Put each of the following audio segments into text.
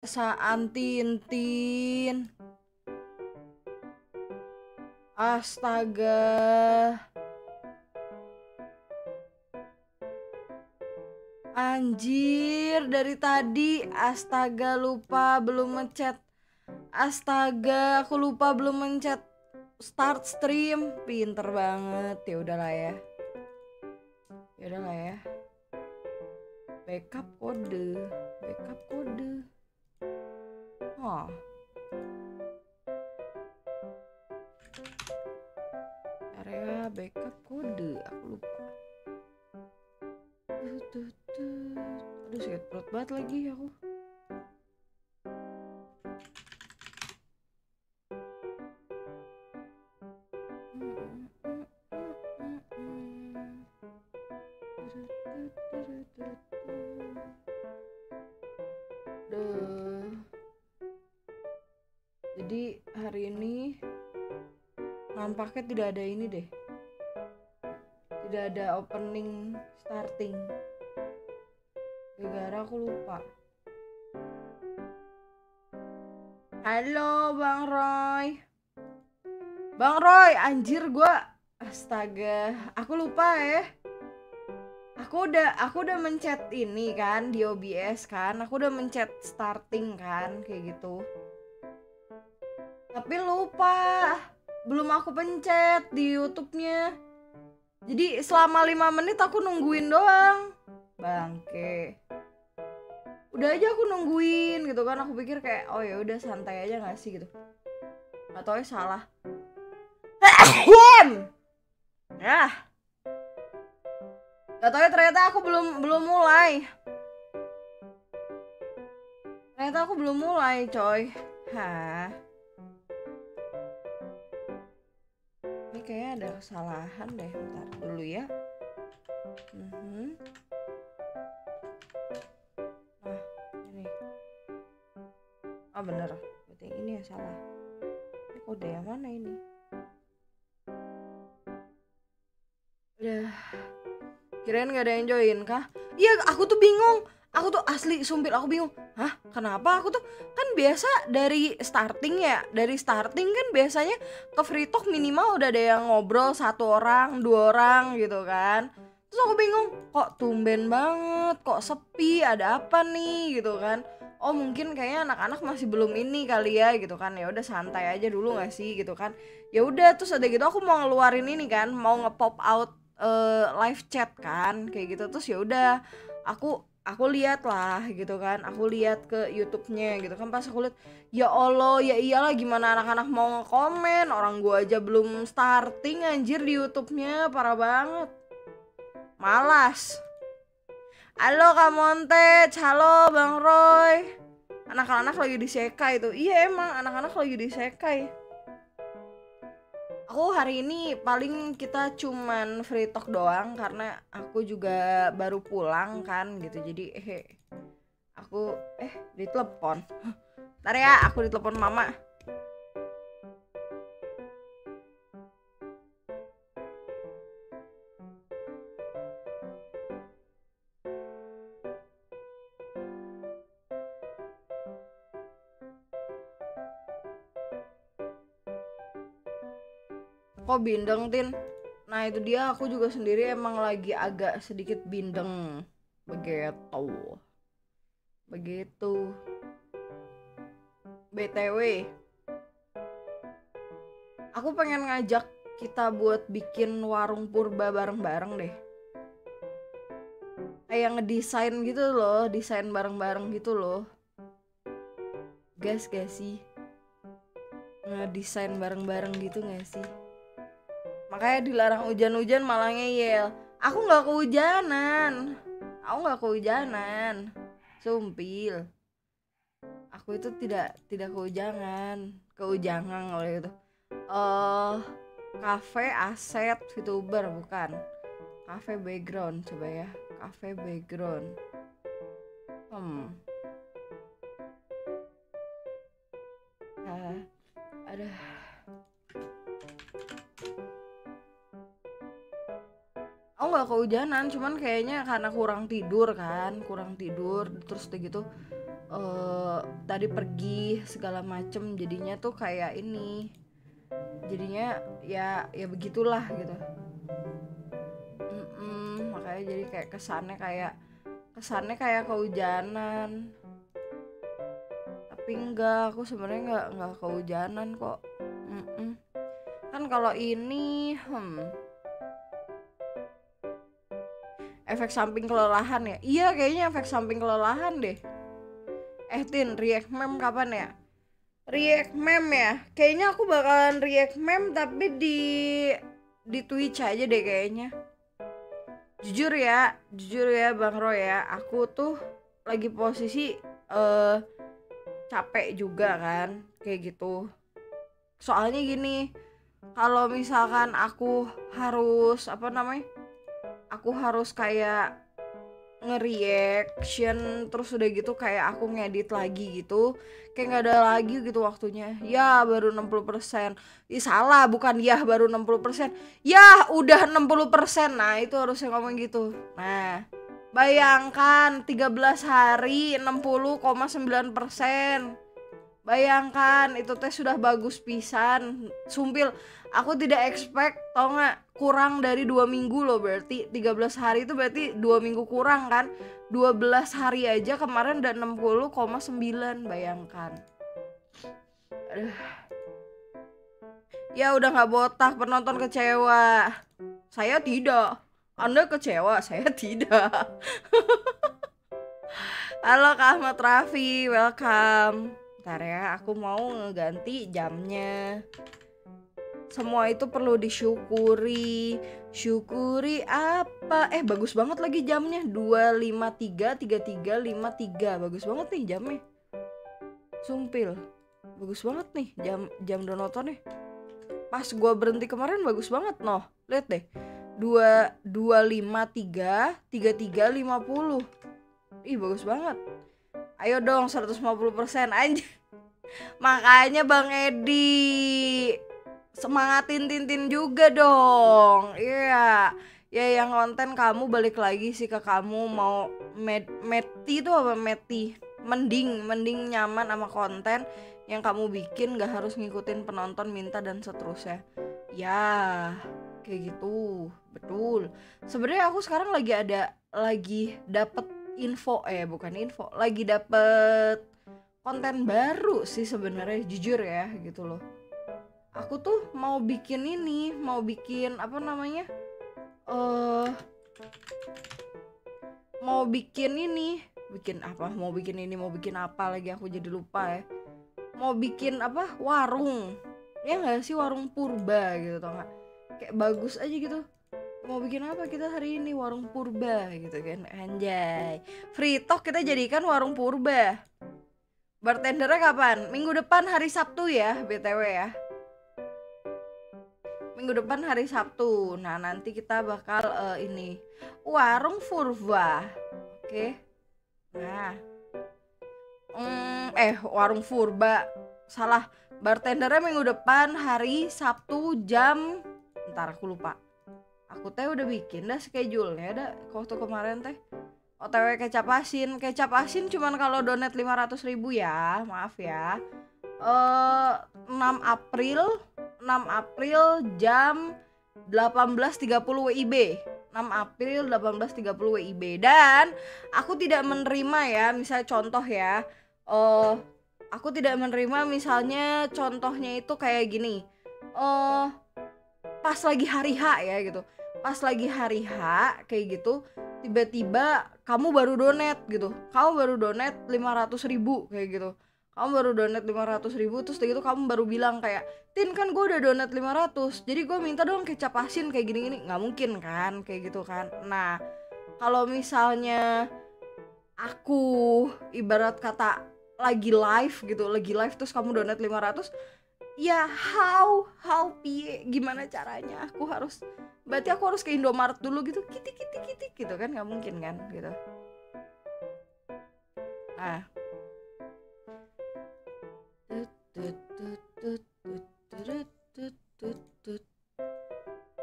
Saan Tintin. Astaga. Anjir, dari tadi astaga lupa belum mencet. Astaga, aku lupa belum mencet start stream. Pinter banget. Ya udahlah ya. Ya udahlah ya. Backup kode, backup kode. Oh. Area backup kode, aku lupa. Tuh, tuh, tuh. Aduh sakit perut banget lagi aku. Tidak ada ini deh. Tidak ada opening starting. Gara-gara aku lupa. Halo Bang Roy. Bang Roy, anjir gua astaga, aku lupa ya. Aku udah aku udah mencet ini kan di OBS kan. Aku udah mencet starting kan kayak gitu. Tapi lupa. Belum aku pencet di YouTube-nya. Jadi selama 5 menit aku nungguin doang. Bangke. Udah aja aku nungguin gitu kan. Aku pikir kayak oh ya udah santai aja gak sih gitu. Atau ya salah. ya. Gak tau ya ternyata aku belum belum mulai. Ternyata aku belum mulai, coy. Hah. Kayaknya ada kesalahan deh. Bentar dulu ya. Mhm. Nah, ini. Ah bener. Berarti ini yang salah. Ini kode yang mana ini? Udah. Kirain gak ada yang join kah? Iya, aku tuh bingung. Aku tuh asli sumpir aku bingung. Hah? Kenapa? Aku tuh kan biasa dari starting ya. Dari starting kan biasanya ke free talk minimal udah ada yang ngobrol satu orang, dua orang gitu kan. Terus aku bingung, kok tumben banget, kok sepi, ada apa nih gitu kan. Oh mungkin kayaknya anak-anak masih belum ini kali ya gitu kan ya udah santai aja dulu gak sih gitu kan ya udah terus ada gitu aku mau ngeluarin ini kan mau nge-pop out uh, live chat kan kayak gitu terus ya udah aku aku lihat lah gitu kan aku lihat ke YouTube-nya gitu kan pas aku lihat ya Allah ya iyalah gimana anak-anak mau ngekomen? Orang gua aja belum starting anjir di YouTube-nya parah banget. Malas. Halo Kak Montet halo Bang Roy. Anak-anak lagi disekai itu iya emang anak-anak lagi disekai aku hari ini paling kita cuman free talk doang karena aku juga baru pulang kan gitu. Jadi eh aku eh ditelepon. Ntar ya aku ditelepon mama bindeng tin. Nah itu dia. Aku juga sendiri emang lagi agak sedikit bindeng. Begitu. Begitu. Btw aku pengen ngajak kita buat bikin warung purba bareng-bareng deh. Kayak ngedesain gitu loh desain bareng-bareng gitu loh. Gas gak sih? Ngedesain bareng-bareng gitu gak sih makanya dilarang hujan-hujan malah ngeyel. Aku nggak kehujanan. Aku nggak kehujanan. Sumpil. Aku itu tidak tidak kehujangan. Keujangan kalau itu eh kafe aset VTuber bukan. Kafe background coba ya. Kafe background. Hmm. Ah, ada nggak kehujanan cuman kayaknya karena kurang tidur kan kurang tidur terus udah gitu uh, tadi pergi segala macem jadinya tuh kayak ini jadinya ya ya begitulah gitu. Mm-mm, makanya jadi kayak kesannya kayak kesannya kayak kehujanan. Tapi enggak aku sebenarnya enggak enggak kehujanan kok. Mm-mm. kan kalau ini hmm efek samping kelelahan ya? Iya kayaknya efek samping kelelahan deh. Eh tin react mem kapan ya? React mem ya? Kayaknya aku bakalan react mem tapi di di Twitch aja deh kayaknya. Jujur ya jujur ya bang Roy ya aku tuh lagi posisi uh, capek juga kan kayak gitu. Soalnya gini kalau misalkan aku harus apa namanya aku harus kayak nge-reaction terus udah gitu kayak aku ngedit lagi gitu kayak nggak ada lagi gitu waktunya. Ya baru 60% Ih salah bukan ya baru 60% ya udah 60% nah itu harusnya ngomong gitu. Nah bayangkan 13 hari 60,9% bayangkan itu teh sudah bagus pisan. Sumpil aku tidak expect tau nggak kurang dari dua minggu loh berarti 13 hari itu berarti dua minggu kurang kan? 12 hari aja kemarin udah 60,9 bayangkan. Aduh. ya udah nggak botak penonton kecewa. Saya tidak. Anda kecewa saya tidak. Halo Kak Ahmad Raffi welcome. Ntar ya, aku mau ngeganti jamnya. Semua itu perlu disyukuri. Syukuri apa? Eh, bagus banget lagi jamnya. 253 3353. Bagus banget nih jamnya. Sumpil. Bagus banget nih jam jam donotonnya. Pas gua berhenti kemarin bagus banget noh. Lihat deh. 2 253 3350. Ih, bagus banget ayo dong 150% aja makanya Bang Edi semangatin Tintin juga dong. Iya. Ya yang konten kamu balik lagi sih ke kamu mau med meti itu apa? Meti. Mending mending nyaman sama konten yang kamu bikin gak harus ngikutin penonton minta dan seterusnya. Ya kayak gitu. Betul. Sebenarnya aku sekarang lagi ada lagi dapet info eh bukan info lagi dapet konten baru sih sebenarnya jujur ya gitu loh aku tuh mau bikin ini mau bikin apa namanya? Eh uh, mau bikin ini. Bikin apa? Mau bikin ini mau bikin apa lagi? Aku jadi lupa ya. Mau bikin apa? Warung. Ya nggak sih? Warung purba gitu tau gak kayak bagus aja gitu. Mau bikin apa kita hari ini? Warung purba gitu kan. Anjay. Free talk kita jadikan warung purba. Bartendernya kapan? Minggu depan hari Sabtu ya btw ya minggu depan hari Sabtu. Nah nanti kita bakal uh, ini warung purba oke? Okay. nah. Mm, eh warung purba salah bartendernya minggu depan hari Sabtu jam ntar aku lupa. Aku teh udah bikin dah schedule-nya ada waktu kemarin teh. OTW kecap asin. Kecap asin cuman kalau donat 500 ribu ya maaf ya. Uh, 6 April 6 April jam 18.30 WIB 6 April 18.30 WIB dan aku tidak menerima ya misalnya contoh ya uh, aku tidak menerima misalnya contohnya itu kayak gini uh, pas lagi hari H ya gitu. Pas lagi hari H kayak gitu tiba-tiba kamu baru donat gitu. Kamu baru donat 500 ribu kayak gitu kamu baru donat 500 ribu terus gitu kamu baru bilang kayak Tin kan gue udah donat 500 jadi gue minta dong kecap asin kayak gini-gini. Nggak mungkin kan kayak gitu kan. Nah kalau misalnya aku ibarat kata lagi live gitu lagi live terus kamu donat 500 ya how how pie gimana caranya? Aku harus berarti aku harus ke Indomaret dulu gitu kitik kitik kitik gitu kan nggak mungkin kan gitu. Nah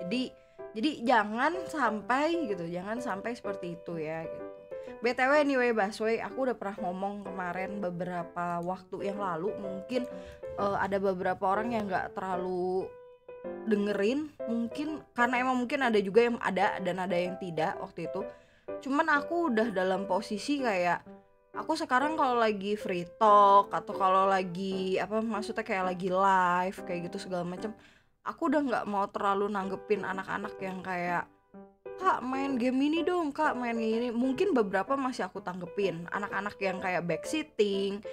jadi jadi jangan sampai gitu jangan sampai seperti itu ya gitu. Btw anyway Baswe aku udah pernah ngomong kemarin beberapa waktu yang lalu mungkin uh, ada beberapa orang yang nggak terlalu dengerin mungkin karena emang mungkin ada juga yang ada dan ada yang tidak waktu itu. Cuman aku udah dalam posisi kayak aku sekarang kalau lagi free talk atau kalau lagi apa maksudnya kayak lagi live kayak gitu segala macam aku udah nggak mau terlalu nanggepin anak-anak yang kayak kak main game ini dong kak main ini. Mungkin beberapa masih aku tanggepin. Anak-anak yang kayak backseating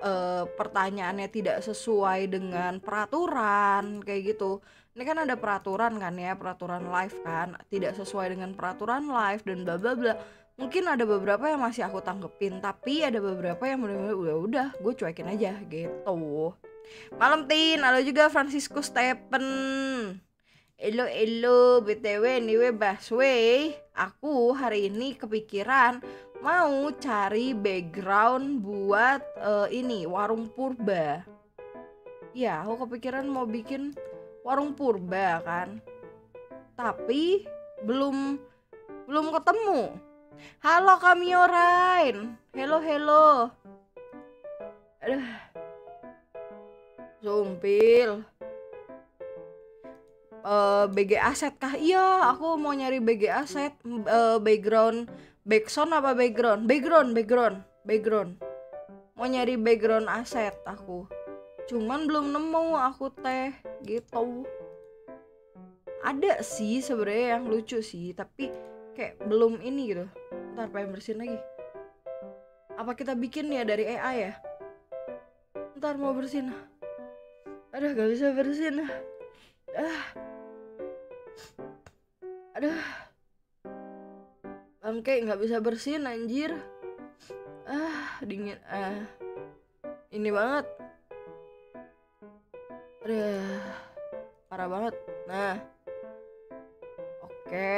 uh, pertanyaannya tidak sesuai dengan peraturan kayak gitu. Ini kan ada peraturan kan ya peraturan live kan tidak sesuai dengan peraturan live dan bla bla bla mungkin ada beberapa yang masih aku tanggepin tapi ada beberapa yang bener-bener udah udah gue cuekin aja gitu. Malam tin. Halo juga Francisco Stephen Elo elo BTW anyway Baswe Aku hari ini kepikiran Mau cari background buat uh, ini Warung purba. Ya aku kepikiran mau bikin Warung purba kan. Tapi Belum Belum ketemu Halo Kamio Rain Hello hello Aduh Sumpil uh, eh, BG aset kah? Iya, aku mau nyari BG aset uh, background backsound apa background? Background, background, background. Mau nyari background aset aku. Cuman belum nemu aku teh gitu. Ada sih sebenarnya yang lucu sih, tapi kayak belum ini gitu. Ntar pengen bersihin lagi. Apa kita bikin ya dari AI ya? Ntar mau bersihin. Aduh gak bisa bersihin. Ah aduh bangke nggak bisa bersin anjir ah dingin ah ini banget aduh parah banget nah oke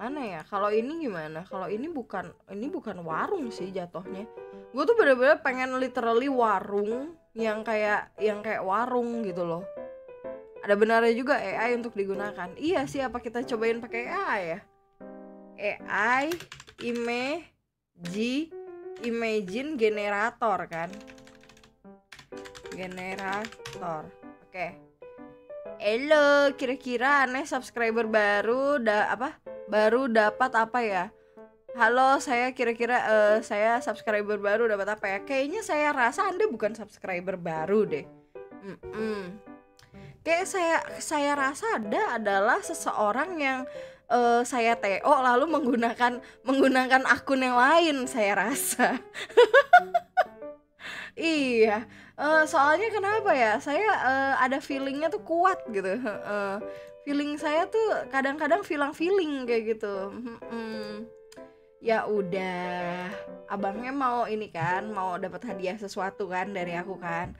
mana ya? Kalau ini gimana? Kalau ini bukan ini bukan warung sih jatuhnya. Gue tuh bener-bener pengen literally warung yang kayak yang kayak warung gitu loh. Ada benarnya juga AI untuk digunakan. Iya sih apa kita cobain pakai AI ya? AI image imagine generator kan? Generator. Oke. Okay. Halo, kira-kira aneh subscriber baru da apa? Baru dapat apa ya? Halo, saya kira-kira uh, saya subscriber baru dapat apa ya? Kayaknya saya rasa Anda bukan subscriber baru deh. Mm -mm kayak saya saya rasa ada adalah seseorang yang uh, saya TO lalu menggunakan menggunakan akun yang lain saya rasa iya uh, soalnya kenapa ya saya uh, ada feelingnya tuh kuat gitu uh, feeling saya tuh kadang-kadang feeling feeling kayak gitu. Hmm, ya udah abangnya mau ini kan mau dapat hadiah sesuatu kan dari aku kan.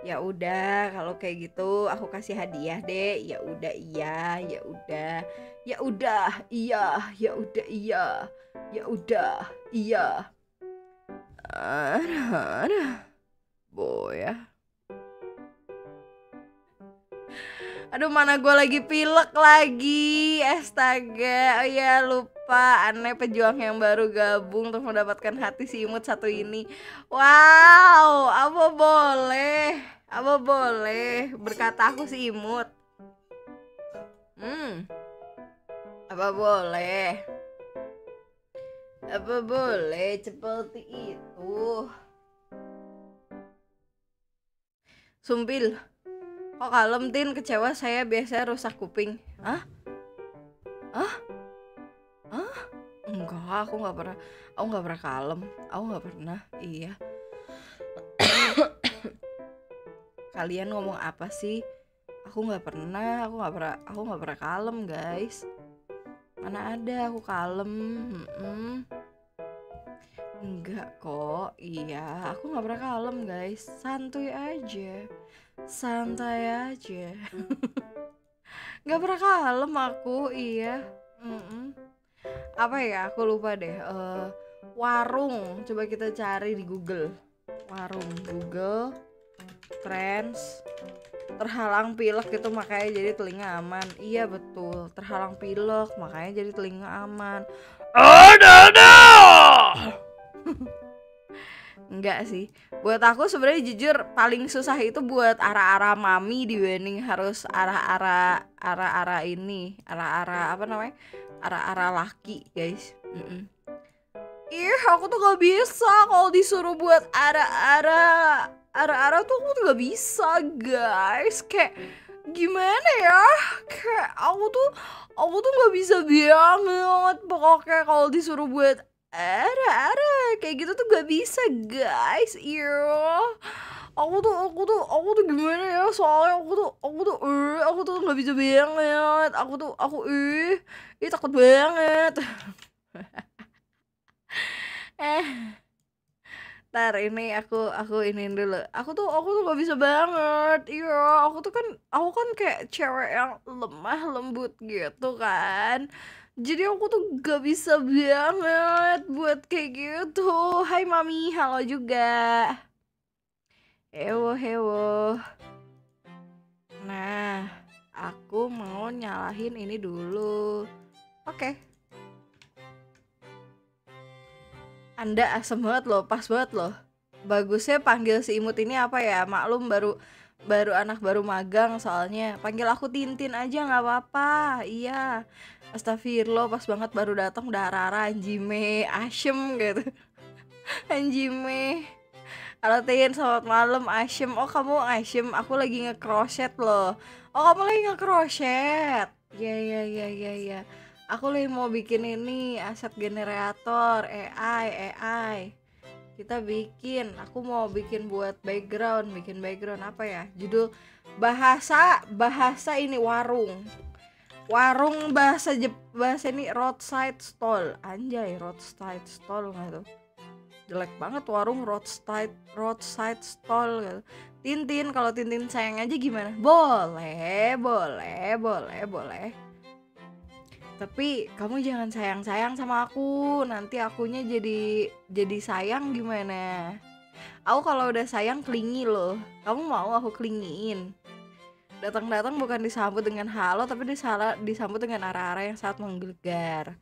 Ya udah kalau kayak gitu aku kasih hadiah deh. Ya udah iya ya udah. Ya udah iya ya udah iya ya udah iya. Ada ada boya aduh mana gue lagi pilek lagi. Astaga. Oh ya lupa. Aneh pejuang yang baru gabung untuk mendapatkan hati si imut satu ini. Wow apa boleh? Apa boleh berkata aku si imut? Hmm. Apa boleh? Apa boleh seperti itu? Sumpil kok kalem tin? Kecewa saya biasa rusak kuping. Hah? Hah? Enggak aku nggak pernah. Aku nggak pernah kalem. Aku nggak pernah iya. Kalian ngomong apa sih? Aku nggak pernah aku nggak pernah aku nggak pernah kalem guys. Mana ada aku kalem hmm enggak kok iya. Aku nggak pernah kalem guys. Santuy aja santai aja. Nggak pernah kalem aku iya. Mm -mm apa ya aku lupa deh uh, warung. Coba kita cari di Google. Warung Google Trends terhalang pilek itu makanya jadi telinga aman. Iya betul. Terhalang pilek makanya jadi telinga aman. Oh no no Enggak sih. Buat aku sebenarnya jujur paling susah itu buat arah-arah mami dibanding harus arah-arah arah-arah ini, arah-arah apa namanya? Arah-arah laki, guys. Mm -mm. Ih, aku tuh gak bisa kalau disuruh buat arah-arah arah-arah tuh aku tuh gak bisa, guys. Kayak gimana ya? Kayak aku tuh aku tuh gak bisa banget pokoknya kalau disuruh buat ada ada kayak gitu tuh gak bisa guys iya aku tuh aku tuh aku tuh gimana ya soalnya aku tuh aku tuh eh aku tuh nggak bisa banget aku tuh aku eh ih takut banget eh Ntar ini aku aku ini dulu. Aku tuh aku tuh gak bisa banget. Iya, aku tuh kan aku kan kayak cewek yang lemah lembut gitu kan. Jadi aku tuh gak bisa banget buat kayak gitu. Hai mami, halo juga. Hewo hewo. Nah, aku mau nyalahin ini dulu. Oke. Okay. Anda asem banget loh, pas banget loh. Bagusnya panggil si imut ini apa ya? Maklum baru baru anak baru magang soalnya. Panggil aku Tintin aja nggak apa-apa. Iya. Astagfirullah pas banget baru datang udah rara anjime asem gitu. anjime. Halo Tin, selamat malam Asem. Oh kamu Asem, aku lagi nge-crochet loh. Oh kamu lagi nge-crochet. Ya ya ya ya ya aku lagi mau bikin ini aset generator AI AI kita bikin. Aku mau bikin buat background bikin background apa ya? Judul bahasa bahasa ini warung. Warung bahasa Jep, bahasa ini roadside stall. Anjay roadside stall nggak tuh? Jelek banget warung roadside roadside stall gitu. Tintin kalau Tintin sayang aja gimana? Boleh boleh boleh boleh tapi kamu jangan sayang-sayang sama aku. Nanti akunya jadi jadi sayang gimana? Aku kalau udah sayang kelingi loh. Kamu mau aku kelingiin? Datang-datang bukan disambut dengan halo tapi disambut dengan arah-arah yang sangat menggelegar.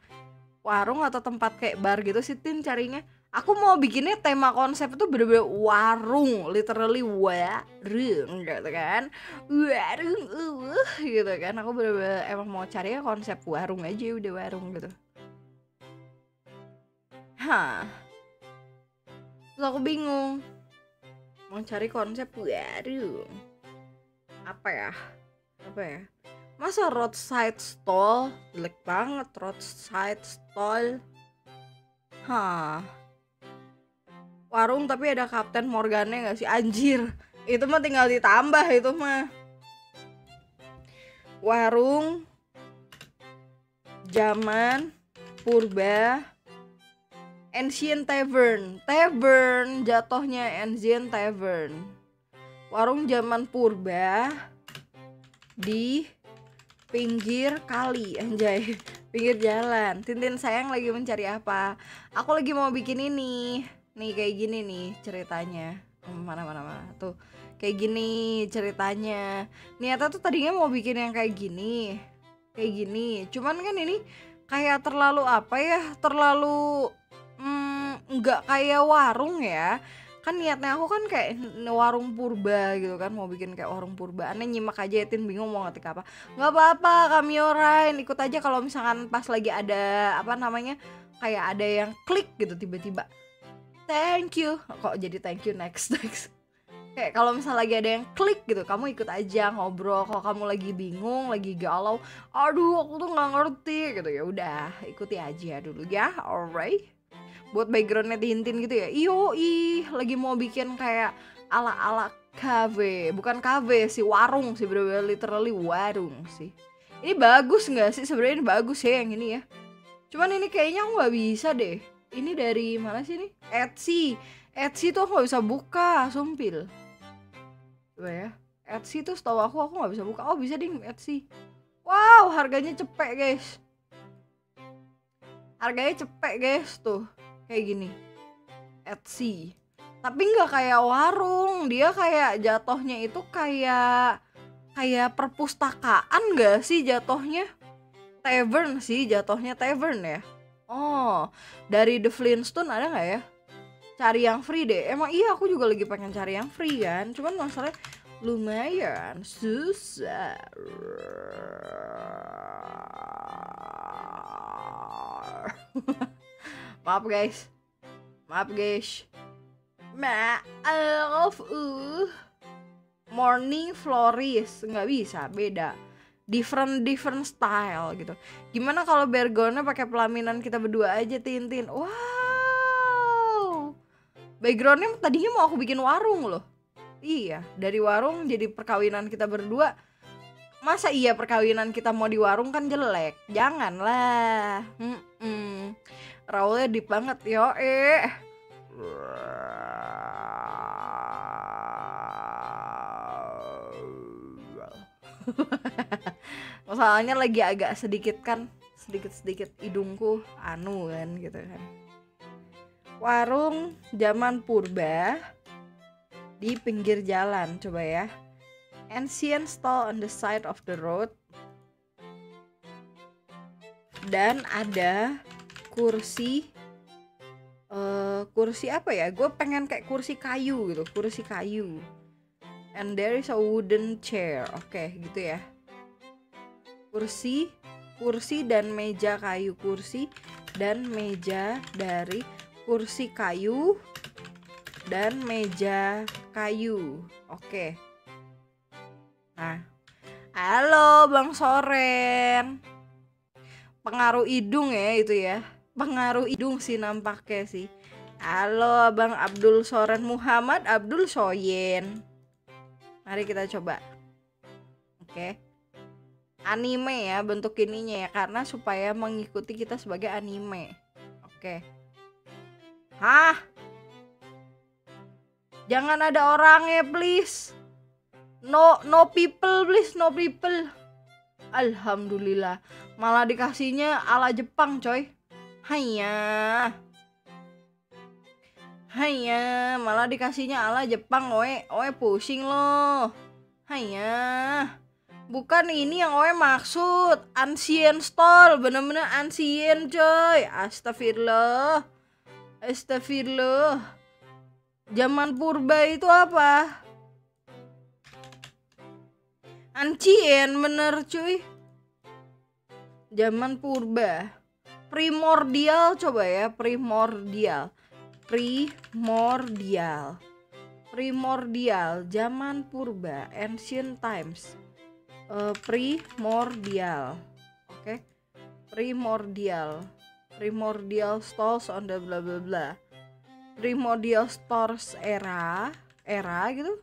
Warung atau tempat kayak bar gitu sih tin carinya aku mau bikinnya tema konsep itu bener-bener warung literally warung gitu kan. Warung uh, gitu kan. Aku bener-bener emang mau cari ya konsep warung aja udah warung gitu. Hah. Terus aku bingung. Mau cari konsep warung. Apa ya? Apa ya? Masa roadside stall jelek banget roadside stall. Hah warung tapi ada Kapten Morgane nggak sih? Anjir. Itu mah tinggal ditambah itu mah. Warung zaman purba ancient tavern. Tavern jatohnya ancient tavern. Warung zaman purba di pinggir kali anjay. Pinggir jalan. Tintin sayang lagi mencari apa? Aku lagi mau bikin ini nih kayak gini nih ceritanya. Hmm, mana mana mana tuh kayak gini ceritanya. Niatnya tuh tadinya mau bikin yang kayak gini kayak gini. Cuman kan ini kayak terlalu apa ya terlalu hmm, nggak mm, kayak warung ya. Kan niatnya aku kan kayak warung purba gitu kan mau bikin kayak warung purba. Aneh nyimak aja Tin. Bingung mau ngetik apa. Nggak apa-apa kami orain ikut aja kalau misalkan pas lagi ada apa namanya kayak ada yang klik gitu tiba-tiba thank you. Kok jadi thank you next next? Kayak kalau misalnya lagi ada yang klik gitu kamu ikut aja ngobrol. Kalau kamu lagi bingung lagi galau aduh aku tuh nggak ngerti gitu. Ya udah ikuti aja dulu ya. Alright. Buat backgroundnya dihintin gitu ya. Iyo ih lagi mau bikin kayak ala ala cafe. Bukan cafe sih warung sih bener literally warung sih. Ini bagus nggak sih? Sebenarnya bagus ya yang ini ya. Cuman ini kayaknya nggak bisa deh ini dari mana sih ini? Etsy. Etsy tuh aku gak bisa buka, sumpil. Coba ya. Etsy tuh setahu aku aku nggak bisa buka. Oh bisa ding Etsy. Wow, harganya cepet guys. Harganya cepet guys tuh. Kayak gini. Etsy. Tapi nggak kayak warung. Dia kayak jatohnya itu kayak kayak perpustakaan gak sih jatohnya? Tavern sih jatohnya tavern ya Oh, dari The Flintstone ada nggak ya? Cari yang free deh. Emang iya aku juga lagi pengen cari yang free kan. Cuman masalahnya lumayan susah. Maaf guys. Maaf guys. Maaf uh. Morning florist nggak bisa, beda. Different different style gitu. Gimana kalau backgroundnya pakai pelaminan kita berdua aja Tintin? Wow. Backgroundnya tadinya mau aku bikin warung loh. Iya, dari warung jadi perkawinan kita berdua. Masa iya perkawinan kita mau di warung kan jelek? Janganlah. Mm -mm. Raulnya deep banget yo eh. Masalahnya lagi agak sedikit kan sedikit-sedikit hidungku anu kan gitu kan. Warung zaman purba di pinggir jalan coba ya. Ancient stall on the side of the road. Dan ada kursi uh, kursi apa ya? Gue pengen kayak kursi kayu gitu, kursi kayu and there is a wooden chair. Oke, okay, gitu ya. Kursi, kursi dan meja kayu, kursi dan meja dari kursi kayu dan meja kayu. Oke. Okay. Nah. Halo Bang Soren. Pengaruh hidung ya itu ya. Pengaruh hidung sih nampaknya sih. Halo Bang Abdul Soren Muhammad Abdul Soyen. Mari kita coba. Oke. Anime ya bentuk ininya ya karena supaya mengikuti kita sebagai anime. Oke. Hah? Jangan ada orangnya please. No no people please, no people. Alhamdulillah. Malah dikasihnya ala Jepang, coy. Hanya. Hanya malah dikasihnya ala Jepang oe, oe pusing loh. Hanya bukan ini yang oe maksud. Ancient stall, bener-bener ancient coy. Astagfirullah. Astagfirullah. Zaman purba itu apa? Ancient bener cuy. Zaman purba. Primordial coba ya, primordial. Primordial. Primordial zaman purba ancient times. Uh, primordial. Oke. Okay? primordial. Primordial stores on the bla bla bla. Primordial stores era era gitu.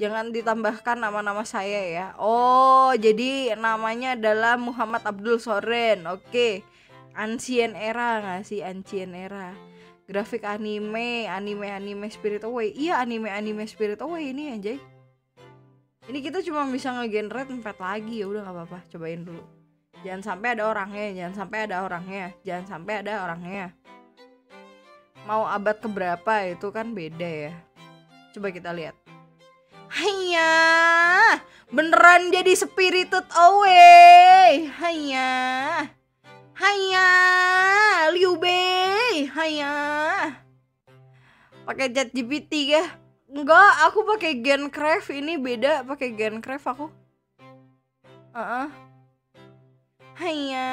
Jangan ditambahkan nama-nama saya ya. Oh jadi namanya adalah Muhammad Abdul Soren. Oke. okay. Ancient era nggak sih? Ancient era. Grafik anime anime anime Spirit Away. Iya anime anime Spirit Away ini anjay. Ini kita cuma bisa ngegenerate empat lagi ya udah nggak apa-apa cobain dulu. Jangan sampai ada orangnya jangan sampai ada orangnya jangan sampai ada orangnya. Mau abad keberapa itu kan beda ya. Coba kita lihat. Hanya beneran jadi spirited away! Hanya Haya, Liu Bei, Haya. Pakai Chat GPT ya? Enggak, aku pakai Gencraft ini beda pakai Gencraft aku. Uh -uh. Haya.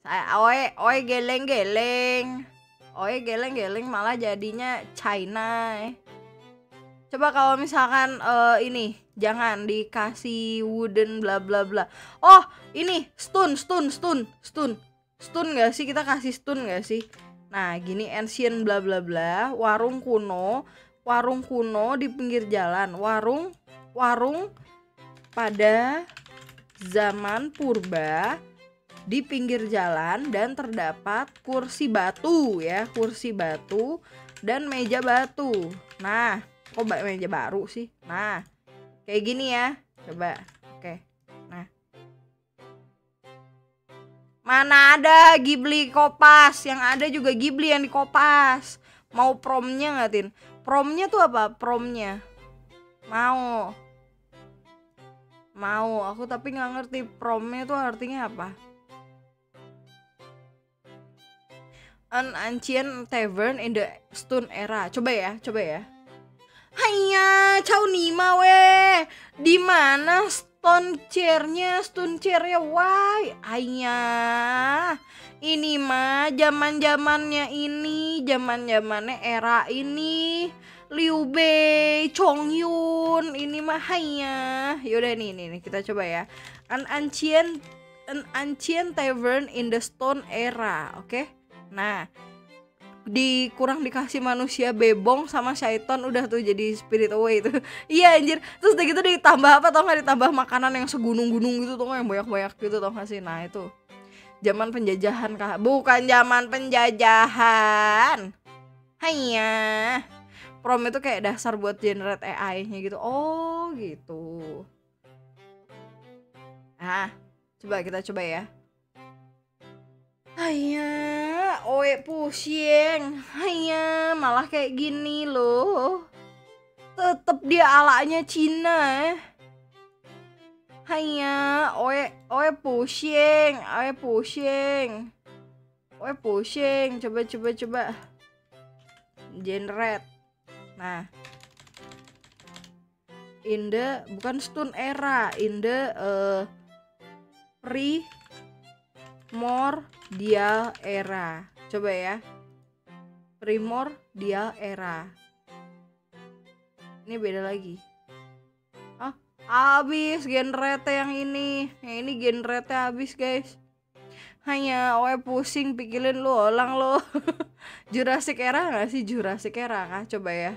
Saya oe oe geleng-geleng. Oe geleng-geleng malah jadinya China. Eh. Coba kalau misalkan uh, ini jangan dikasih wooden bla bla bla. Oh, ini stun stun stun stun. Stun gak sih kita kasih stun gak sih? Nah, gini ancient bla bla bla, warung kuno, warung kuno di pinggir jalan, warung warung pada zaman purba di pinggir jalan dan terdapat kursi batu ya, kursi batu dan meja batu. Nah, kok meja baru sih. Nah kayak gini ya. Coba oke. Nah. Mana ada Ghibli kopas? Yang ada juga Ghibli yang di kopas. Mau promnya nggak promnya tuh apa? Promnya. Mau. Mau, aku tapi nggak ngerti promnya tuh artinya apa. An ancient tavern in the Stone era. Coba ya, coba ya. Haiya, Chow Nima weh. Di mana stone chairnya, stone chairnya? Why? Haiya. Ini mah zaman zamannya ini, zaman zamannya era ini. Liu Bei, Chong Yun, ini mah haiya. Yaudah nih, nih kita coba ya. An ancient an ancient tavern in the stone era, oke? Okay? Nah, di kurang dikasih manusia bebong sama syaiton udah tuh jadi spirit away itu. Iya anjir. Terus udah gitu ditambah apa tau gak ditambah makanan yang segunung-gunung gitu tau gak yang banyak-banyak gitu tau gak sih? Nah itu. Zaman penjajahan kah? Bukan zaman penjajahan. Hanya prom itu kayak dasar buat generate AI-nya gitu. Oh gitu. Ah coba kita coba ya Hanya, oe pusing. Hanya, malah kayak gini loh. Tetep dia alanya Cina. Hanya, oe oe pusing, oe pusing. Oe pusing, coba coba coba. Generate. Nah. In bukan stun era, in the uh, pre primordial era. Coba ya. Primordial era. Ini beda lagi. Ah, habis generate yang ini. Yang ini generate habis, guys. Hanya oe pusing pikirin lu olang lo. Jurassic era gak sih Jurassic era kah? Coba ya.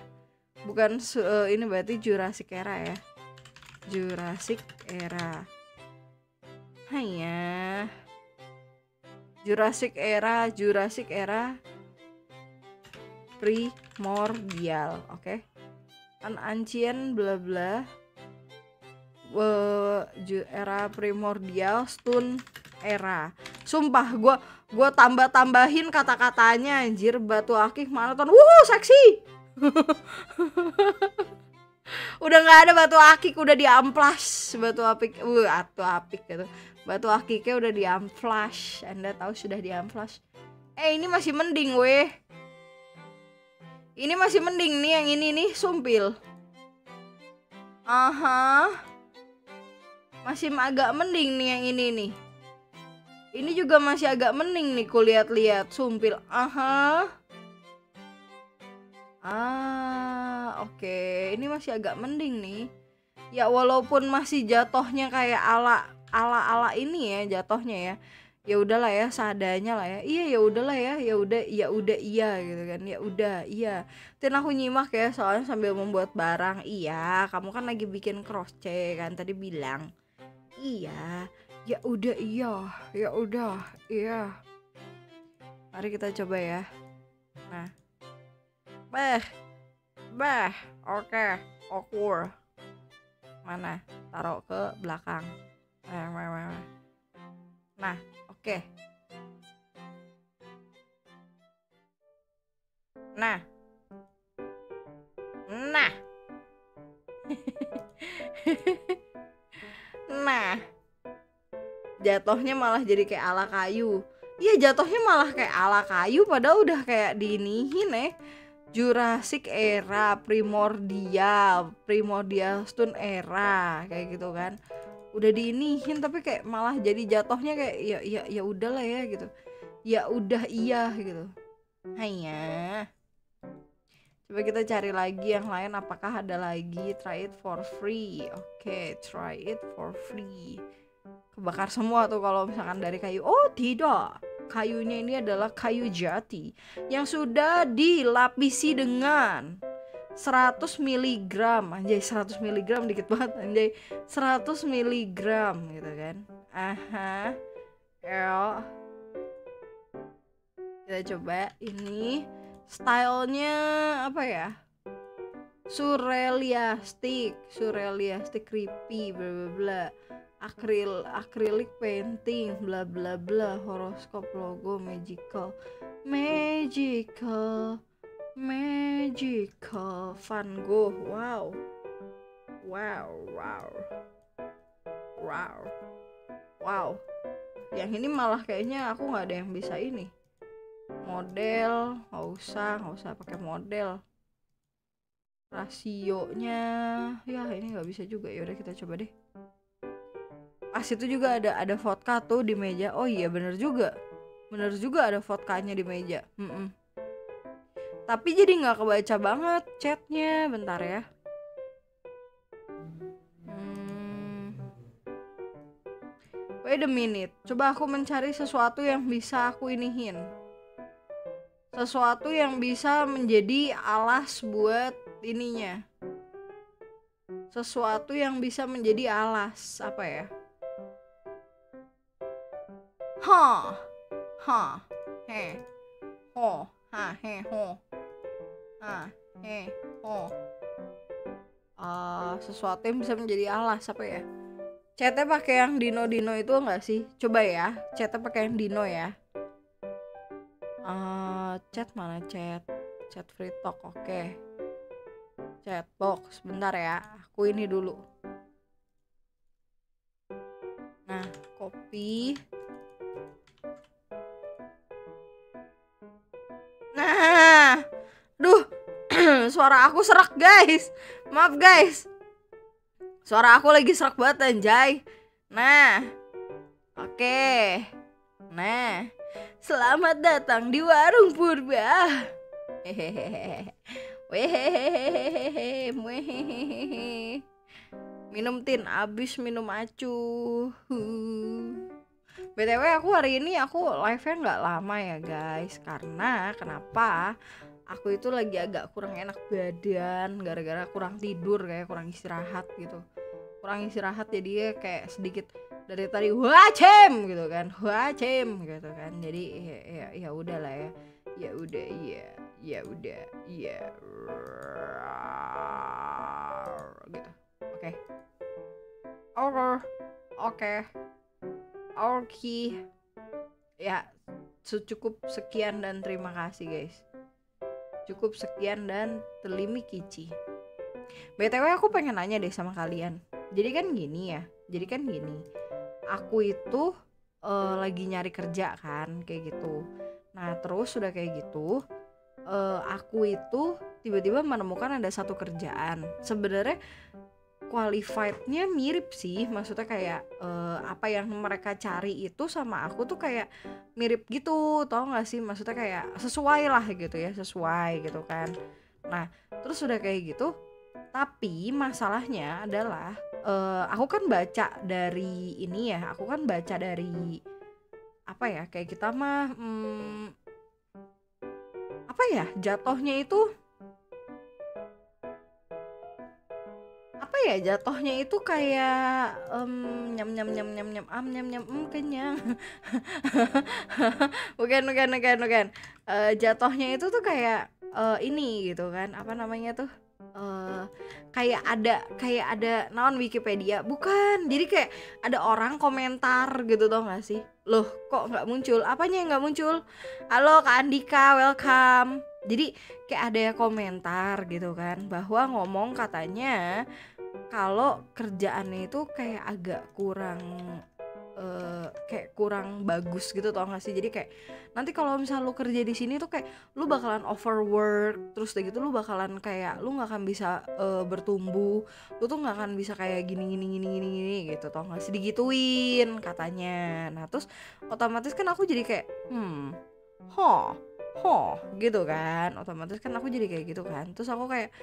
Bukan uh, ini berarti Jurassic era ya. Jurassic era. Hanya Jurassic era, Jurassic era primordial, oke? Okay? An ancient bla bla. Uh, era primordial, stone era. Sumpah, gue gue tambah tambahin kata-katanya anjir batu akik maraton. Wuh, seksi. udah nggak ada batu akik udah diamplas batu akik uh batu akik gitu batu akiknya udah di flash anda tahu sudah di flash. Eh ini masih mending weh. Ini masih mending nih yang ini nih sumpil. Aha. Masih agak mending nih yang ini nih. Ini juga masih agak mending nih kulihat-lihat sumpil. Aha. Ah oke. Okay. ini masih agak mending nih. Ya walaupun masih jatohnya kayak ala ala-ala ini ya jatohnya ya. Ya udahlah ya seadanya lah ya. Iya ya udahlah ya ya udah ya udah iya gitu kan. Ya udah iya. Dan aku nyimak ya soalnya sambil membuat barang. Iya kamu kan lagi bikin crochet kan tadi bilang. Iya ya udah iya ya udah iya. Mari kita coba ya. Nah. Beh beh oke okay. awkward. Mana? Taruh ke belakang Nah, oke. Okay. Nah. Nah. nah. Jatuhnya malah jadi kayak ala kayu. Iya, jatuhnya malah kayak ala kayu padahal udah kayak dinihin eh. Jurassic era, primordial, primordial stone era kayak gitu kan udah diinihin tapi kayak malah jadi jatohnya kayak ya ya ya udahlah ya gitu. Ya udah iya gitu. Hanya coba kita cari lagi yang lain apakah ada lagi? Try it for free. Oke okay, try it for free. Kebakar semua tuh kalau misalkan dari kayu. Oh tidak. Kayunya ini adalah kayu jati yang sudah dilapisi dengan 100 mg anjay 100 mg dikit banget anjay. 100 mg gitu kan. Aha. Ya kita coba ini stylenya apa ya? Surrealistic surrealistic creepy bla bla bla. Akril acrylic painting bla bla bla. Horoskop logo magical. Magical Magical Van Gogh. Wow. Wow, wow. wow. Wow. Yang ini malah kayaknya aku nggak ada yang bisa ini. Model nggak usah nggak usah pakai model. Rasionya. Ya ini nggak bisa juga. Ya udah kita coba deh. Pas itu juga ada ada vodka tuh di meja. Oh iya bener juga. Bener juga ada vodkanya di meja. Mm -mm. Tapi jadi nggak kebaca banget chatnya. Bentar ya. Hmm. wait a minute. Coba aku mencari sesuatu yang bisa aku inihin. Sesuatu yang bisa menjadi alas buat ininya. Sesuatu yang bisa menjadi alas. Apa ya? Hah ha he ho ha he ho. Ha he ho. Uh, sesuatu yang bisa menjadi alas apa ya? Chatnya pakai yang dino dino itu enggak sih? Coba ya chatnya pakai yang dino ya. Uh, chat mana? Chat chat free talk oke. Okay. chat box bentar ya aku ini dulu. Nah copy Duh, suara aku serak guys. Maaf guys. Suara aku lagi serak banget anjay. Nah, oke. Nah, selamat datang di warung purba. Hehehe. Minum tin, abis minum acuh. Btw aku hari ini aku live nya nggak lama ya guys. Karena kenapa? Aku itu lagi agak kurang enak badan gara-gara kurang tidur kayak kurang istirahat gitu. Kurang istirahat jadi kayak sedikit dari tadi wacem gitu kan. Wacem gitu kan. Jadi ya ya, ya udah lah ya. Ya udah iya ya udah iya gitu. Oke. Okay. oke. Oke Oke. Ya, cukup sekian dan terima kasih guys. Cukup sekian dan telimi kici. BTW aku pengen nanya deh sama kalian. Jadi kan gini ya. Jadi kan gini. Aku itu uh, lagi nyari kerja kan kayak gitu. Nah, terus sudah kayak gitu, uh, aku itu tiba-tiba menemukan ada satu kerjaan. Sebenarnya qualifiednya mirip sih. Maksudnya kayak uh, apa yang mereka cari itu sama aku tuh kayak mirip gitu tau gak sih? Maksudnya kayak sesuai lah gitu ya sesuai gitu kan. Nah terus udah kayak gitu tapi masalahnya adalah uh, aku kan baca dari ini ya aku kan baca dari apa ya kayak kita mah hmm, apa ya jatohnya itu ya jatohnya itu kayak um, nyam nyam nyam nyam nyam am nyam nyam um kenyang. Bukan bukan bukan bukan. Uh, jatohnya itu tuh kayak uh, ini gitu kan apa namanya tuh uh, kayak ada kayak ada naon Wikipedia. Bukan jadi kayak ada orang komentar gitu tau gak sih? Loh kok nggak muncul? Apanya yang nggak muncul? Halo kak Andika welcome. Jadi kayak ada komentar gitu kan bahwa ngomong katanya kalau kerjaannya itu kayak agak kurang uh, kayak kurang bagus gitu tau gak sih? Jadi kayak nanti kalau misal lu kerja di sini tuh kayak lu bakalan overwork terus kayak gitu lu bakalan kayak lu nggak akan bisa uh, bertumbuh. Lu tuh nggak akan bisa kayak gini gini gini gini gini gitu tau gak sih? Digituin katanya. Nah terus otomatis kan aku jadi kayak hmm huh ho gitu kan otomatis kan aku jadi kayak gitu kan. Terus aku kayak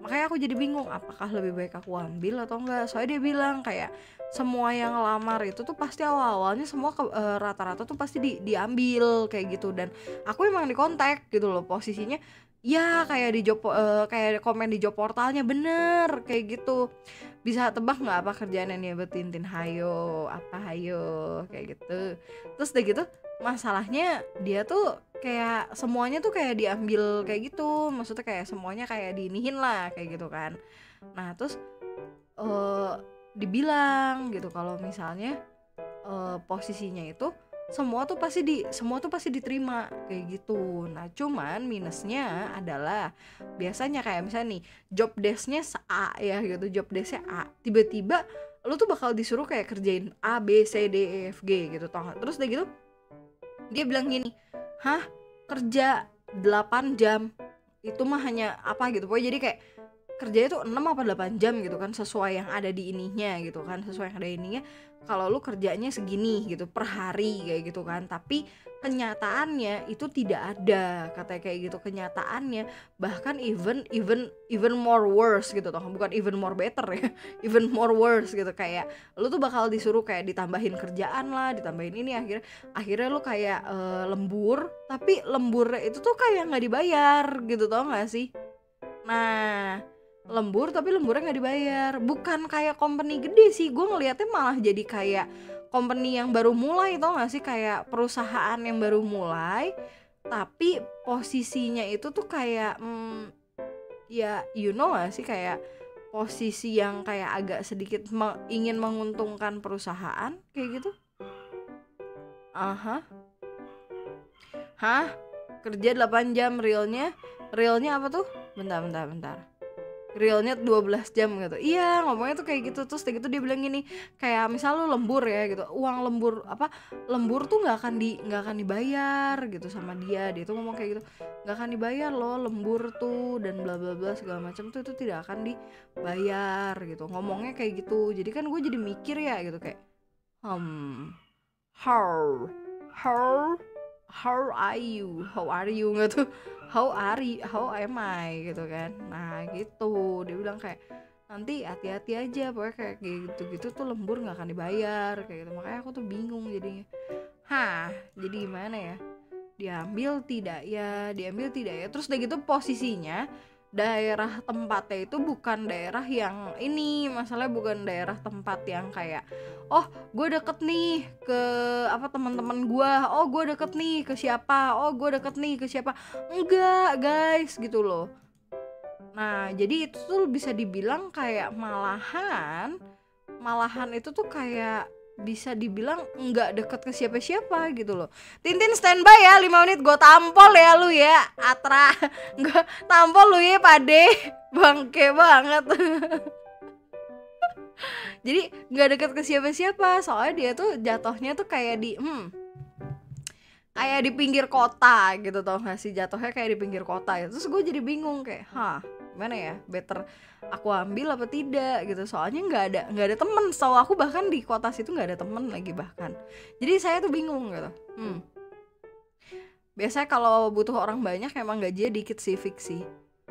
makanya aku jadi bingung apakah lebih baik aku ambil atau enggak. Soalnya dia bilang kayak semua yang ngelamar itu tuh pasti awal-awalnya semua eh, rata-rata tuh pasti di, diambil kayak gitu. Dan aku emang di kontak gitu loh posisinya ya kayak di job uh, kayak komen di job portalnya bener kayak gitu. Bisa tebak nggak apa kerjaan yang dia Tintin hayo apa hayo kayak gitu. Terus udah gitu masalahnya dia tuh kayak semuanya tuh kayak diambil kayak gitu. Maksudnya kayak semuanya kayak diinihin lah kayak gitu kan. Nah terus uh, dibilang gitu kalau misalnya uh, posisinya itu semua tuh pasti di semua tuh pasti diterima kayak gitu. Nah cuman minusnya adalah biasanya kayak misalnya nih job desknya A ya gitu job desknya A. Tiba-tiba lu tuh bakal disuruh kayak kerjain A B C D E F G gitu gak? terus udah gitu dia bilang gini hah? Kerja 8 jam. Itu mah hanya apa gitu. Pokoknya jadi kayak kerjanya tuh 6 apa 8 jam gitu kan sesuai yang ada di ininya gitu kan sesuai yang ada ininya. Kalau lu kerjanya segini gitu per hari kayak gitu kan. Tapi kenyataannya itu tidak ada katanya kayak gitu kenyataannya. Bahkan even even even more worse gitu toh bukan even more better ya even more worse gitu. Kayak lu tuh bakal disuruh kayak ditambahin kerjaan lah ditambahin ini akhirnya akhirnya lu kayak uh, lembur tapi lembur itu tuh kayak nggak dibayar gitu tau gak sih? Nah lembur tapi lemburnya nggak dibayar. Bukan kayak company gede sih gue ngelihatnya malah jadi kayak company yang baru mulai tau gak sih? Kayak perusahaan yang baru mulai tapi posisinya itu tuh kayak hmm, ya you know gak sih? Kayak posisi yang kayak agak sedikit ingin menguntungkan perusahaan kayak gitu. Aha. Hah? Kerja 8 jam realnya realnya apa tuh? Bentar bentar bentar realnya 12 jam gitu. Iya ngomongnya tuh kayak gitu. Terus kayak gitu dia bilang gini kayak misal lu lembur ya gitu uang lembur apa lembur tuh nggak akan di nggak akan dibayar gitu sama dia. Dia tuh ngomong kayak gitu nggak akan dibayar loh lembur tuh dan bla bla bla segala macam tuh itu tidak akan dibayar gitu. Ngomongnya kayak gitu. Jadi kan gue jadi mikir ya gitu kayak hmm how how how are you? How are you? Nggak tuh how are you how am I? Gitu kan. Nah gitu. Dia bilang kayak nanti hati-hati aja pokoknya kayak gitu-gitu tuh lembur nggak akan dibayar kayak gitu. Makanya aku tuh bingung jadinya. Hah jadi gimana ya? Diambil tidak ya? Diambil tidak ya? Terus udah gitu posisinya daerah tempatnya itu bukan daerah yang ini masalahnya bukan daerah tempat yang kayak oh gue deket nih ke apa teman-teman gue oh gue deket nih ke siapa. Oh gue deket nih ke siapa. Enggak guys gitu loh. Nah jadi itu tuh bisa dibilang kayak malahan malahan itu tuh kayak bisa dibilang nggak deket ke siapa-siapa gitu loh. Tintin standby ya 5 menit gue tampol ya lu ya. Atra gue tampol lu ya pade bangke banget. Jadi nggak deket ke siapa-siapa soalnya dia tuh jatuhnya tuh kayak di hmm kayak di pinggir kota gitu tau gak sih? Jatuhnya kayak di pinggir kota ya. Terus gue jadi bingung kayak hah gimana ya? Better aku ambil apa tidak gitu. Soalnya nggak ada nggak ada temen. So aku bahkan di kota situ nggak ada temen lagi bahkan. Jadi saya tuh bingung gitu. Hmm. biasanya kalau butuh orang banyak emang gajinya dikit sih fiksi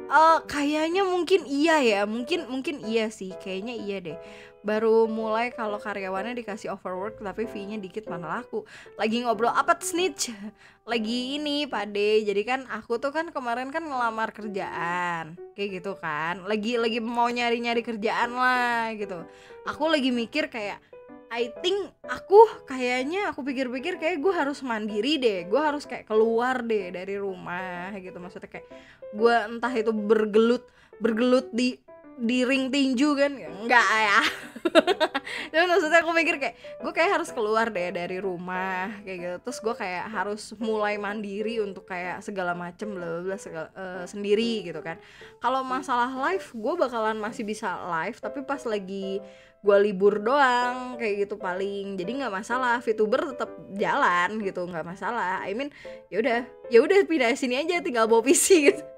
uh, kayaknya mungkin iya ya. Mungkin mungkin iya sih. Kayaknya iya deh baru mulai kalau karyawannya dikasih overwork tapi fee-nya dikit mana laku. Lagi ngobrol apa snitch? Lagi ini pade jadi kan aku tuh kan kemarin kan ngelamar kerjaan kayak gitu kan. Lagi lagi mau nyari nyari kerjaan lah gitu. Aku lagi mikir kayak I think aku kayaknya aku pikir-pikir kayak gue harus mandiri deh. Gue harus kayak keluar deh dari rumah gitu. Maksudnya kayak gue entah itu bergelut bergelut di di ring tinju kan? Enggak ya. Tapi maksudnya aku mikir kayak gue kayak harus keluar deh dari rumah kayak gitu. Terus gue kayak harus mulai mandiri untuk kayak segala macem bla bla segala uh, sendiri gitu kan. Kalau masalah live gue bakalan masih bisa live tapi pas lagi gue libur doang kayak gitu paling. Jadi nggak masalah VTuber tetap jalan gitu nggak masalah. I mean ya udah ya udah pindah sini aja tinggal bawa PC gitu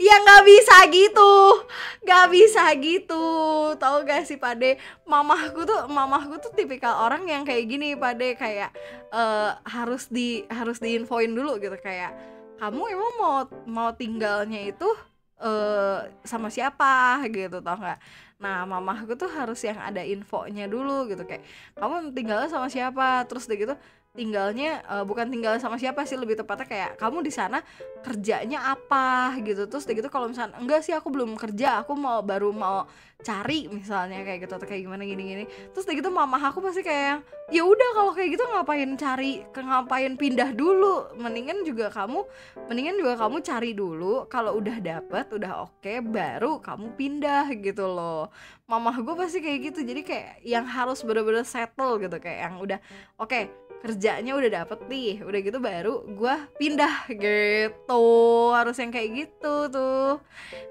ya nggak bisa gitu. Nggak bisa gitu. Tau gak sih pade mamahku tuh mamahku tuh tipikal orang yang kayak gini pade kayak uh, harus di harus diinfoin dulu gitu. Kayak kamu emang mau mau tinggalnya itu uh, sama siapa? gitu tau nggak? Nah mamahku tuh harus yang ada infonya dulu gitu. Kayak kamu tinggalnya sama siapa? Terus deh gitu tinggalnya uh, bukan tinggal sama siapa sih lebih tepatnya kayak kamu di sana kerjanya apa? gitu. Terus gitu kalau misalnya enggak sih aku belum kerja aku mau baru mau cari misalnya kayak gitu atau kayak gimana gini-gini. Terus gitu mama aku pasti kayak ya udah kalau kayak gitu ngapain cari ngapain pindah dulu? Mendingan juga kamu mendingan juga kamu cari dulu. Kalau udah dapet udah oke okay, baru kamu pindah gitu loh. Mama gue pasti kayak gitu. Jadi kayak yang harus bener-bener settle gitu kayak yang udah oke okay, kerjanya udah dapet nih udah gitu baru gue pindah gitu. Harus yang kayak gitu tuh.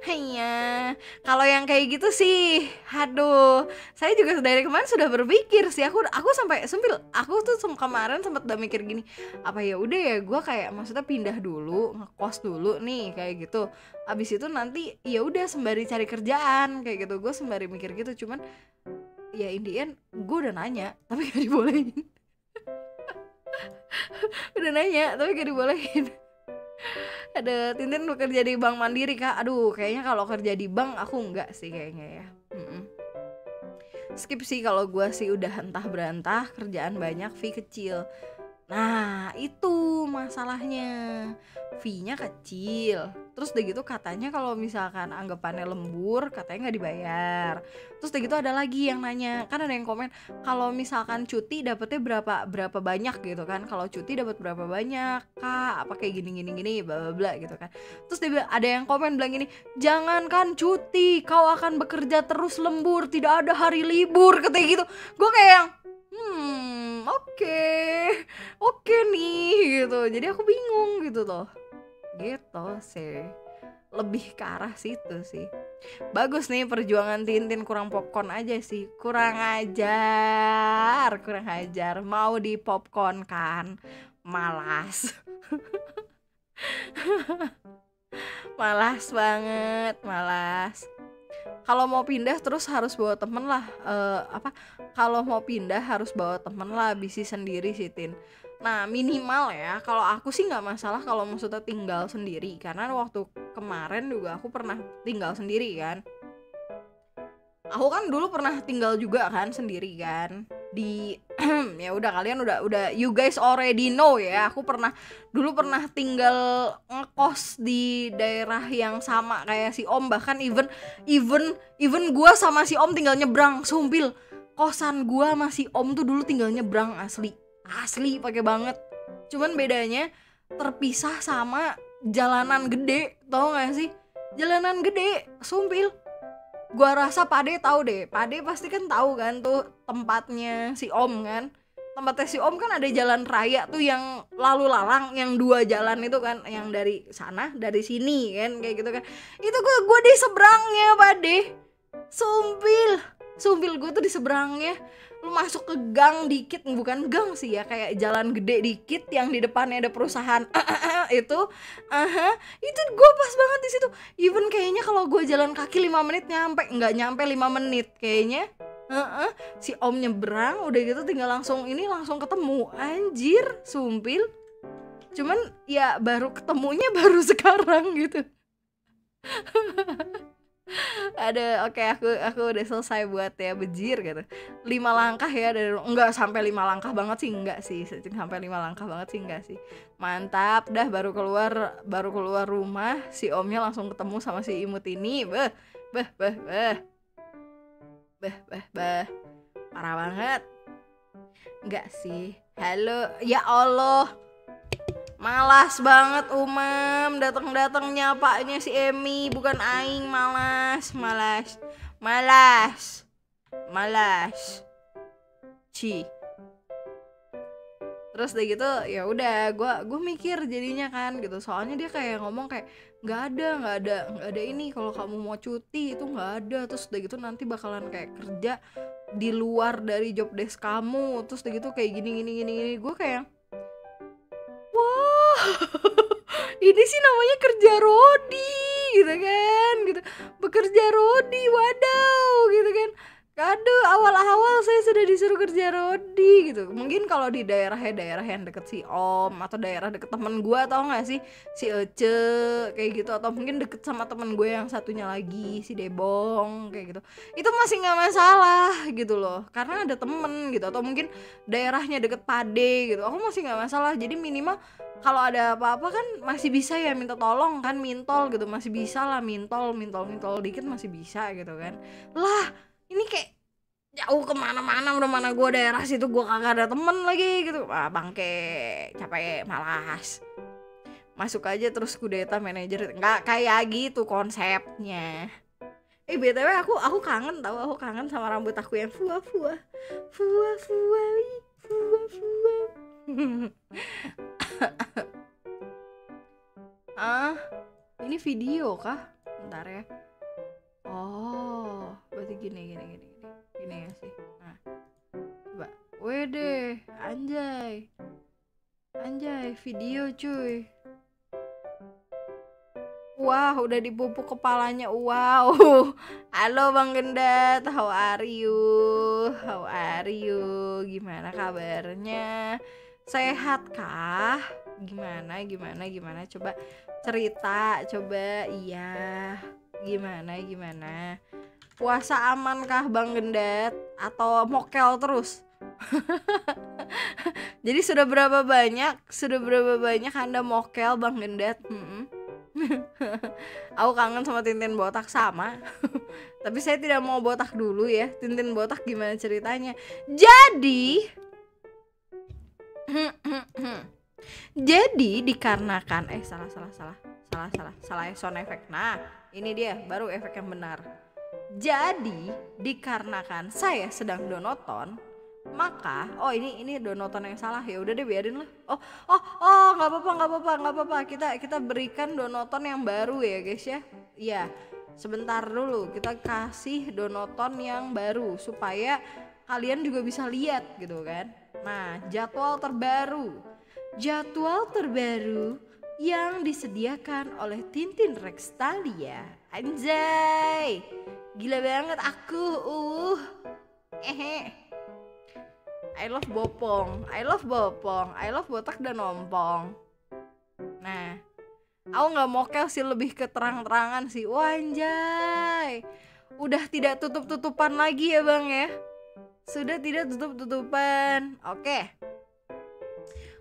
Hanya kalau yang kayak gitu sih aduh. Saya juga dari kemarin sudah berpikir sih aku aku sampai sempil aku tuh kemarin sempat udah mikir gini apa ya udah ya gue kayak maksudnya pindah dulu ngekos dulu nih kayak gitu. Abis itu nanti ya udah sembari cari kerjaan kayak gitu. Gue sembari mikir gitu cuman ya in the end gue udah nanya tapi gak dibolehin udah nanya tapi gak dibolehin. Ada Tintin bekerja di bank mandiri kak. Aduh kayaknya kalau kerja di bank aku enggak sih kayaknya ya. Mm-mm. skip sih kalau gue sih udah entah berantah kerjaan banyak fee kecil nah itu masalahnya. Fee-nya kecil. Terus udah gitu katanya kalau misalkan anggapannya lembur katanya nggak dibayar. Terus udah gitu ada lagi yang nanya kan ada yang komen kalau misalkan cuti dapetnya berapa berapa banyak? gitu kan. Kalau cuti dapat berapa banyak kak? Apa kayak gini gini gini bla bla bla gitu kan. Terus dia bilang, ada yang komen bilang gini jangankan cuti kau akan bekerja terus lembur tidak ada hari libur katanya gitu. Gue kayak yang hmm oke. Okay. oke okay nih gitu. Jadi aku bingung gitu loh. Gitu sih. Lebih ke arah situ sih. Bagus nih perjuangan Tintin kurang popcorn aja sih. Kurang ajar kurang ajar. Mau di popcorn kan? Malas. Malas banget malas kalau mau pindah terus harus bawa temen lah uh, apa kalau mau pindah harus bawa temen lah bisi sendiri sih tin. Nah minimal ya kalau aku sih nggak masalah kalau maksudnya tinggal sendiri. Karena waktu kemarin juga aku pernah tinggal sendiri kan aku kan dulu pernah tinggal juga kan sendiri kan. Di ya udah kalian udah udah you guys already know ya. Aku pernah dulu pernah tinggal ngekos di daerah yang sama kayak si Om. Bahkan even even even gua sama si Om tinggal nyebrang. Sumpil kosan gua sama si Om tuh dulu tinggal nyebrang asli. Asli pakai banget. Cuman bedanya terpisah sama jalanan gede. Tau gak sih? Jalanan gede sumpil gua rasa pade tahu deh. Pade pasti kan tahu kan tuh tempatnya si om kan. Tempatnya si om kan ada jalan raya tuh yang lalu lalang yang dua jalan itu kan yang dari sana dari sini kan kayak gitu kan. Itu gua gua di seberangnya pade sumpil. Sumpil gue tuh di seberangnya lu masuk ke gang dikit bukan gang sih ya kayak jalan gede dikit yang di depannya ada perusahaan. Itu aha itu gue pas banget di situ. Even kayaknya kalau gue jalan kaki 5 menit nyampe nggak nyampe 5 menit kayaknya. Uh-uh. si om nyebrang udah gitu tinggal langsung ini langsung ketemu. Anjir sumpil. Cuman ya baru ketemunya baru sekarang gitu ada oke okay, aku aku udah selesai buat ya bejir gitu. Lima langkah ya dari enggak sampai lima langkah banget sih enggak sih. Sampai lima langkah banget sih enggak sih. Mantap dah baru keluar baru keluar rumah si omnya langsung ketemu sama si imut ini. Beh beh beh beh. Beh beh beh. Parah banget. Enggak sih. Halo ya allah Malas banget umam datang-datang nyapanya si Emi bukan aing malas, malas. Malas. Malas. Ci. Terus deh gitu ya udah gue gue mikir jadinya kan gitu soalnya dia kayak ngomong kayak nggak ada nggak ada nggak ada ini kalau kamu mau cuti itu nggak ada terus udah gitu nanti bakalan kayak kerja di luar dari job desk kamu terus udah gitu kayak gini gini gini gini gue kayak ini sih namanya kerja rodi gitu kan gitu. Bekerja rodi wadaw gitu kan Aduh, awal-awal saya sudah disuruh kerja rodi gitu. Mungkin kalau di daerah ya daerah yang deket si Om atau daerah deket temen gue tau gak sih si Ece kayak gitu atau mungkin deket sama temen gue yang satunya lagi si Debong kayak gitu. Itu masih nggak masalah gitu loh, karena ada temen gitu atau mungkin daerahnya deket Pade gitu. Aku masih nggak masalah. Jadi minimal kalau ada apa-apa kan masih bisa ya minta tolong kan mintol gitu masih bisa lah mintol mintol mintol dikit masih bisa gitu kan lah ini kayak jauh ke mana-mana udah mana gue daerah situ gue kagak ada temen lagi gitu. Ah bangke capek malas. Masuk aja terus kudeta manajer. Nggak kayak gitu konsepnya. Eh btw aku aku kangen tau aku kangen sama rambut aku yang fuwa fuwa fuwa fuwa fuwa fuwa ah ini video kah? Bentar ya oh berarti gini gini gini gini gini ya sih nah coba wede anjay anjay video cuy Wah, udah dipupuk kepalanya. Wow. Halo Bang Gendat, how are you? How are you? Gimana kabarnya? Sehat kah? Gimana? Gimana? Gimana? Coba cerita, coba. Iya. Gimana? Gimana? Puasa aman kah Bang Gendat atau mokel terus? Jadi sudah berapa banyak? Sudah berapa banyak Anda mokel Bang Gendat? Hmm aku kangen sama Tintin botak sama tapi saya tidak mau botak dulu ya Tintin botak gimana ceritanya jadi jadi dikarenakan eh salah salah salah salah salah salah sound effect nah ini dia baru efek yang benar. Jadi dikarenakan saya sedang donoton maka oh ini ini donoton yang salah ya. Udah deh biarin lah. Oh oh oh nggak apa-apa nggak apa-apa nggak apa-apa. Kita kita berikan donoton yang baru ya guys ya. Iya sebentar dulu. Kita kasih donoton yang baru supaya kalian juga bisa lihat gitu kan. Nah jadwal terbaru. Jadwal terbaru yang disediakan oleh Tintin Rextalia anjay! Gila banget aku uh. Ehe I love bopong I love bopong I love botak dan ompong. Nah aku nggak mokel sih lebih ke terang-terangan sih. Wanjay udah tidak tutup-tutupan lagi ya bang ya? Sudah tidak tutup-tutupan. Oke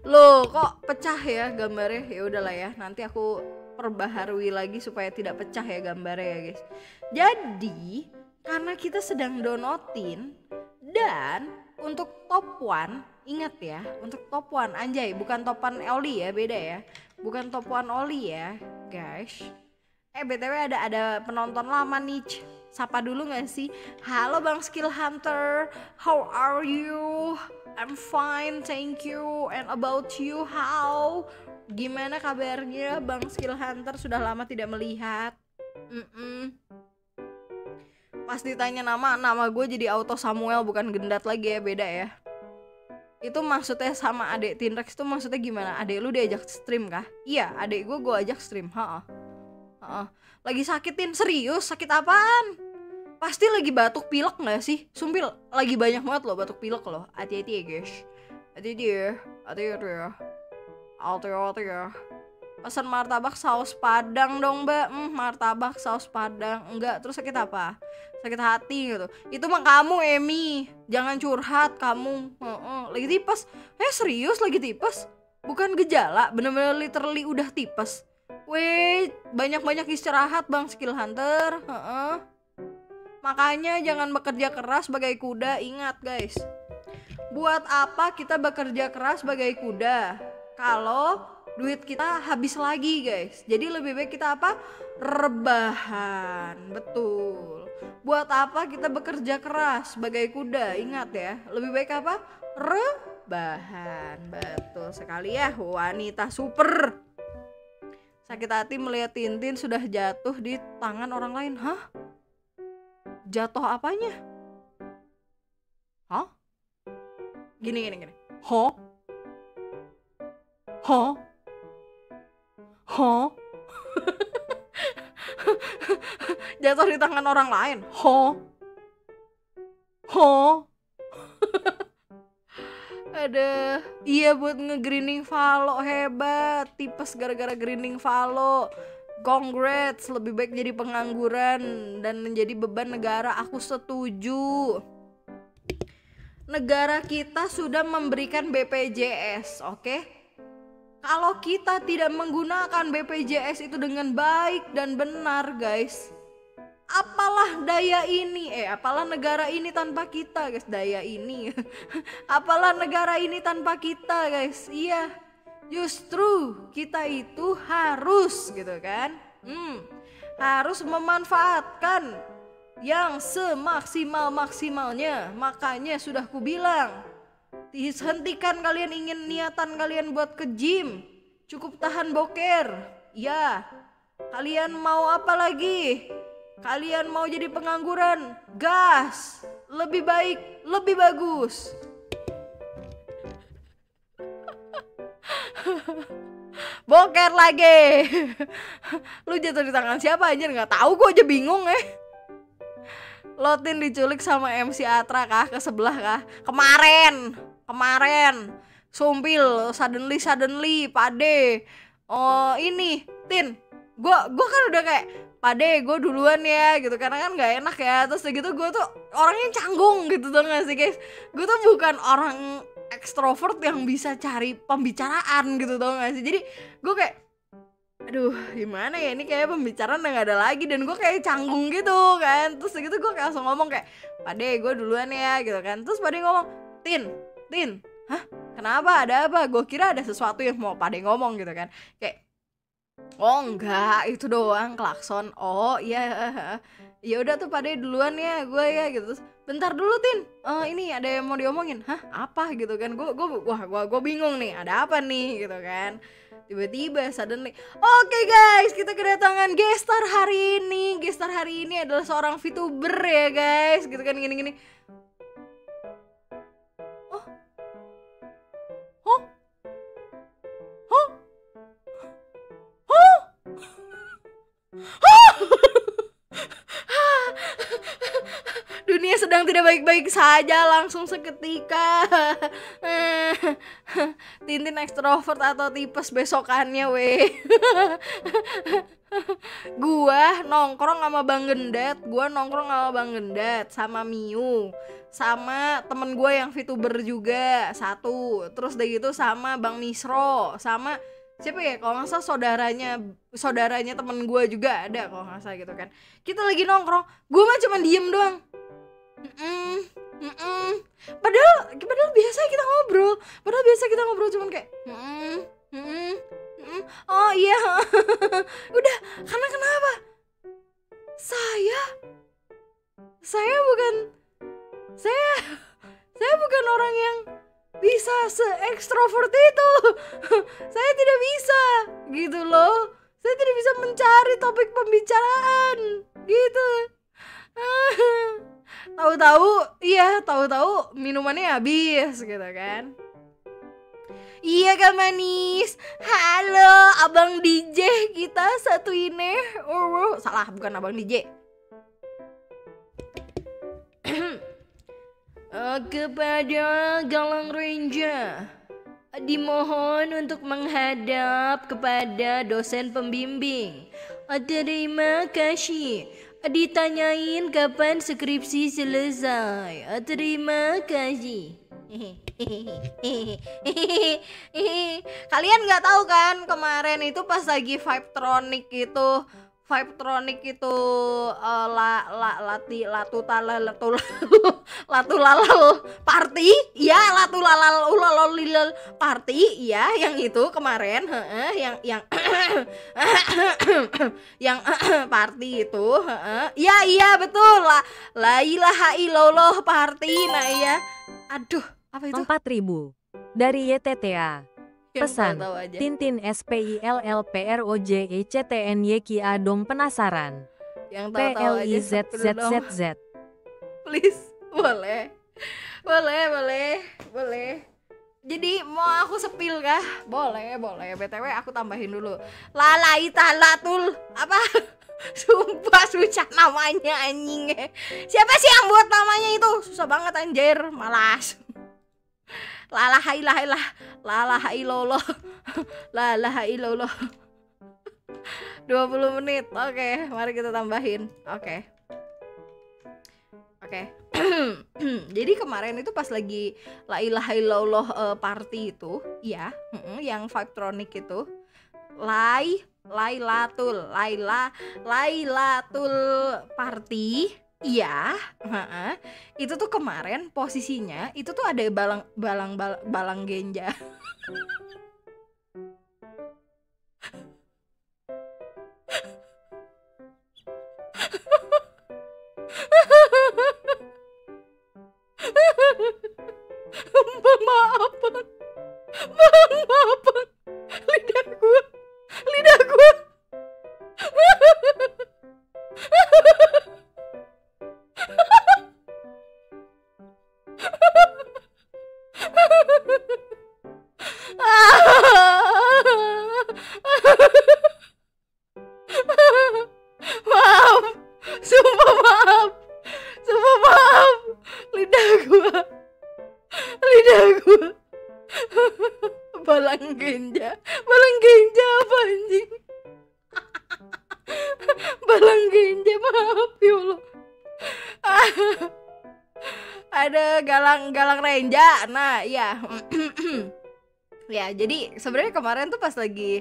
Loh, kok pecah ya gambarnya? Ya udahlah ya, nanti aku perbaharui lagi supaya tidak pecah ya gambarnya ya, guys. Jadi, karena kita sedang donotin dan untuk top one ingat ya untuk top one anjay bukan top one Oli ya beda ya bukan top one Oli ya guys eh btw ada ada penonton lama nih sapa dulu gak sih? Halo bang skill hunter. How are you? I'm fine thank you. And about you how? Gimana kabarnya bang skill hunter? Sudah lama tidak melihat. Mm -mm pas ditanya nama nama gue jadi auto Samuel bukan gendat lagi ya beda ya. Itu maksudnya sama adik Tinrex itu maksudnya gimana? Adik lu diajak stream kah? Iya adik gue gue ajak stream ha ha lagi sakitin serius? Sakit apaan pasti lagi batuk pilek nggak sih? Sumpil lagi banyak banget loh batuk pilek loh. Hati-hati ya guys. Hati-hati ya hati-hati ya. Hati-hati ya. Pesan martabak saus padang dong mbak. Hmm, martabak saus padang. Enggak terus sakit apa? Sakit hati gitu. Itu mah kamu Emi. Jangan curhat kamu. Uh -uh. lagi tipes. Eh serius? Lagi tipes? Bukan gejala. Bener-bener literally udah tipes. Weh, banyak-banyak istirahat bang. Skill hunter. Uh -uh. Makanya jangan bekerja keras sebagai kuda. Ingat guys, buat apa kita bekerja keras sebagai kuda? Kalau duit kita habis lagi guys. Jadi lebih baik kita apa? Rebahan. Betul. Buat apa kita bekerja keras sebagai kuda? Ingat ya. Lebih baik apa? Rebahan. Betul sekali ya. Wanita super. Sakit hati melihat Tintin sudah jatuh di tangan orang lain. Hah jatuh apanya? Hah? Gini gini gini. Ho? Ho? Ho? Jatuh di tangan orang lain? Ho? Ho? Ada iya buat nge-greening Valo hebat. Tipes gara-gara greening Valo congrats lebih baik jadi pengangguran dan menjadi beban negara. Aku setuju. Negara kita sudah memberikan BPJS oke? Okay? Kalau kita tidak menggunakan BPJS itu dengan baik dan benar, guys, apalah daya ini? Eh apalah negara ini tanpa kita guys? Daya ini. Apalah negara ini tanpa kita guys? Iya justru kita itu harus gitu kan? Hmm, harus memanfaatkan yang semaksimal maksimalnya makanya sudah ku bilang hentikan kalian ingin niatan kalian buat ke gym cukup tahan boker. Ya kalian mau apa lagi? Kalian mau jadi pengangguran? Gas. Lebih baik lebih bagus boker lagi. Lu jatuh di tangan siapa aja nggak tahu gue aja bingung eh. Lotin diculik sama MC Atra kah? Ke sebelah kah? Kemarin kemarin. Sumpil suddenly suddenly pade oh ini tin. Gue gue kan udah kayak pade gue duluan ya gitu. Karena kan nggak enak ya. Terus gitu gue tuh orangnya canggung gitu. Tuh gak sih guys? Gue tuh bukan orang ekstrovert yang bisa cari pembicaraan gitu tau gak sih? Jadi gue kayak aduh gimana ya? Ini kayak pembicaraan udah gak ada lagi. Dan gue kayak canggung gitu kan. Terus gitu gue kayak langsung ngomong kayak pade gue duluan ya gitu kan. Terus pade ngomong tin tin hah? Kenapa? Ada apa? Gue kira ada sesuatu yang mau pade ngomong gitu kan. Kayak oh enggak. Itu doang klakson. Oh iya. Ya udah tuh pade duluan ya gue ya gitu. Bentar dulu tin. Uh, ini ada yang mau diomongin. Hah? Apa? Gitu kan. Gue gue wah gue gue bingung nih ada apa nih? Gitu kan. Tiba-tiba suddenly. Oke okay guys. Kita kedatangan gestar hari ini. Gestar hari ini adalah seorang VTuber ya guys. Gitu kan gini-gini dunia sedang tidak baik-baik saja langsung seketika. Tintin ekstrovert atau tipes besokannya weh gua nongkrong sama Bang Gendet gua nongkrong sama Bang Gendet sama Miu sama temen gue yang VTuber juga satu. Terus dari gitu sama Bang Misro sama siapa ya? Kalau nggak salah saudaranya saudaranya temen gue juga ada kalau nggak salah gitu kan. Kita lagi nongkrong gue mah cuma diem doang. Mm -mm, padahal padahal biasa kita ngobrol. Padahal biasa kita ngobrol cuman kayak mm -mm, mm oh iya. Udah karena kenapa? Saya saya bukan saya saya bukan orang yang bisa se ekstrovert itu. Saya tidak bisa. Gitu loh. Saya tidak bisa mencari topik pembicaraan. Gitu. Tahu-tahu iya tahu-tahu minumannya habis gitu kan. Iya kan manis? Halo abang DJ kita satu ini. Oh, Salah bukan abang DJ kepada Galang Renja dimohon untuk menghadap kepada dosen pembimbing. Terima kasih. Ditanyain kapan skripsi selesai. Terima kasih. Kalian nggak tahu kan kemarin itu pas lagi Vibetronic itu Vibetronic itu uh, la la lati latu tala latu latu lalal party. Ya latu lalal ulalolilal party. Ya yang itu kemarin heeh yang yang yang party itu heeh. Ya iya betul. Lah la ilaha illallah party. Nah iya. Aduh apa itu? Empat ribu. Dari YTTA Pesan, Tintin SPILLPROJECTNYKA dong penasaran. Yang P L I Z Z Z Z. Please, boleh. Boleh, boleh, boleh. Jadi mau aku sepil kah? Boleh, boleh. BTW aku tambahin dulu. Lalai talatul apa? Sumpah susah namanya anjing Siapa sih yang buat namanya itu? Susah banget anjir, malas la ilaha illallah la ilaha illallah la ilaha illallah 20 menit. Oke okay, mari kita tambahin. Oke. Okay. oke. Okay. jadi kemarin itu pas lagi la ilaha illallah uh, party itu ya yang Vibetronic itu lai Lailatul Laila Lailatul party Iya, uh-uh. itu tuh kemarin posisinya itu tuh ada balang balang balang, balang genja. jadi sebenarnya kemarin tuh pas lagi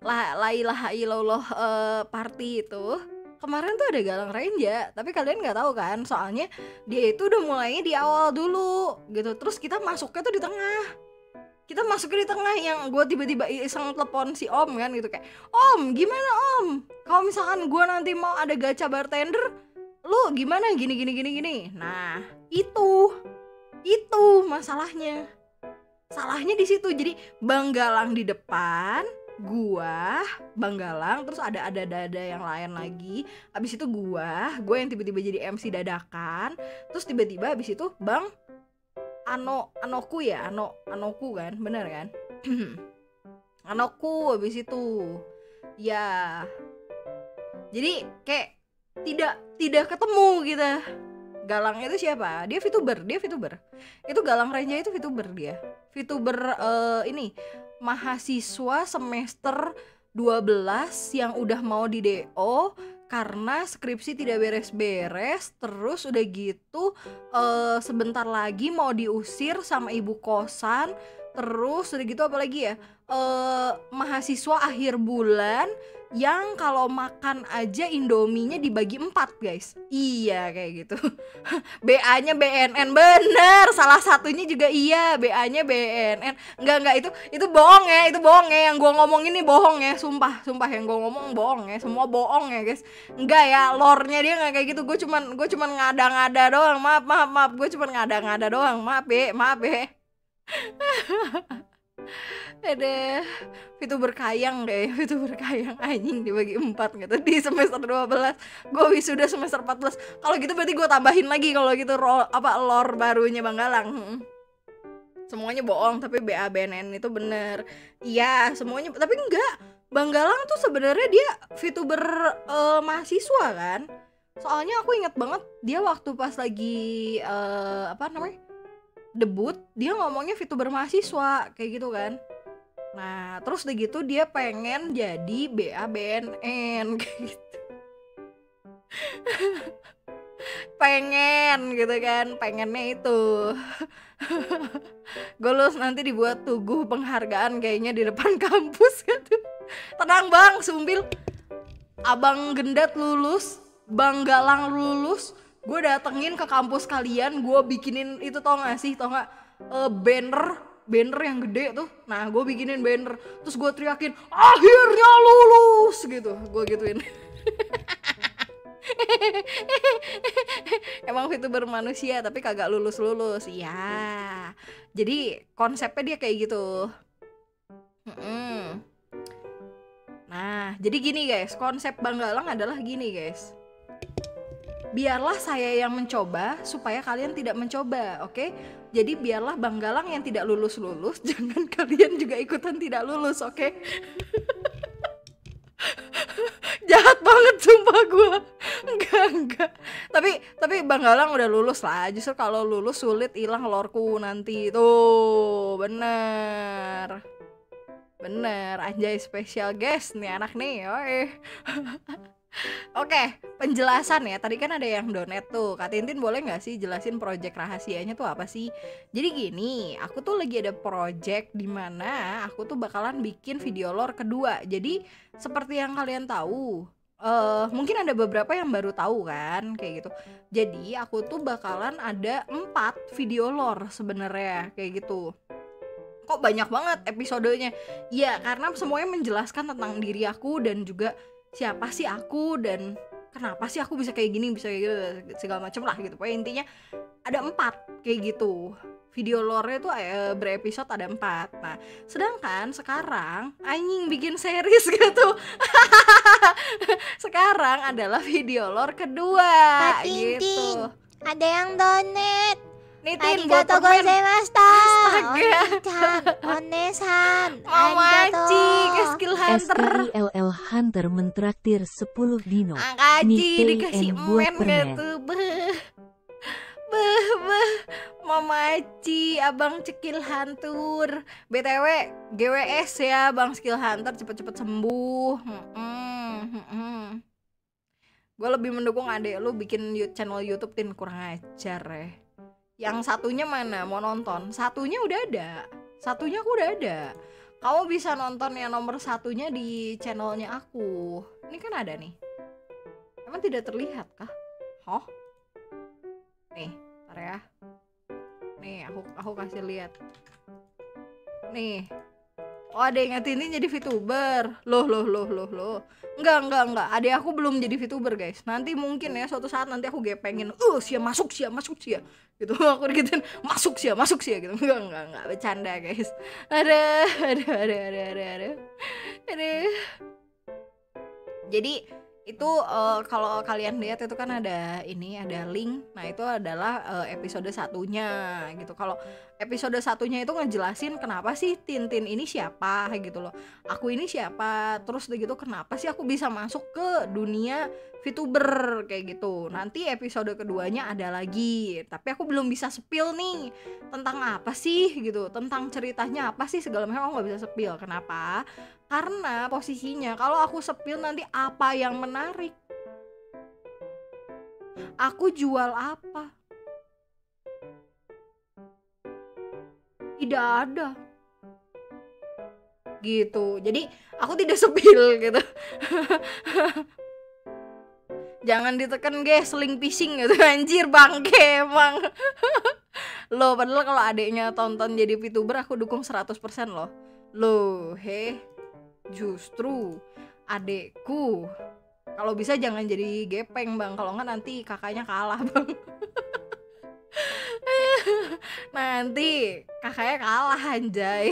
la la ilaha illallah eh, party itu kemarin tuh ada galang renja tapi kalian nggak tahu kan soalnya dia itu udah mulainya di awal dulu gitu. Terus kita masuknya tuh di tengah. Kita masuknya di tengah yang gue tiba-tiba iseng telepon si om kan gitu. Kayak om gimana om? Kalau misalkan gue nanti mau ada gacha bartender lu gimana? Gini gini gini gini. Nah itu itu masalahnya salahnya di situ. Jadi bang galang di depan gua bang galang terus ada ada dada yang lain lagi. Abis itu gua gua yang tiba-tiba jadi MC dadakan. Terus tiba-tiba abis itu bang ano anoku ya? Ano anoku kan? Bener kan? Anoku abis itu. Ya. Jadi kayak tidak tidak ketemu gitu Galang itu siapa? Dia VTuber, dia VTuber. Itu Galang Renja itu VTuber dia. VTuber eh, ini mahasiswa semester 12 yang udah mau di DO karena skripsi tidak beres-beres terus udah gitu eh, sebentar lagi mau diusir sama ibu kosan terus udah gitu apa lagi ya eh mahasiswa akhir bulan yang kalau makan aja indominya dibagi empat guys. Iya kayak gitu. BA nya BNN bener. Salah satunya juga iya BA nya BNN enggak enggak itu itu bohong ya itu bohong ya. Yang gua ngomong ini bohong ya sumpah sumpah. Yang gua ngomong bohong ya semua bohong ya guys. Enggak ya lore-nya dia nggak kayak gitu. Gue cuman gue cuman ngada-ngada doang. Maaf maaf maaf. Gue cuman ngada-ngada doang. Maaf be maaf be ada itu berkayang deh itu berkayang. Anjing dibagi empat gitu di semester 12 gue wisuda semester 14 kalau gitu berarti gue tambahin lagi kalau gitu ro apa lore barunya Bang Galang. Semuanya bohong tapi BABNN itu bener. Iya semuanya tapi enggak. Bang Galang tuh sebenarnya dia VTuber eh, mahasiswa kan? Soalnya aku inget banget dia waktu pas lagi eh, apa namanya debut dia ngomongnya VTuber mahasiswa kayak gitu kan. Nah terus udah gitu dia pengen jadi BABNN kayak gitu. Pengen gitu kan pengennya itu. Gue lulus nanti dibuat tugu penghargaan kayaknya di depan kampus gitu. Tenang bang sumpil. Abang gendat lulus bang galang lulus gue datengin ke kampus kalian gue bikinin itu tau gak sih tau gak Eh, banner banner yang gede tuh. Nah gue bikinin banner. Terus gue teriakin akhirnya lulus gitu. Gue gituin. Emang VTuber manusia tapi kagak lulus lulus iya. Jadi konsepnya dia kayak gitu. Nah jadi gini guys. Konsep Bang Galang adalah gini guys biarlah saya yang mencoba supaya kalian tidak mencoba oke? Jadi biarlah Bang Galang yang tidak lulus lulus jangan kalian juga ikutan tidak lulus oke? Jahat banget sumpah gue enggak enggak. Tapi tapi Bang Galang udah lulus lah. Justru kalau lulus sulit hilang lorku nanti. Tuh bener. Bener anjay spesial guest nih anak nih oi Oke, penjelasan ya. Tadi kan ada yang donate tuh. Kak Tintin boleh nggak sih jelasin project rahasianya tuh apa sih? Jadi gini, aku tuh lagi ada project di mana aku tuh bakalan bikin video lore kedua. Jadi seperti yang kalian tahu, eh mungkin ada beberapa yang baru tahu kan, kayak gitu. Jadi aku tuh bakalan ada empat video lore sebenarnya kayak gitu. Kok banyak banget episodenya? Ya karena semuanya menjelaskan tentang diri aku dan juga siapa sih aku dan kenapa sih aku bisa kayak gini bisa kayak gitu segala macem lah gitu. Pokoknya intinya ada empat kayak gitu. Video lore itu eh, berepisode ada empat. Nah sedangkan sekarang anjing bikin series gitu. Sekarang adalah video lore kedua gitu. Ada yang donate. Nitin Arigato gozaimashita. Astaga. One-san, skill hunter. SKILL Hunter mentraktir 10 dino. Angkaci Nite dikasih men gitu. Beh Beh beh Mamaci Abang Cekil Hunter BTW GWS ya Bang Skill Hunter cepet-cepet sembuh. Gue lebih mendukung adek lu bikin channel YouTube tin kurang ajar ya yang satunya mana? Mau nonton? Satunya udah ada. Satunya aku udah ada kamu bisa nonton yang nomor satunya di channelnya aku. Ini kan ada nih. Emang tidak terlihat kah? Hah? nih ntar ya. Nih aku aku kasih lihat. Nih Oh ada yang ini jadi VTuber. Loh loh loh loh loh. Enggak enggak enggak. Adik aku belum jadi VTuber guys. Nanti mungkin ya suatu saat nanti aku gepengin Uh sia masuk sia masuk sia. Gitu. Aku digituin Masuk sia masuk sia. Gitu. Enggak enggak enggak. Bercanda guys. Ada ada ada ada ada. Ada. Jadi itu eh, kalau kalian lihat itu kan ada ini ada link. Nah itu adalah eh, episode satunya gitu. Kalau episode satunya itu ngejelasin kenapa sih Tintin ini siapa gitu loh. Aku ini siapa terus gitu kenapa sih aku bisa masuk ke dunia VTuber kayak gitu. Nanti episode keduanya ada lagi tapi aku belum bisa spill nih tentang apa sih gitu. Tentang ceritanya apa sih segala macam aku nggak bisa spill. Kenapa karena posisinya kalau aku spill nanti apa yang menarik? Aku jual apa? Tidak ada. Gitu. Jadi aku tidak spill gitu. Jangan ditekan guys. Link phishing gitu. Anjir bangke emang. Lo padahal kalau adiknya tonton jadi VTuber aku dukung 100% loh. Lo he justru adekku. Kalau bisa jangan jadi gepeng bang. Kalau nggak nanti kakaknya kalah bang. Nanti kakaknya kalah anjay.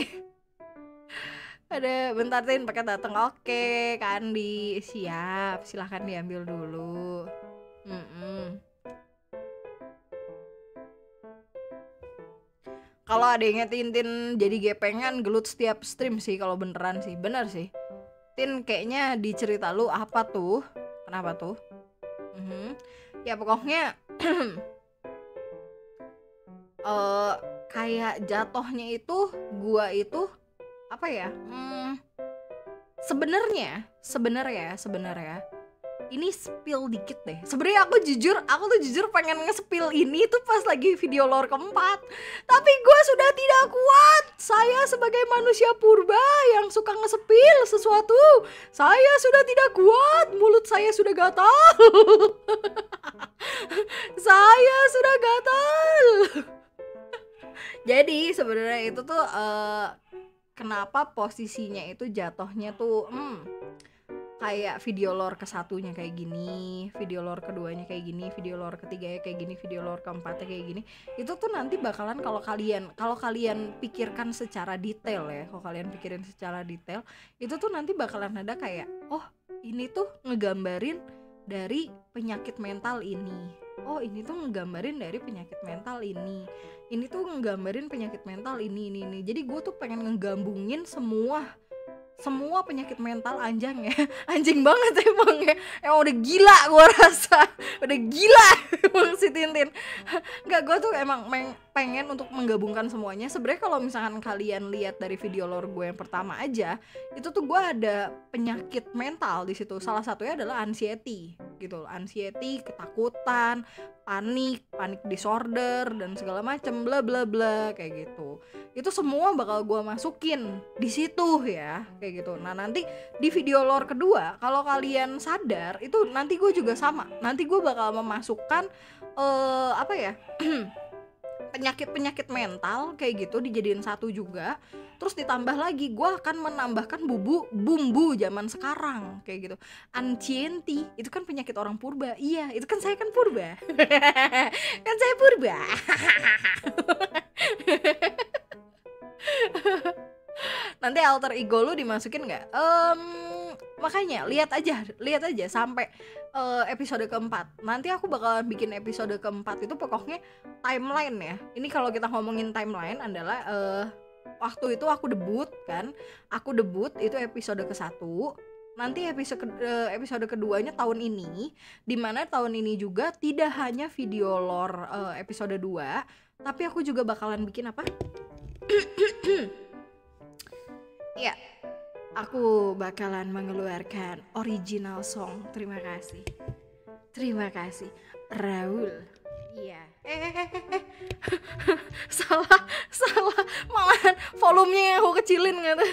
Ada bentar tin pakai datang oke Kandi siap. Silahkan diambil dulu. Mm-mm. Kalau adanya Tintin jadi gepengan gelut setiap stream sih kalau beneran sih. Bener sih. Tin kayaknya di lu apa tuh? Kenapa tuh? Mhm. ya pokoknya eh kayak jatohnya itu gua itu apa ya? Hmm, sebenarnya sebenarnya sebenarnya ini spill dikit deh. Sebenarnya aku jujur aku tuh jujur pengen nge-spill ini tuh pas lagi video lore keempat. Tapi gue sudah tidak kuat. Saya sebagai manusia purba yang suka nge-spill sesuatu saya sudah tidak kuat. Mulut saya sudah gatal. Saya sudah gatal. Jadi sebenarnya itu tuh eh, kenapa posisinya itu jatuhnya tuh hmm, kayak video lore ke satunya kayak gini, video lore keduanya kayak gini, video lore ketiganya kayak gini, video lore keempatnya kayak gini. Itu tuh nanti bakalan kalau kalian kalau kalian pikirkan secara detail ya, kalau kalian pikirin secara detail, itu tuh nanti bakalan ada kayak oh, ini tuh ngegambarin dari penyakit mental ini. Oh, ini tuh ngegambarin dari penyakit mental ini. Ini tuh ngegambarin penyakit mental ini ini ini. Jadi gue tuh pengen ngegabungin semua semua penyakit mental anjing ya. Anjing banget emang ya. Emang udah gila gue rasa. Udah gila emang si Tintin. Nggak gue tuh emang meng- pengen untuk menggabungkan semuanya. Sebenarnya kalau misalkan kalian lihat dari video lore gue yang pertama aja itu tuh gue ada penyakit mental di situ. Salah satunya adalah anxiety gitu loh. Anxiety ketakutan panik panik disorder dan segala macem bla bla bla kayak gitu. Itu semua bakal gue masukin di situ ya kayak gitu. Nah nanti di video lore kedua kalau kalian sadar itu nanti gue juga sama. Nanti gue bakal memasukkan eh apa ya penyakit-penyakit mental kayak gitu dijadiin satu juga. Terus ditambah lagi gue akan menambahkan bubu bumbu zaman sekarang kayak gitu. Ancienti itu kan penyakit orang purba. Iya itu kan saya kan purba. Kan saya purba nanti alter ego lu dimasukin nggak? Em, makanya lihat aja lihat aja sampai eh, episode keempat. Nanti aku bakalan bikin episode keempat itu pokoknya timeline ya. Ini kalau kita ngomongin timeline adalah eh, waktu itu aku debut kan? Aku debut itu episode ke satu. Nanti episode eh, episode keduanya tahun ini di mana tahun ini juga tidak hanya video lore eh, episode 2 tapi aku juga bakalan bikin apa ya aku bakalan mengeluarkan original song terima kasih Terima kasih, Raul. Iya. Eh, eh, eh, eh, eh. salah, salah. Malahan volumenya yang aku kecilin gitu.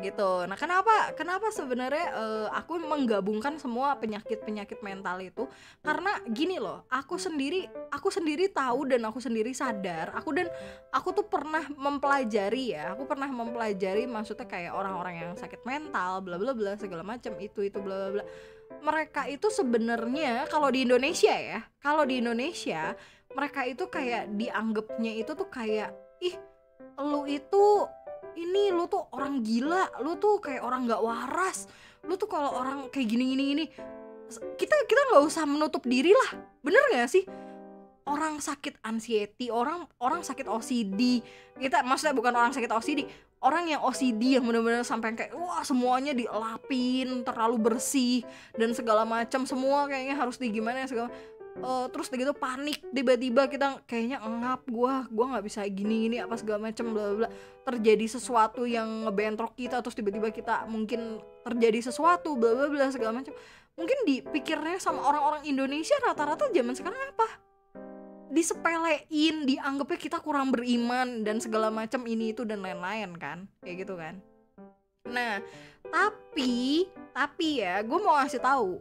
Gitu. Nah kenapa kenapa sebenarnya eh, aku menggabungkan semua penyakit-penyakit mental itu karena gini loh, aku sendiri aku sendiri tahu dan aku sendiri sadar, aku dan aku tuh pernah mempelajari ya, aku pernah mempelajari maksudnya kayak orang-orang yang sakit mental, bla bla bla segala macam itu itu bla bla bla. Mereka itu sebenarnya kalau di Indonesia ya, kalau di Indonesia mereka itu kayak dianggapnya itu tuh kayak ih lu itu ini lu tuh orang gila lu tuh kayak orang nggak waras. Lu tuh kalau orang kayak gini gini gini kita kita nggak usah menutup diri lah. Bener nggak sih? Orang sakit anxiety orang orang sakit OCD kita maksudnya bukan orang sakit OCD orang yang OCD yang bener-bener sampai kayak wah semuanya dielapin terlalu bersih dan segala macam. Semua kayaknya harus di gimana ya segala eh, terus gitu panik tiba-tiba kita kayaknya ngap gua gua nggak bisa gini gini apa segala macam bla bla terjadi sesuatu yang ngebentrok kita terus tiba-tiba kita mungkin terjadi sesuatu bla bla bla segala macam mungkin dipikirnya sama orang-orang Indonesia rata-rata zaman sekarang apa? Disepelein dianggapnya kita kurang beriman dan segala macam ini itu dan lain-lain kan? Kayak gitu kan? Nah tapi tapi ya gue mau ngasih tahu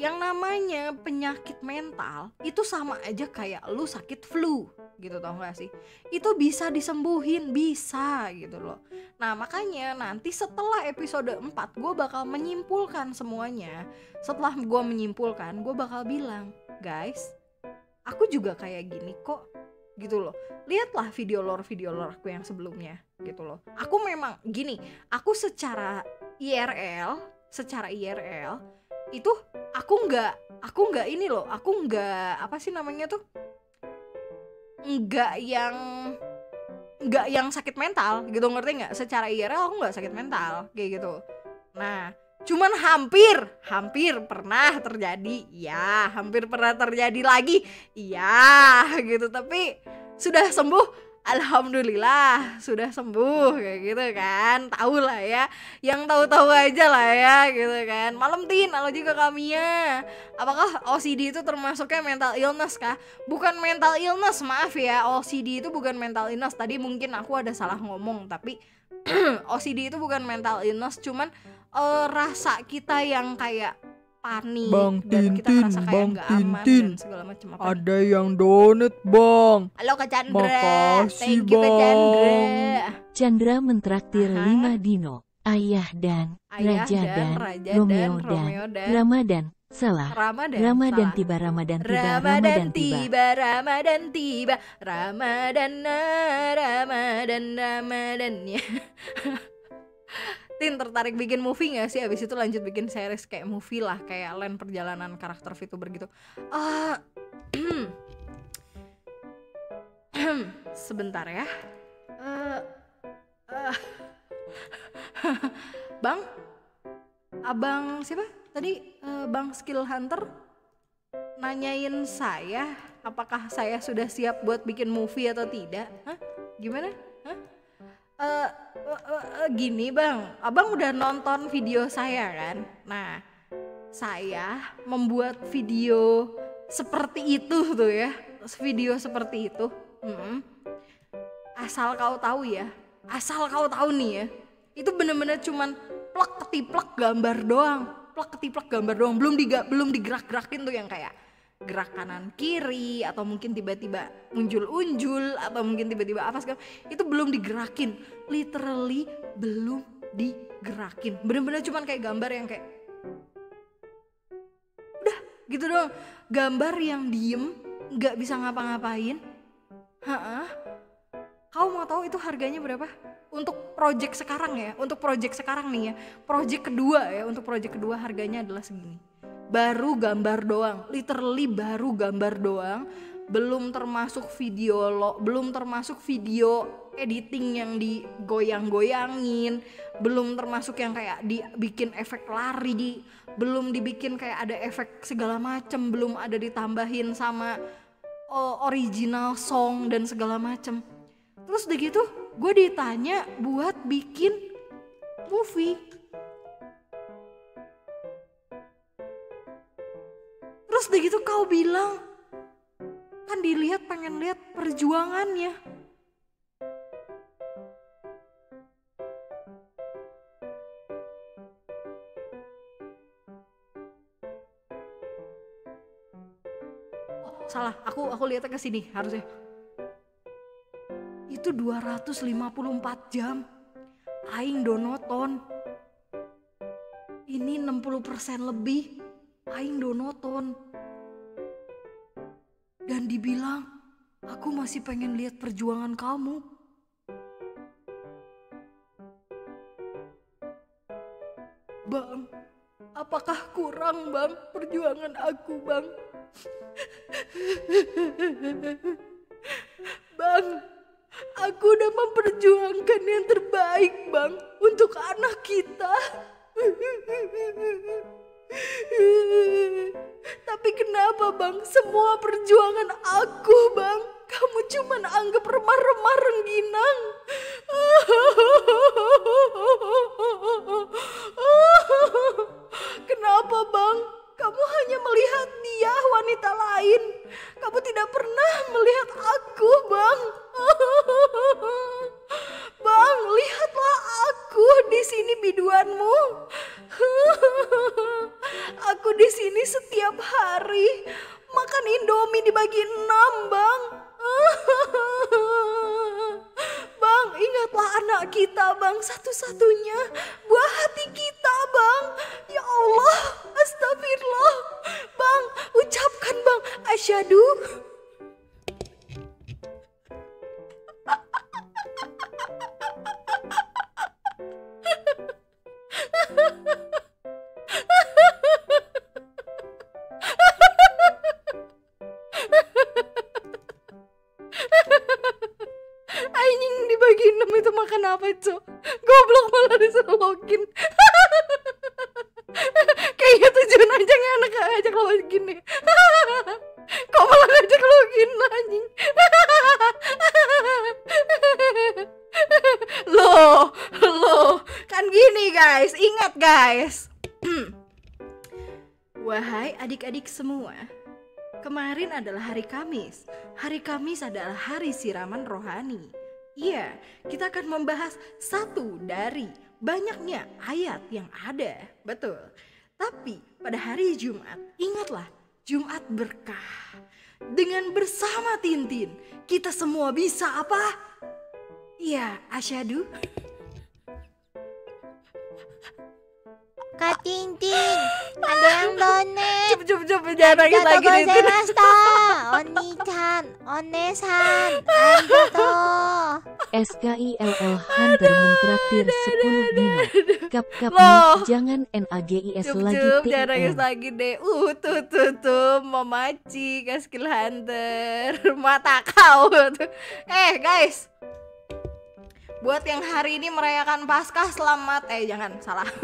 yang namanya penyakit mental itu sama aja kayak lu sakit flu gitu tau gak sih? Itu bisa disembuhin bisa gitu loh. Nah makanya nanti setelah episode 4 gue bakal menyimpulkan semuanya. Setelah gue menyimpulkan gue bakal bilang guys aku juga kayak gini kok gitu loh. Lihatlah video lore video lore aku yang sebelumnya gitu loh. Aku memang gini aku secara IRL secara IRL itu aku nggak aku nggak ini loh aku nggak apa sih namanya tuh? Nggak yang nggak yang sakit mental gitu ngerti nggak? Secara IRL aku nggak sakit mental kayak gitu. Nah cuman hampir hampir pernah terjadi ya hampir pernah terjadi lagi iya gitu. Tapi sudah sembuh Alhamdulillah sudah sembuh kayak gitu kan. Tahu lah ya yang tahu-tahu aja lah ya gitu kan. Malam tin halo juga kami ya apakah OCD itu termasuknya mental illness kah? Bukan mental illness maaf ya. OCD itu bukan mental illness. Tadi mungkin aku ada salah ngomong tapi OCD itu bukan mental illness. Cuman eh, rasa kita yang kayak panik Bang dan kita Tintin, ngerasa kayak Bang nggak aman Tintin. dan segala macam apa Ada yang donat bang halo Kak Chandra Makasih, thank you Kak Chandra Chandra mentraktir Aha. 5 dino. Ayah dan Ayah Raja dan dan Raja Romeo dan dan Romeo dan Ramadan. Salah. Ramadan Ramadan salah. tiba Ramadan tiba Ramadan Ramadan tiba. tiba, Ramadan tiba, Ramadan, Ramadan, Ramadan ya. Tin tertarik bikin movie gak sih? Abis itu lanjut bikin series kayak movie lah, kayak land perjalanan karakter VTuber gitu. Ah, sebentar ya. Eh, eh. bang, abang siapa? Tadi eh, Bang Skill Hunter nanyain saya apakah saya sudah siap buat bikin movie atau tidak? Hah? Gimana? Hah? Eh, eh, eh, gini bang, abang udah nonton video saya kan? Nah, saya membuat video seperti itu tuh ya, video seperti itu. Mm-mm. Asal kau tahu ya, asal kau tahu nih ya, itu bener-bener cuman plek ketiplek gambar doang, plek ketiplek gambar doang, belum diga, belum digerak-gerakin tuh yang kayak gerak kanan kiri atau mungkin tiba-tiba unjul-unjul atau mungkin tiba-tiba apa segala itu belum digerakin literally belum digerakin bener-bener cuman kayak gambar yang kayak udah gitu doang gambar yang diem nggak bisa ngapa-ngapain Hah? Kau mau tahu itu harganya berapa? Untuk project sekarang ya, untuk project sekarang nih ya. Project kedua ya, untuk project kedua harganya adalah segini. Baru gambar doang, literally baru gambar doang. Belum termasuk video lo, belum termasuk video editing yang digoyang-goyangin, belum termasuk yang kayak dibikin efek lari, belum dibikin kayak ada efek segala macem, belum ada ditambahin sama oh, original song dan segala macem. Terus udah gitu, gue ditanya buat bikin movie. Terus udah gitu kau bilang, kan dilihat pengen lihat perjuangannya. Oh, salah, aku aku lihatnya ke sini harusnya. Itu 254 jam. Aing do nonton. Ini 60% lebih. Aing do nonton. Dan dibilang, aku masih pengen lihat perjuangan kamu. Bang, apakah kurang bang perjuangan aku bang? bang, aku udah memperjuangkan yang terbaik bang untuk anak kita. Tapi kenapa bang semua perjuangan aku bang kamu cuman anggap remah-remah rengginang. Kenapa bang? Kamu hanya melihat dia wanita lain. Kamu tidak pernah melihat aku bang. Bang, lihatlah aku di sini biduanmu. Aku di sini setiap hari makan Indomie dibagi enam, Bang. Bang, ingatlah anak kita, Bang, satu-satunya buah hati kita, Bang. Ya Allah, astagfirullah. Bang, ucapkan, Bang, asyhadu Anjing itu? Goblok malah disuruh login. Kayaknya tujuan aja nggak enak ngajak login nih. Kok malah ngajak login anjing? Loh, loh, kan gini guys, ingat guys. Wahai adik-adik semua, Kemarin adalah hari Kamis. Hari Kamis adalah hari siraman rohani. Iya, kita akan membahas satu dari banyaknya ayat yang ada. Betul. Tapi pada hari Jumat, ingatlah Jumat berkah. Dengan bersama Tintin, kita semua bisa apa? Iya, asyadu. Kak Tintin, ada yang donate. Cup cup cup jangan nangis lagi Tintin. Gozaimashita. Oni-chan, One-san, arigato. SKILL Hunter mentraktir 10 dino. Kap kap jangan NAGIS lagi cup jangan nangis lagi deh. Uh tuh tuh tuh memaci ke skill hunter mata kau tuh. Eh guys, buat yang hari ini merayakan Paskah selamat eh jangan salah.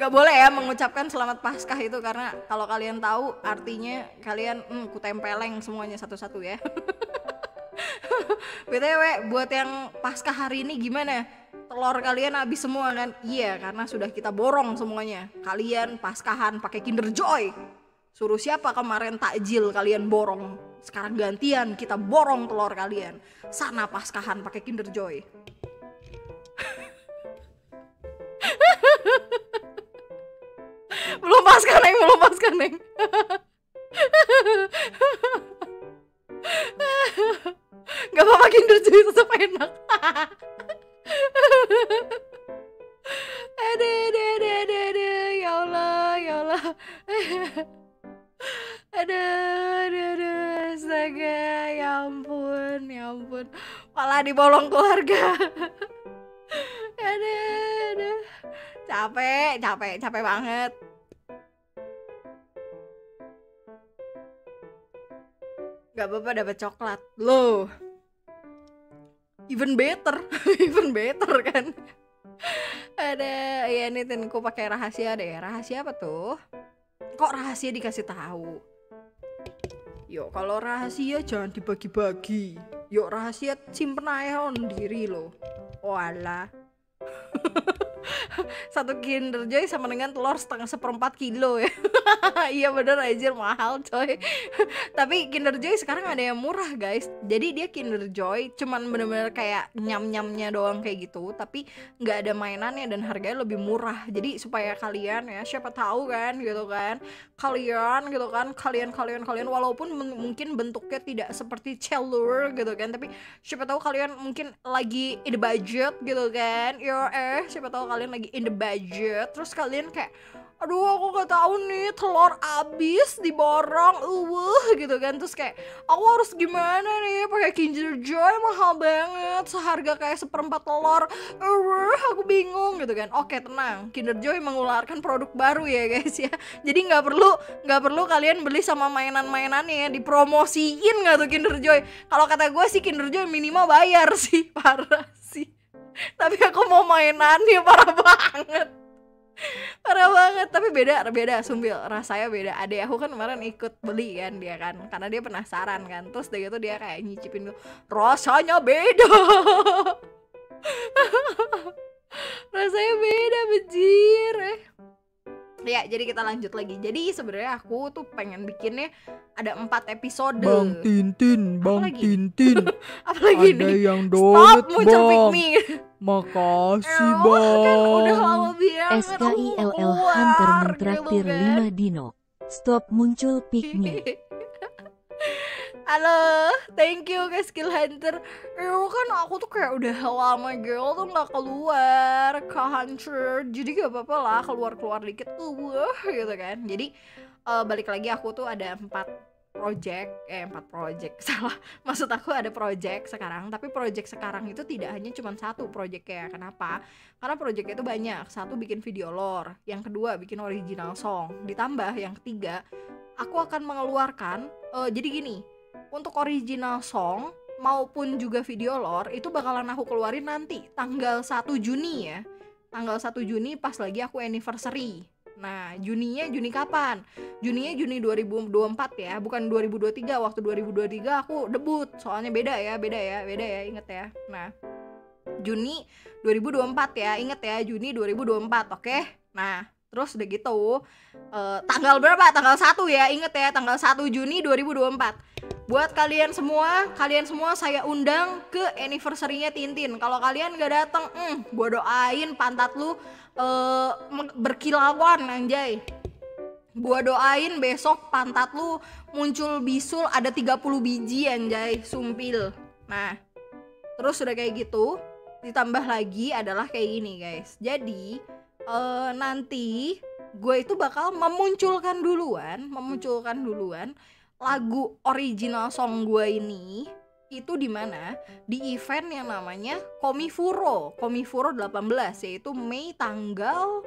Gak boleh ya mengucapkan selamat Paskah itu karena kalau kalian tahu artinya kalian hmm, kutempeleng semuanya satu-satu ya. BTW buat yang Paskah hari ini gimana? Telur kalian habis semua kan? Iya, karena sudah kita borong semuanya. Kalian Paskahan pakai Kinder Joy. Suruh siapa kemarin takjil kalian borong? Sekarang gantian kita borong telur kalian. Sana Paskahan pakai Kinder Joy. belum Paskah neng, belum Paskah neng. Gak apa-apa Kinder Joy tetap enak. aduh, aduh, aduh, aduh, ya Allah, ya Allah. Aduh, aduh, aduh, astaga, ya ampun, ya ampun. Malah dibolong keluarga. aduh, aduh. Capek, capek, capek banget. Gak apa-apa dapat coklat. Loh. Even better, even better kan. Ada ya ini Tinku pakai rahasia deh. Rahasia apa tuh? Kok rahasia dikasih tahu? Yuk, kalau rahasia jangan dibagi-bagi. Yuk, rahasia simpen aja on diri lo. Walah. satu Kinder Joy sama dengan telur setengah seperempat kilo ya. Iya bener aja mahal coy. Tapi Kinder Joy sekarang ada yang murah guys. Jadi dia Kinder Joy cuman bener-bener kayak nyam-nyamnya doang kayak gitu tapi nggak ada mainannya dan harganya lebih murah. Jadi supaya kalian ya siapa tahu kan gitu kan kalian gitu kan kalian kalian kalian walaupun mungkin bentuknya tidak seperti celur gitu kan tapi siapa tahu kalian mungkin lagi in the budget gitu kan. Ya eh siapa tahu kalian lagi in the budget terus kalian kayak aduh aku gak tahu nih telur abis di borong uh gitu kan. Terus kayak aku harus gimana nih pakai Kinder Joy mahal banget seharga kayak seperempat telur. Uh aku bingung gitu kan. Oke tenang Kinder Joy mengeluarkan produk baru ya guys ya. Jadi nggak perlu nggak perlu kalian beli sama mainan-mainannya ya dipromosiin nggak tuh Kinder Joy? Kalau kata gue sih Kinder Joy minimal bayar sih parah tapi aku mau mainannya parah banget. Parah banget tapi beda beda sumbil rasanya beda. Adek aku kan kemarin ikut beli kan dia kan. Karena dia penasaran kan. Terus dari itu dia kayak nyicipin gitu, rasanya beda. Rasanya beda bejir eh ya jadi kita lanjut lagi jadi sebenarnya aku tuh pengen bikinnya ada empat episode Bang Tintin, Bang lagi? Tintin. apalagi Ada nih yang stop donut, muncul pick Bang. me Makasih, Eh, kan udah Bang. lama SKILL aku Hunter mentraktir gitu kan. 5 dino. Stop muncul pick me. Halo, thank you guys Skill Hunter. Eh, kan aku tuh kayak udah lama girl tuh nggak keluar ke Hunter, jadi gak apa-apa lah keluar-keluar dikit, uh, gitu kan. Jadi eh, balik lagi aku tuh ada empat project, eh empat project salah. Maksud aku ada project sekarang, tapi project sekarang itu tidak hanya cuma satu project ya. Kenapa? Karena project itu banyak. Satu bikin video lore, yang kedua bikin original song, ditambah yang ketiga aku akan mengeluarkan eh, jadi gini untuk original song maupun juga video lore itu bakalan aku keluarin nanti tanggal 1 Juni ya. Tanggal 1 Juni pas lagi aku anniversary. Nah, Juninya Juni kapan? Juninya Juni 2024 ya, bukan 2023. Waktu 2023 aku debut. Soalnya beda ya, beda ya, beda ya, inget ya. Nah, Juni 2024 ya, inget ya, Juni 2024, oke? Nah, terus udah gitu eh, tanggal berapa? Tanggal 1 ya, inget ya, tanggal 1 Juni 2024 buat kalian semua kalian semua saya undang ke anniversary-nya Tintin. Kalau kalian gak datang hmm, gue doain pantat lu me- berkilauan anjay. Gue doain besok pantat lu muncul bisul ada 30 biji anjay. Sumpil. Nah terus udah kayak gitu ditambah lagi adalah kayak gini guys. Jadi eh, nanti gue itu bakal memunculkan duluan memunculkan duluan lagu original song gue ini itu di mana? Di event yang namanya Komifuro Komifuro 18 yaitu Mei tanggal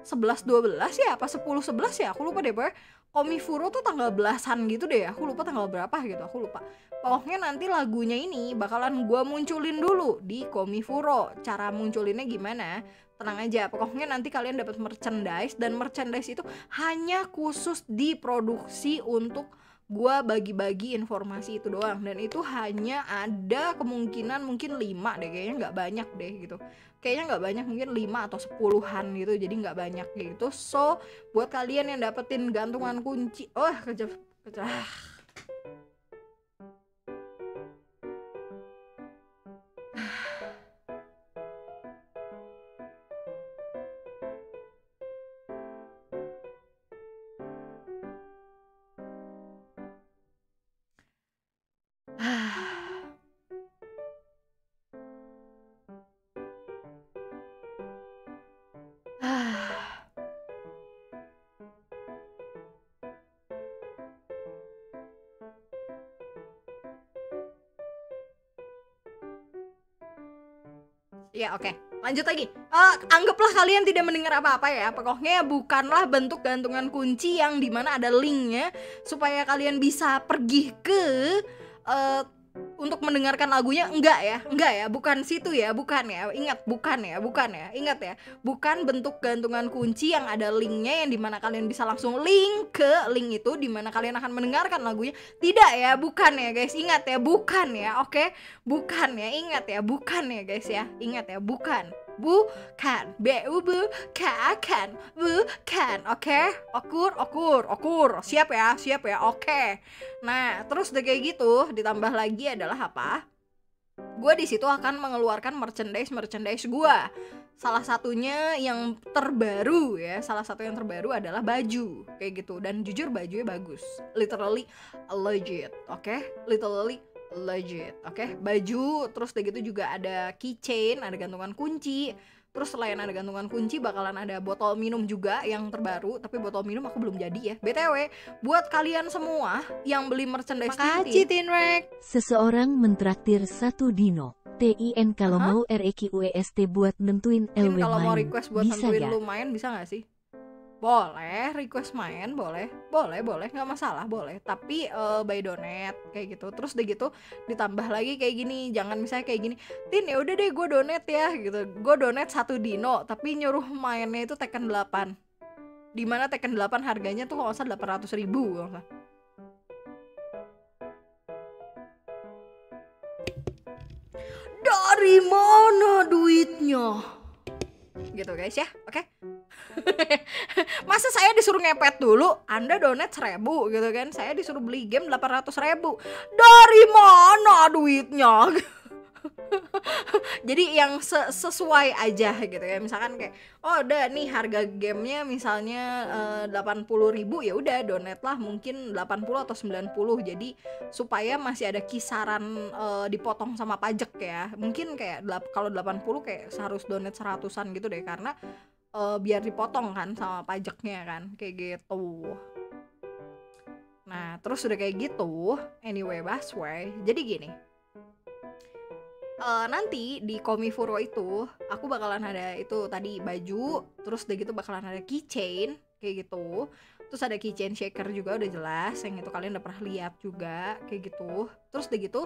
11 12 ya apa 10 11 ya? Aku lupa deh pokoknya Komifuro tuh tanggal belasan gitu deh aku lupa tanggal berapa gitu aku lupa. Pokoknya nanti lagunya ini bakalan gue munculin dulu di Komifuro. Cara munculinnya gimana tenang aja. Pokoknya nanti kalian dapat merchandise dan merchandise itu hanya khusus diproduksi untuk gua bagi-bagi informasi itu doang. Dan itu hanya ada kemungkinan mungkin 5 deh kayaknya nggak banyak deh gitu. Kayaknya nggak banyak mungkin 5 atau sepuluhan gitu jadi nggak banyak gitu. So buat kalian yang dapetin gantungan kunci oh kejap kejap Oke, lanjut lagi. Eh, anggaplah kalian tidak mendengar apa-apa ya. Pokoknya bukanlah bentuk gantungan kunci yang di mana ada linknya supaya kalian bisa pergi ke eh, untuk mendengarkan lagunya enggak ya, enggak ya, bukan situ ya, bukan ya. Ingat, bukan ya, bukan ya. Ingat ya, bukan bentuk gantungan kunci yang ada linknya yang di mana kalian bisa langsung link ke link itu di mana kalian akan mendengarkan lagunya. Tidak ya, bukan ya guys. Ingat ya, bukan ya. Oke, bukan ya. Ingat ya, bukan ya guys ya. Ingat ya, bukan. Bukan b u b k kan bukan oke? Okur okur okur. Siap ya siap ya oke. Nah terus udah kayak gitu ditambah lagi adalah apa? Gue di situ akan mengeluarkan merchandise merchandise gue salah satunya yang terbaru ya salah satu yang terbaru adalah baju kayak gitu. Dan jujur bajunya bagus. Literally legit oke? Literally legit oke baju terus udah gitu juga ada keychain ada gantungan kunci terus selain ada gantungan kunci bakalan ada botol minum juga yang terbaru tapi botol minum aku belum jadi ya btw buat kalian semua yang beli merchandise Makasih Tintin, Tinrek. Seseorang mentraktir satu dino. TIN kalau Hah? mau REQUEST buat nentuin LW kalau mau main. request buat Bisa nentuin lu main bisa gak sih boleh request main boleh. Boleh boleh nggak masalah boleh. Tapi eh, by donate kayak gitu. Terus udah gitu ditambah lagi kayak gini. Jangan misalnya kayak gini tin ya udah deh gue donate ya gitu. Gue donate satu dino tapi nyuruh mainnya itu Tekken 8 di mana Tekken 8 harganya tuh kalau nggak salah 800 ribu dari mana duitnya? Gitu guys ya. Oke masa saya disuruh ngepet dulu? Anda donate seribu gitu kan? Saya disuruh beli game 800 ribu. Dari mana duitnya? Jadi yang se- sesuai aja gitu ya. Misalkan kayak oh udah nih harga gamenya misalnya delapan puluh ribu ya udah donate lah mungkin 80 atau 90 jadi supaya masih ada kisaran eh, dipotong sama pajak ya. Mungkin kayak kalau 80 kayak harus donate seratusan gitu deh. Karena eh, biar dipotong kan sama pajaknya kan kayak gitu. Nah terus udah kayak gitu anyway Basway jadi gini Eh, nanti di Komifuro itu aku bakalan ada itu tadi baju terus udah gitu bakalan ada keychain kayak gitu. Terus ada keychain shaker juga udah jelas. Yang itu kalian udah pernah lihat juga kayak gitu. Terus udah gitu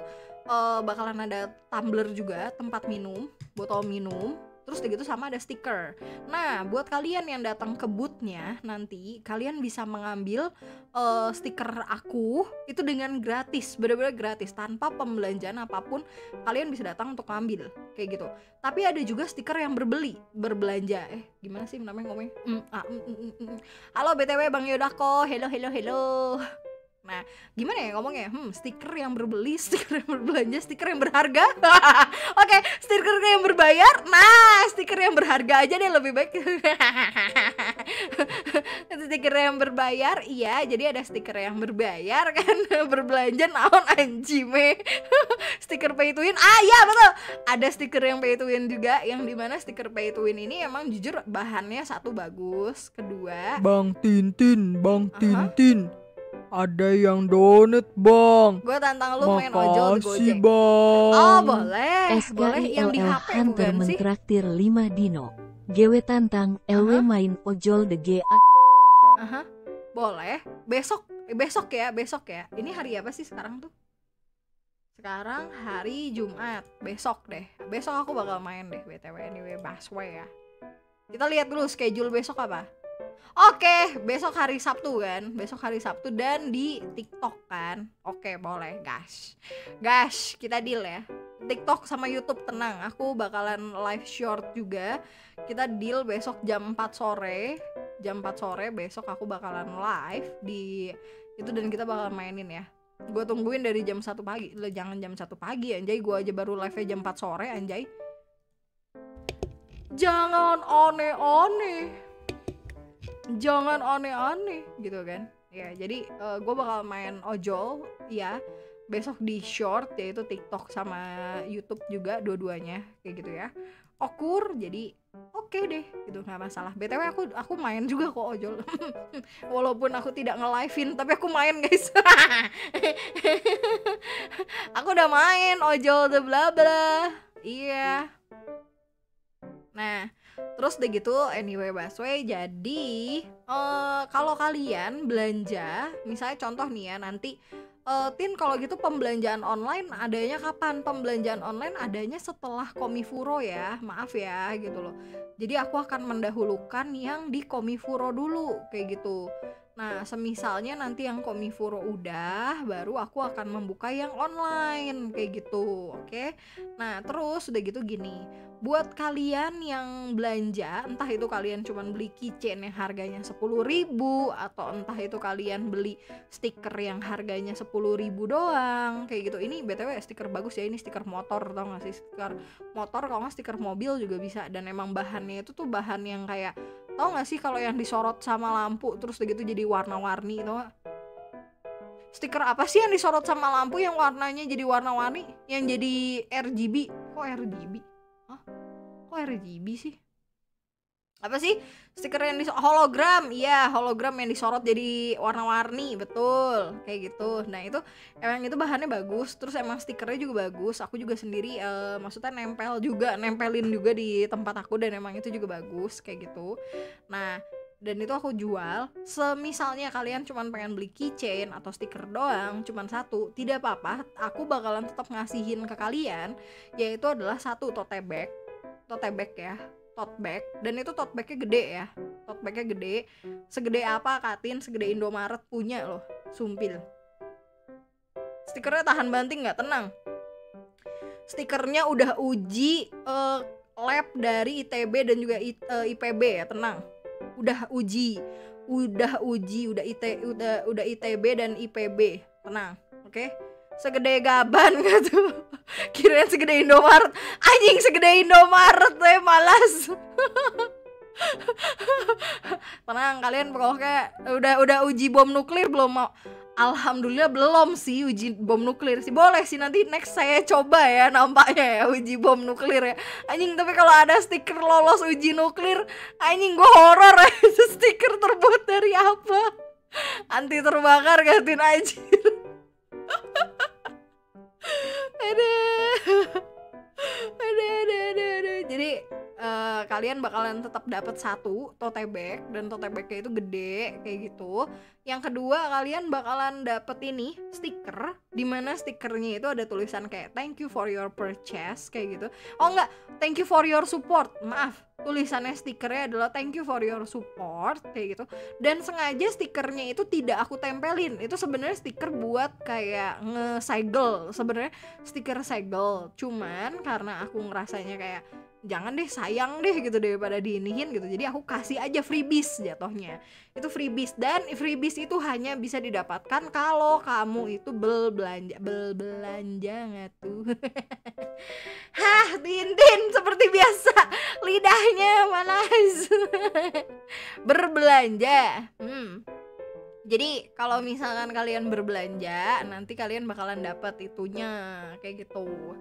eh, bakalan ada tumbler juga tempat minum botol minum terus udah gitu sama ada stiker. Nah buat kalian yang datang ke bootnya nanti kalian bisa mengambil eh, stiker aku itu dengan gratis bener-bener gratis tanpa pembelanjaan apa pun kalian bisa datang untuk ngambil kayak gitu. Tapi ada juga stiker yang berbeli berbelanja. Eh gimana sih namanya ngomongnya? Mm, ah, mm, mm, mm, mm. halo btw bang Yodako hello hello hello nah gimana ya ngomongnya? Hmm stiker yang berbeli stiker yang berbelanja stiker yang berharga. Oke stiker yang berbayar nah stiker yang berharga aja deh lebih baik. Stiker yang berbayar iya jadi ada stiker yang berbayar kan berbelanja naon anjime stiker pay to win ah iya betul. Ada stiker yang pay to win juga yang di mana stiker pay to win ini emang jujur bahannya satu bagus kedua Bang Tintin, Bang. Tintin. Ada yang donat, Bang. gue tantang lu main ojol di Gojek. Bang. oh boleh. Boleh yang di HP Hunter bukan sih? mentraktir 5 dino. GW tantang LW Aha. main ojol de GA. Aha, boleh. Besok. Eh, besok ya besok ya. Ini hari apa sih sekarang tuh? Sekarang hari Jumat. Besok deh. Besok aku bakal main deh btw anyway Baswe ya. Kita lihat dulu schedule besok apa Oke, besok hari Sabtu kan? Besok hari Sabtu dan di TikTok kan? Oke, boleh, gas. Gas, kita deal ya. TikTok sama YouTube tenang, aku bakalan live short juga. Kita deal besok jam 4 sore. Jam 4 sore besok aku bakalan live di itu dan kita bakal mainin ya. Gue tungguin dari jam 1 pagi. Lah jangan jam 1 pagi anjay, gue aja baru live jam 4 sore anjay. Jangan aneh-aneh jangan aneh-aneh gitu kan. Ya jadi gue bakal main ojol ya. Besok di short yaitu TikTok sama YouTube juga dua-duanya kayak gitu ya. Okur jadi oke deh gitu nggak masalah. Btw aku aku main juga kok ojol. Walaupun aku tidak nge-livein tapi aku main guys. Aku udah main ojol the bla bla. Iya. Nah Terus udah gitu anyway Baswe jadi eh kalau kalian belanja misalnya contoh nih ya nanti eh, Tin kalau gitu pembelanjaan online adanya kapan? Pembelanjaan online adanya setelah Komifuro ya maaf ya gitu loh Jadi aku akan mendahulukan yang di Komifuro dulu kayak gitu Nah, semisalnya nanti yang Komifuro udah, baru aku akan membuka yang online kayak gitu, oke? Nah, terus udah gitu gini, buat kalian yang belanja, entah itu kalian cuman beli keychain yang harganya 10.000 atau entah itu kalian beli stiker yang harganya 10.000 doang, kayak gitu. Ini BTW stiker bagus ya, ini stiker motor tau gak sih? Stiker motor kalau nggak stiker mobil juga bisa dan emang bahannya itu tuh bahan yang kayak tau gak sih kalau yang disorot sama lampu terus udah gitu jadi warna-warni gak? stiker apa sih yang disorot sama lampu yang warnanya jadi warna-warni yang jadi RGB kok RGB Hah? kok RGB sih? Apa sih? Stiker yang di hologram. Iya hologram yang disorot jadi warna-warni. Betul. Kayak gitu. Nah itu emang itu bahannya bagus. Terus emang stikernya juga bagus. Aku juga sendiri eh, maksudnya nempel juga. Nempelin juga di tempat aku dan emang itu juga bagus. Kayak gitu. Nah dan itu aku jual. Semisalnya kalian cuman pengen beli keychain atau stiker doang cuman satu tidak apa-apa. Aku bakalan tetap ngasihin ke kalian yaitu adalah satu tote bag. Tote bag ya. Tote bag. Dan itu tote bagnya gede ya. Tote bagnya gede. Segede apa katin? Segede Indomaret punya loh. Sumpil. Stikernya tahan banting nggak tenang. Stikernya udah uji eh, lab dari ITB dan juga I- eh, IPB ya. Tenang udah uji udah uji udah IT udah udah ITB dan IPB tenang oke? Segede gaban gitu kirain segede Indomaret. Anjing segede Indomaret deh malas. Tenang kalian pokoknya udah udah uji bom nuklir belum mau Alhamdulillah belum sih uji bom nuklir sih. Boleh sih nanti next saya coba ya nampaknya ya uji bom nuklir ya. Anjing tapi kalau ada stiker lolos uji nuklir anjing gue horor ya. Stiker terbuat dari apa? Anti terbakar gantiin aja aduh kalian bakalan tetap dapat satu tote bag dan tote bagnya itu gede kayak gitu. Yang kedua kalian bakalan dapet ini stiker di mana stikernya itu ada tulisan kayak thank you for your purchase kayak gitu. Oh enggak thank you for your support. Maaf tulisannya stikernya adalah thank you for your support kayak gitu. Dan sengaja stikernya itu tidak aku tempelin. Itu sebenarnya stiker buat kayak nge-segel sebenarnya stiker segel. Cuman karena aku ngerasanya kayak jangan deh sayang deh gitu daripada diinihin gitu. Jadi aku kasih aja freebies jatuhnya. Itu freebies dan freebies itu hanya bisa didapatkan kalau kamu itu belanja belanja nggak tuh? Hah Tintin seperti biasa. Lidahnya malas. Berbelanja. Hmm jadi kalau misalkan kalian berbelanja nanti kalian bakalan dapat itunya kayak gitu.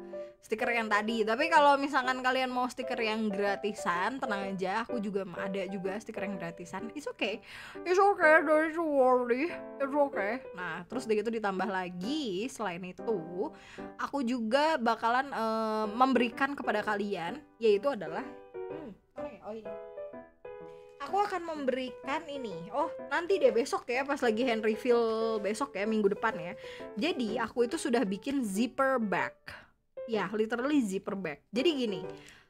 Stiker yang tadi. Tapi kalau misalkan kalian mau stiker yang gratisan tenang aja aku juga ada juga stiker yang gratisan. It's okay. It's okay don't you worry. It's okay. Nah terus udah gitu ditambah lagi selain itu aku juga bakalan eh, memberikan kepada kalian yaitu adalah hmm, ya? oh ini aku akan memberikan ini. Oh nanti deh besok ya pas lagi hand reveal besok ya minggu depan ya. Jadi aku itu sudah bikin zipper bag. Ya literally zipper bag. Jadi gini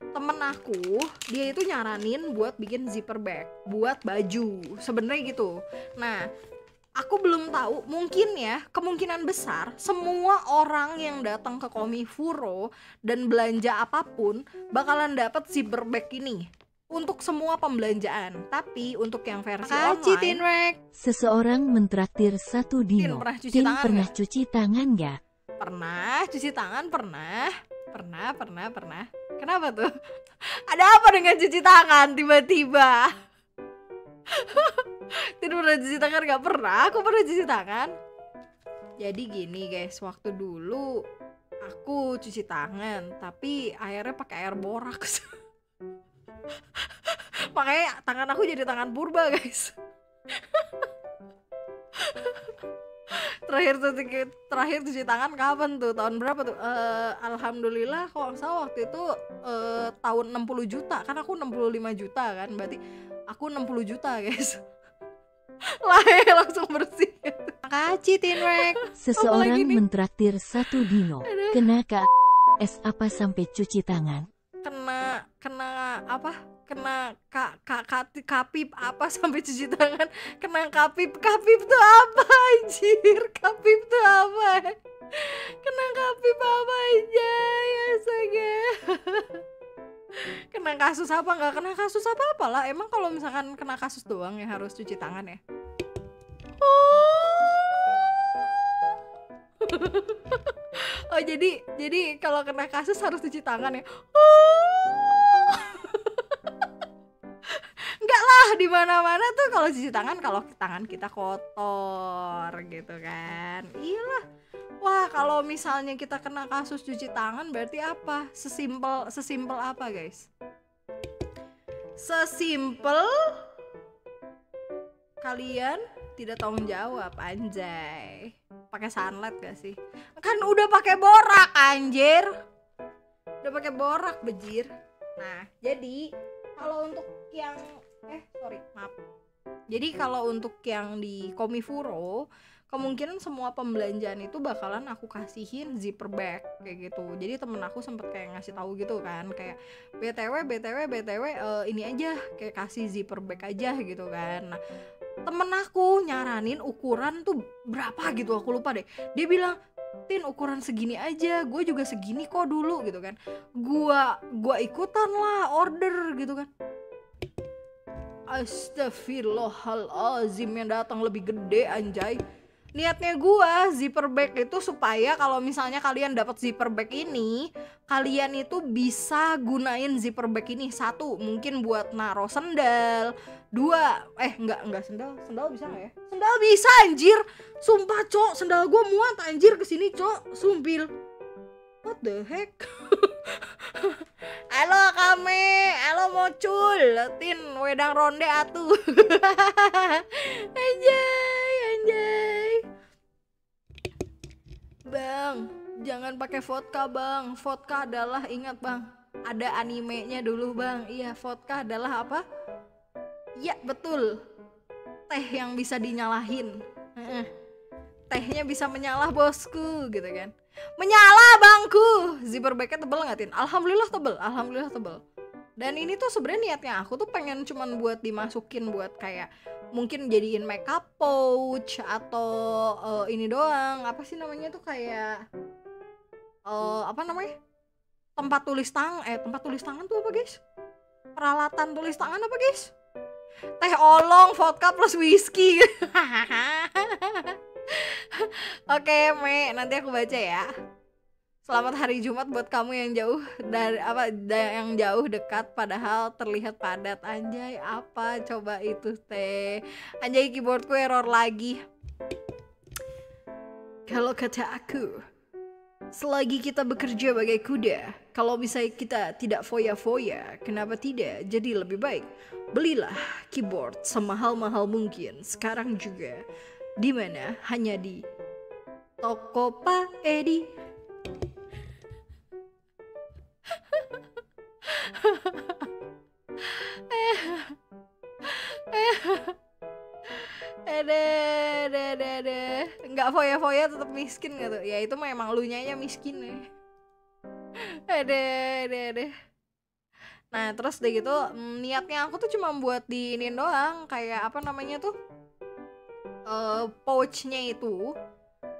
temen aku dia itu nyaranin buat bikin zipper bag buat baju sebenarnya gitu. Nah aku belum tahu mungkin ya kemungkinan besar semua orang yang datang ke Komifuro dan belanja apa pun bakalan dapat zipper bag ini untuk semua pembelanjaan tapi untuk yang versi Makasih, online Tinrek. Seseorang mentraktir satu Tin dino. pernah cuci Tin tangan pernah nggak? cuci tangan nggak? pernah cuci tangan pernah pernah pernah pernah kenapa tuh ada apa dengan cuci tangan tiba-tiba tidak pernah cuci tangan nggak pernah aku pernah cuci tangan jadi gini guys waktu dulu aku cuci tangan tapi airnya pakai air boraks makanya tangan aku jadi tangan purba guys. Terakhir tuh terakhir cuci tangan kapan tuh? Tahun berapa tuh? Eh, alhamdulillah kalau nggak salah waktu itu eh, tahun 60 juta. Kan aku 65 juta kan? Berarti aku 60 juta guys. Lah langsung bersih. Makasih, Tinrek. Seseorang mentraktir satu dino. Kena ke es apa sampai cuci tangan? Kena kena apa? Kena ka, ka, ka- kapip apa sampai cuci tangan? Kena kapip kapip tuh apa anjir? Kapip tuh apa? Kena kapip apa aja astaga kena kasus apa nggak? Kena kasus apa apa lah. Emang kalau misalkan kena kasus doang ya harus cuci tangan ya. Oh jadi jadi kalau kena kasus harus cuci tangan ya? Enggak lah di mana mana tuh kalau cuci tangan kalau tangan kita kotor gitu kan. Iyalah wah kalau misalnya kita kena kasus cuci tangan berarti apa? Sesimpel sesimpel apa guys? Sesimpel kalian tidak tanggung jawab anjay. Pakai sunlight gak sih? Kan udah pakai borak anjir. Udah pakai borak bejir. Nah jadi kalau untuk yang eh sorry maaf. Jadi kalau untuk yang di Komifuro kemungkinan semua pembelanjaan itu bakalan aku kasihin zipper bag kayak gitu. Jadi temen aku sempet kayak ngasih tahu gitu kan kayak btw btw btw eh, ini aja kayak kasih zipper bag aja gitu kan. Nah temen aku nyaranin ukuran tuh berapa gitu aku lupa deh. Dia bilang tin ukuran segini aja gue juga segini kok dulu gitu kan. Gua gua ikutan lah order gitu kan. Astagfirullahalazim yang datang lebih gede anjay niatnya gua zipper bag itu supaya kalau misalnya kalian dapat zipper bag ini kalian itu bisa gunain zipper bag ini. Satu mungkin buat naro sendal. Dua eh enggak enggak sendal sendal bisa nggak ya? Sendal bisa anjir. Sumpah cok sendal gua muat anjir ke sini cok. Sumpil. What the heck? Halo kame. Halo mocul. Tin wedang ronde atuh. Anjay anjay bang jangan pakai vodka bang. Vodka adalah ingat bang ada animenya dulu bang. Iya vodka adalah apa? Ya betul. Teh yang bisa dinyalahin. Heeh. Tehnya bisa menyalah bosku gitu kan. Menyala bangku. Zipper bagnya tebel nggak? Alhamdulillah tebel Alhamdulillah tebel dan ini tuh sebenarnya niatnya aku tuh pengen cuman buat dimasukin buat kayak mungkin jadiin makeup pouch atau eh, ini doang. Apa sih namanya tuh kayak eh apa namanya? Tempat tulis tangan eh tempat tulis tangan tuh apa guys? Peralatan tulis tangan apa guys? Teh olong vodka plus whisky. Oke me nanti aku baca ya Selamat hari Jumat buat kamu yang jauh dari apa yang jauh dekat padahal terlihat padat. Anjay apa? Coba itu teh. Anjay keyboardku error lagi. Kalau kata aku selagi kita bekerja bagai kuda kalau misalnya kita tidak foya-foya kenapa tidak? Jadi lebih baik belilah keyboard semahal-mahal mungkin. Sekarang juga di mana? Hanya di toko Pak Edi Ede, ede, ede, ede. Nggak foya-foya tetap miskin gitu. Ya itu mah emang lu nya miskin ya. Ede, ede, ede. Nah terus deh gitu mm, niatnya aku tuh cuma buat di ini doang kayak apa namanya tuh eh pouchnya itu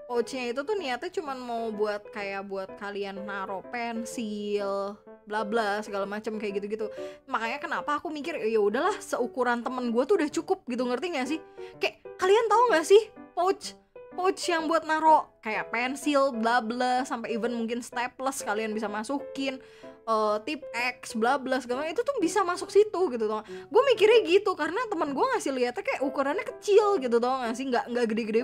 pouchnya itu tuh niatnya cuma mau buat kayak buat kalian naro pensil bla bla segala macam kayak gitu gitu makanya kenapa aku mikir ya udahlah seukuran temen gue tuh udah cukup gitu ngerti gak sih? Kayak kalian tahu nggak sih pouch pouch yang buat naro kayak pensil bla bla sampai even mungkin staples kalian bisa masukin eh, tip X bla bla segala itu tuh bisa masuk situ gitu dong gue mikirnya gitu karena teman gue ngasih lihatnya kayak ukurannya kecil gitu dong nggak sih? Nggak nggak gede-gede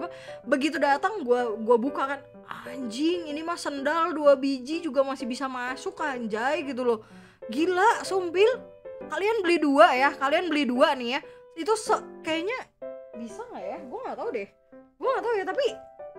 begitu datang gue gua buka kan anjing ini mah sendal dua biji juga masih bisa masuk anjay gitu loh. Gila sumpil. Kalian beli dua ya kalian beli dua nih ya. Itu se- kayaknya bisa nggak ya? Gue nggak tahu deh. Gue nggak tahu ya tapi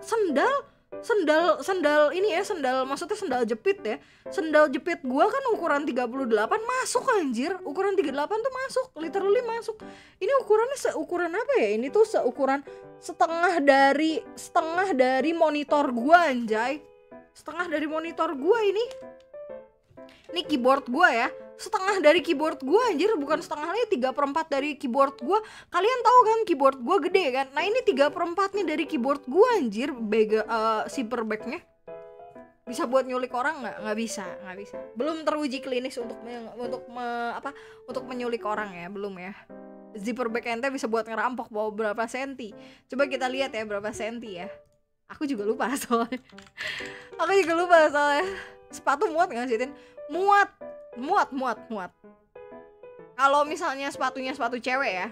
sendal sendal sendal ini ya sendal maksudnya sendal jepit ya. Sendal jepit gua kan ukuran 38 masuk anjir. Ukuran 38 tuh masuk literally masuk. Ini ukurannya seukuran apa ya? Ini tuh seukuran setengah dari setengah dari monitor gua anjay. Setengah dari monitor gua ini. Ini keyboard gua ya setengah dari keyboard gua anjir. Bukan setengah lagi tiga perempat dari keyboard gua. Kalian tahu kan keyboard gua gede kan? Nah ini tiga perempatnya dari keyboard gua anjir. Bega uh, zipper bagnya bisa buat nyulik orang nggak? Nggak bisa nggak bisa. Belum teruji klinis untuk untuk me- apa untuk menyulik orang ya belum ya. Zipper bag ente bisa buat ngerampok bawa berapa senti. Coba kita lihat ya berapa senti ya. Aku juga lupa soalnya. Aku juga lupa soalnya. Sepatu muat nggak sih Tin? muat muat muat muat. Kalau misalnya sepatunya sepatu cewek ya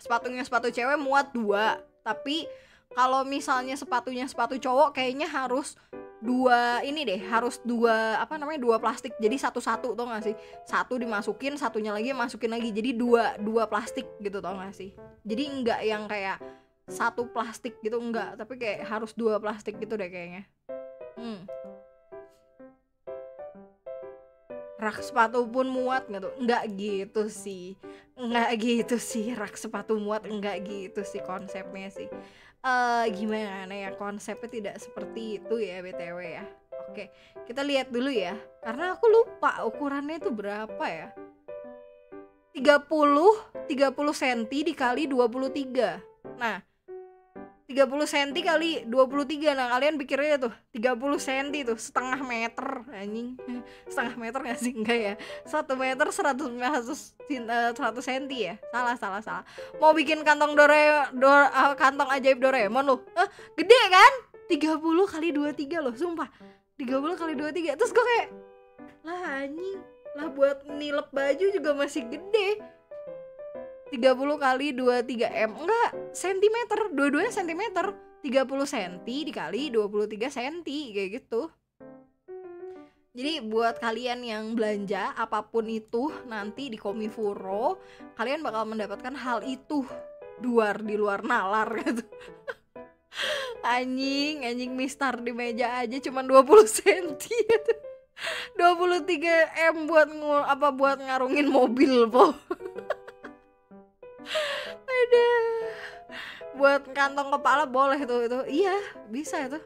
sepatunya sepatu cewek muat dua. Tapi kalau misalnya sepatunya sepatu cowok kayaknya harus dua ini deh harus dua apa namanya dua plastik. Jadi satu satu tau gak sih? Satu dimasukin satunya lagi masukin lagi. Jadi dua dua plastik gitu tau gak sih? Jadi enggak yang kayak satu plastik gitu enggak tapi kayak harus dua plastik gitu deh kayaknya. Hmm. Rak sepatu pun muat tuh nggak gitu sih. Nggak gitu sih. Rak sepatu muat nggak gitu sih konsepnya sih. Eh gimana ya konsepnya tidak seperti itu ya btw ya. Oke kita lihat dulu ya. Karena aku lupa ukurannya itu berapa ya. 30 30 cm dikali 23 nah 30 cm kali 23 nah kalian pikirnya tuh 30 cm tuh setengah meter anjing. Setengah meter gak sih? Enggak ya? Satu meter 100 100 100 cm ya? Salah salah salah. Mau bikin kantong dore dor, uh, kantong ajaib Doraemon lu? Eh, gede kan? 30 kali 23 loh sumpah. 30 kali 23 terus gue kayak lah anjing. Lah buat nilep baju juga masih gede 30 kali 23 M enggak sentimeter dua-duanya sentimeter. 30 cm dikali 23 cm kayak gitu. Jadi buat kalian yang belanja apa pun itu nanti di Komifuro kalian bakal mendapatkan hal itu luar di luar nalar gitu. Anjing anjing mistar di meja aja cuman 20 cm gitu. 23 M buat ngu- apa buat ngarungin mobil po ada buat kantong kepala boleh tuh itu. Iya bisa itu.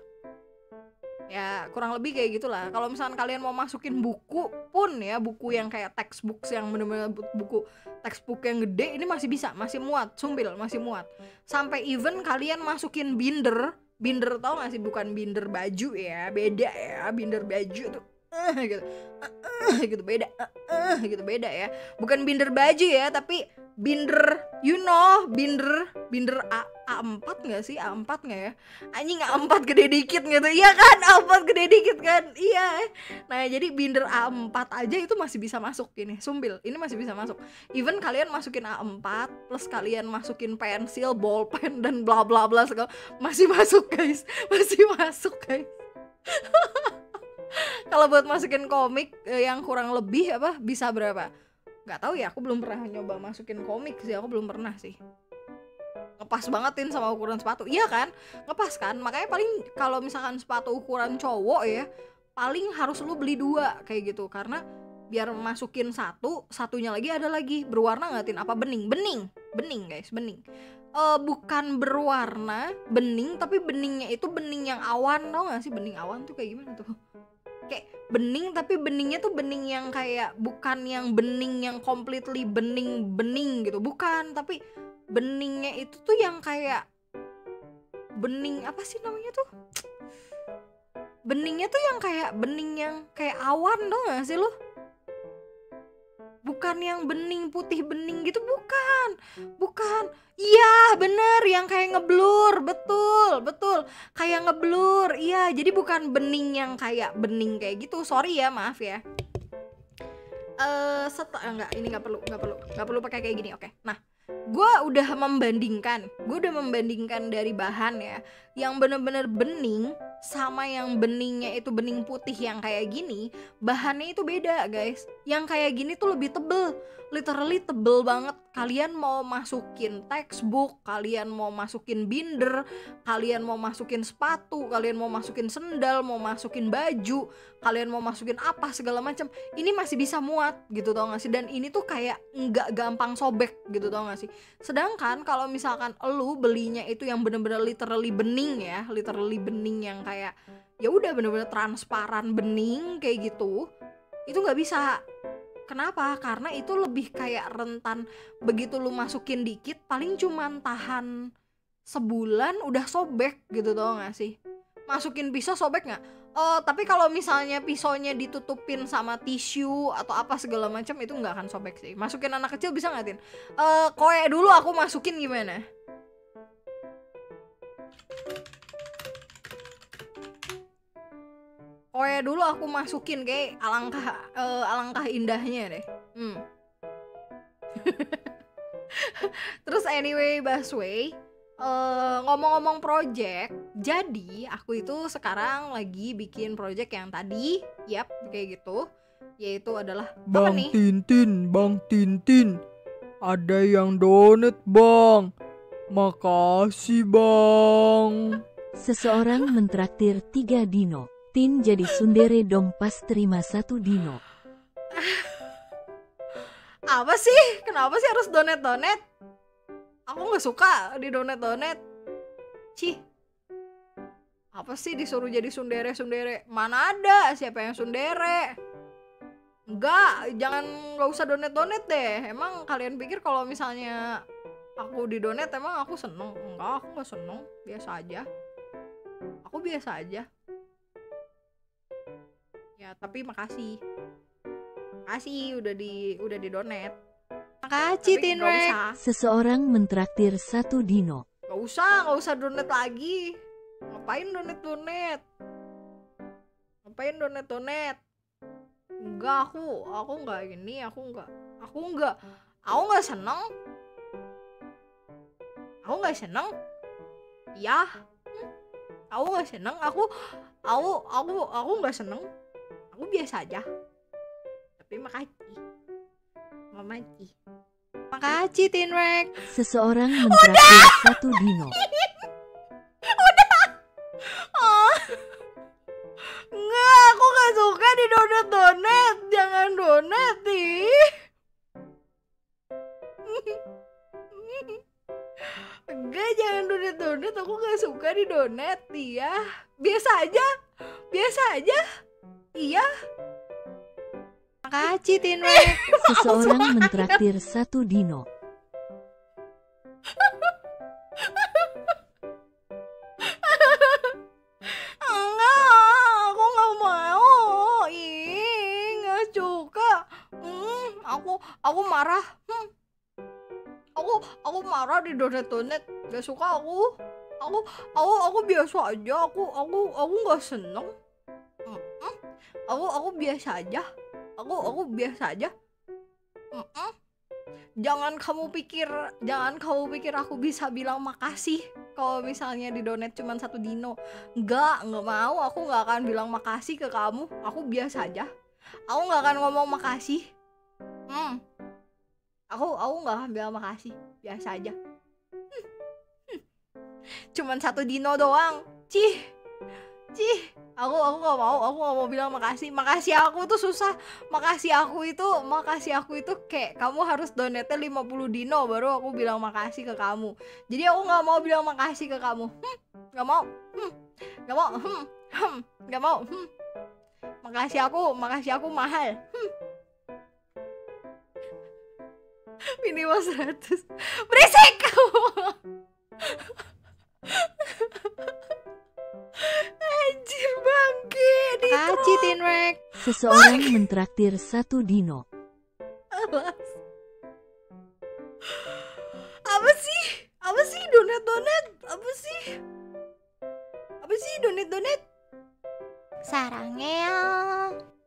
Ya kurang lebih kayak gitulah. Kalau misalkan kalian mau masukin buku pun ya buku yang kayak textbook yang bener-bener bu- buku textbook yang gede ini masih bisa masih muat. Sumpil masih muat. Sampai even kalian masukin binder binder tau gak sih? Bukan binder baju ya beda ya. Binder baju tuh eh, gitu. Eh, eh, gitu beda. Gitu beda ya. Bukan binder baju ya tapi binder you know binder binder A A4 nggak sih? A4 nggak ya? Anjing A4 gede dikit gitu. Iya kan? A4 gede dikit kan? Iya. Nah jadi binder A4 aja itu masih bisa masuk ini. Sumpil ini masih bisa masuk. Even kalian masukin A4 plus kalian masukin pensil bolpen dan bla bla bla segala masih masuk guys. Masih masuk guys. Kalau buat masukin komik eh, yang kurang lebih apa? Bisa berapa nggak tahu ya aku belum pernah nyoba masukin komik sih aku belum pernah sih. Ngepas bangetin sama ukuran sepatu. Iya kan? Ngepas kan? Makanya paling kalau misalkan sepatu ukuran cowok ya paling harus lu beli dua kayak gitu. Karena biar masukin satu satunya lagi ada lagi. Berwarna nggak tin apa? Bening. Bening. Bening guys. Bening. Eh bukan berwarna bening tapi beningnya itu bening yang awan. Tau gak sih? Bening awan tuh kayak gimana tuh kayak bening tapi beningnya tuh bening yang kayak bukan yang bening yang completely bening bening gitu. Bukan tapi beningnya itu tuh yang kayak bening apa sih namanya tuh? Beningnya tuh yang kayak bening yang kayak awan dong gak sih lu bukan yang bening putih bening gitu bukan. Bukan. Iya bener yang kayak ngeblur betul betul. Kayak ngeblur iya. Jadi bukan bening yang kayak bening kayak gitu. Sorry ya maaf ya. Eh set enggak ini nggak perlu nggak perlu nggak perlu pakai kayak gini. Oke nah. Gue udah membandingkan gue udah membandingkan dari bahan ya yang bener-bener bening sama yang beningnya itu bening putih yang kayak gini bahannya itu beda guys. Yang kayak gini tuh lebih tebel literally tebel banget. Kalian mau masukin textbook kalian mau masukin binder kalian mau masukin sepatu kalian mau masukin sendal mau masukin baju kalian mau masukin apa segala macam ini masih bisa muat gitu tau gak sih? Dan ini tuh kayak nggak gampang sobek gitu tau gak sih? Sedangkan kalau misalkan lu belinya itu yang bener-bener literally bening ya literally bening yang kayak ya udah bener-bener transparan bening kayak gitu itu nggak bisa Kenapa? Karena itu lebih kayak rentan begitu lu masukin dikit paling cuman tahan sebulan udah sobek gitu tau gak sih? Masukin pisau sobek nggak? Oh, tapi kalau misalnya pisaunya ditutupin sama tisu atau apa segala macam itu nggak akan sobek sih. Masukin anak kecil bisa nggak tin? Eh, koe dulu aku masukin gimana? Koe dulu aku masukin kayak alangkah eh, alangkah indahnya deh. Hmm. Terus anyway, Baswe, eh, ngomong-ngomong project, jadi aku itu sekarang lagi bikin project yang tadi, yap, kayak gitu, yaitu adalah apa Bang nih? Tintin, Bang Tintin. Ada yang donat, Bang. Makasih, Bang. Seseorang mentraktir tiga dino. Tin jadi sundere dong pas terima satu dino. Apa sih? Kenapa sih harus donet-donet? Aku nggak suka di donet-donet. Cih. Apa sih disuruh jadi sundere-sundere? Mana ada siapa yang sundere? Enggak, jangan nggak usah donet-donet deh. Emang kalian pikir kalau misalnya aku di donet emang aku seneng? Enggak, aku nggak seneng. Biasa aja. Aku biasa aja. Ya, tapi makasih. Makasih udah di udah di donet. Makasih, Tapi Tin nggak Rex. usah. Seseorang mentraktir satu dino. Gak usah, gak usah donet lagi. Ngapain donet-donet? Ngapain donet-donet? Enggak, aku aku nggak gini, aku nggak aku nggak aku nggak seneng. Aku nggak seneng. Ya, aku nggak seneng. Aku aku aku aku nggak seneng. Aku biasa aja. Tapi makasih. Mamaci. Makasih, Tin Rex. Seseorang mentraktir satu dino. Ah. Enggak, aku gak suka di donat-donat. Jangan donat nih. Enggak, jangan donat-donat. Aku gak suka di donat. Iya. Biasa aja. Biasa aja. Iya. Makasih, Tin Rex. Seseorang mentraktir satu dino. Enggak, aku nggak mau. Ih, nggak suka. Hmm, aku aku marah. Hmm. Aku aku marah di donet donet. Gak suka aku. Aku aku aku biasa aja. Aku aku aku nggak seneng. Aku aku biasa aja. Aku aku biasa aja. Hmm, hmm. Jangan kamu pikir, jangan kamu pikir aku bisa bilang makasih kalau misalnya di donat cuma satu dino. Enggak, nggak mau. Aku nggak akan bilang makasih ke kamu. Aku biasa aja. Aku nggak akan ngomong makasih. Hmm. Aku aku nggak akan bilang makasih. Biasa aja. Hmm. Hmm. Cuman satu dino doang. Cih. Cih. Aku aku nggak mau. Aku nggak mau bilang makasih. Makasih aku tuh susah. Makasih aku itu, makasih aku itu kayak kamu harus donetnya 50 dino baru aku bilang makasih ke kamu. Jadi aku nggak mau bilang makasih ke kamu. Hmm. Nggak mau. Hmm. Nggak mau. Hmm. Nggak mau. Hmm. Makasih aku, makasih aku mahal. Hmm. Minimal 100 Berisik kamu Anjir bangke di Makasih, Tin Rex. Seseorang mentraktir satu dino. alas Apa sih? Apa sih donat-donat? Apa sih? Apa sih donat-donat? Sarangnya.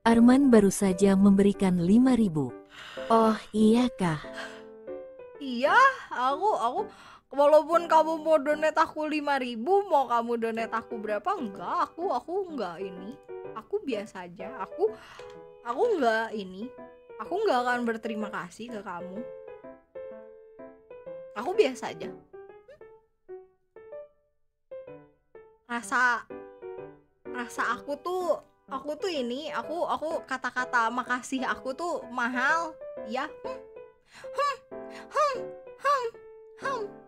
Arman baru saja memberikan 5000. Oh, iyakah? Iya, aku aku walaupun kamu mau donat aku 5000 mau kamu donat aku berapa enggak, aku aku enggak ini. Aku biasa aja. Aku aku enggak ini. Aku enggak akan berterima kasih ke kamu. Aku biasa aja. Rasa rasa aku tuh aku tuh ini, aku aku kata-kata makasih aku tuh mahal. Ya. Hmm. Hmm. Hmm. Hmm. Hmm.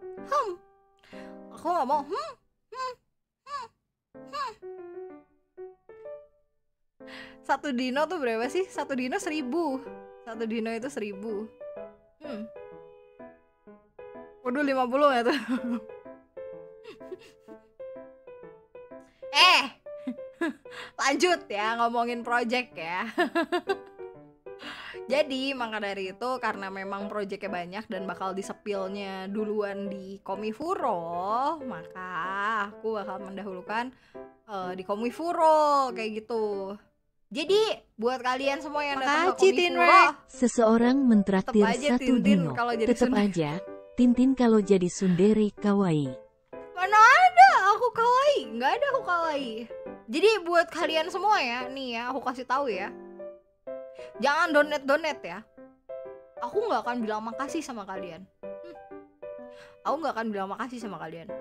Aku nggak mau. Hmm. Hmm. Hmm. Hmm. Satu dino tuh berapa sih? Satu dino seribu. satu dino itu seribu hmm. Waduh 50 ya tuh Eh Lanjut ya ngomongin project ya Jadi maka dari itu karena memang projectnya banyak dan bakal disepilnya duluan di Komifuro Maka aku bakal mendahulukan eh, di Komifuro kayak gitu Jadi buat kalian semua yang datang ke Komifuro. Seseorang mentraktir Tetep aja satu Tintin dino. kalau jadi Tetap tsundere. aja, Tintin kalau jadi sundere kawaii. Mana ada aku kawaii Nggak ada aku kawaii Jadi buat kalian semua ya Nih ya aku kasih tahu ya Jangan donate-donate ya. Aku nggak akan bilang makasih sama kalian. Hmm. Aku nggak akan bilang makasih sama kalian.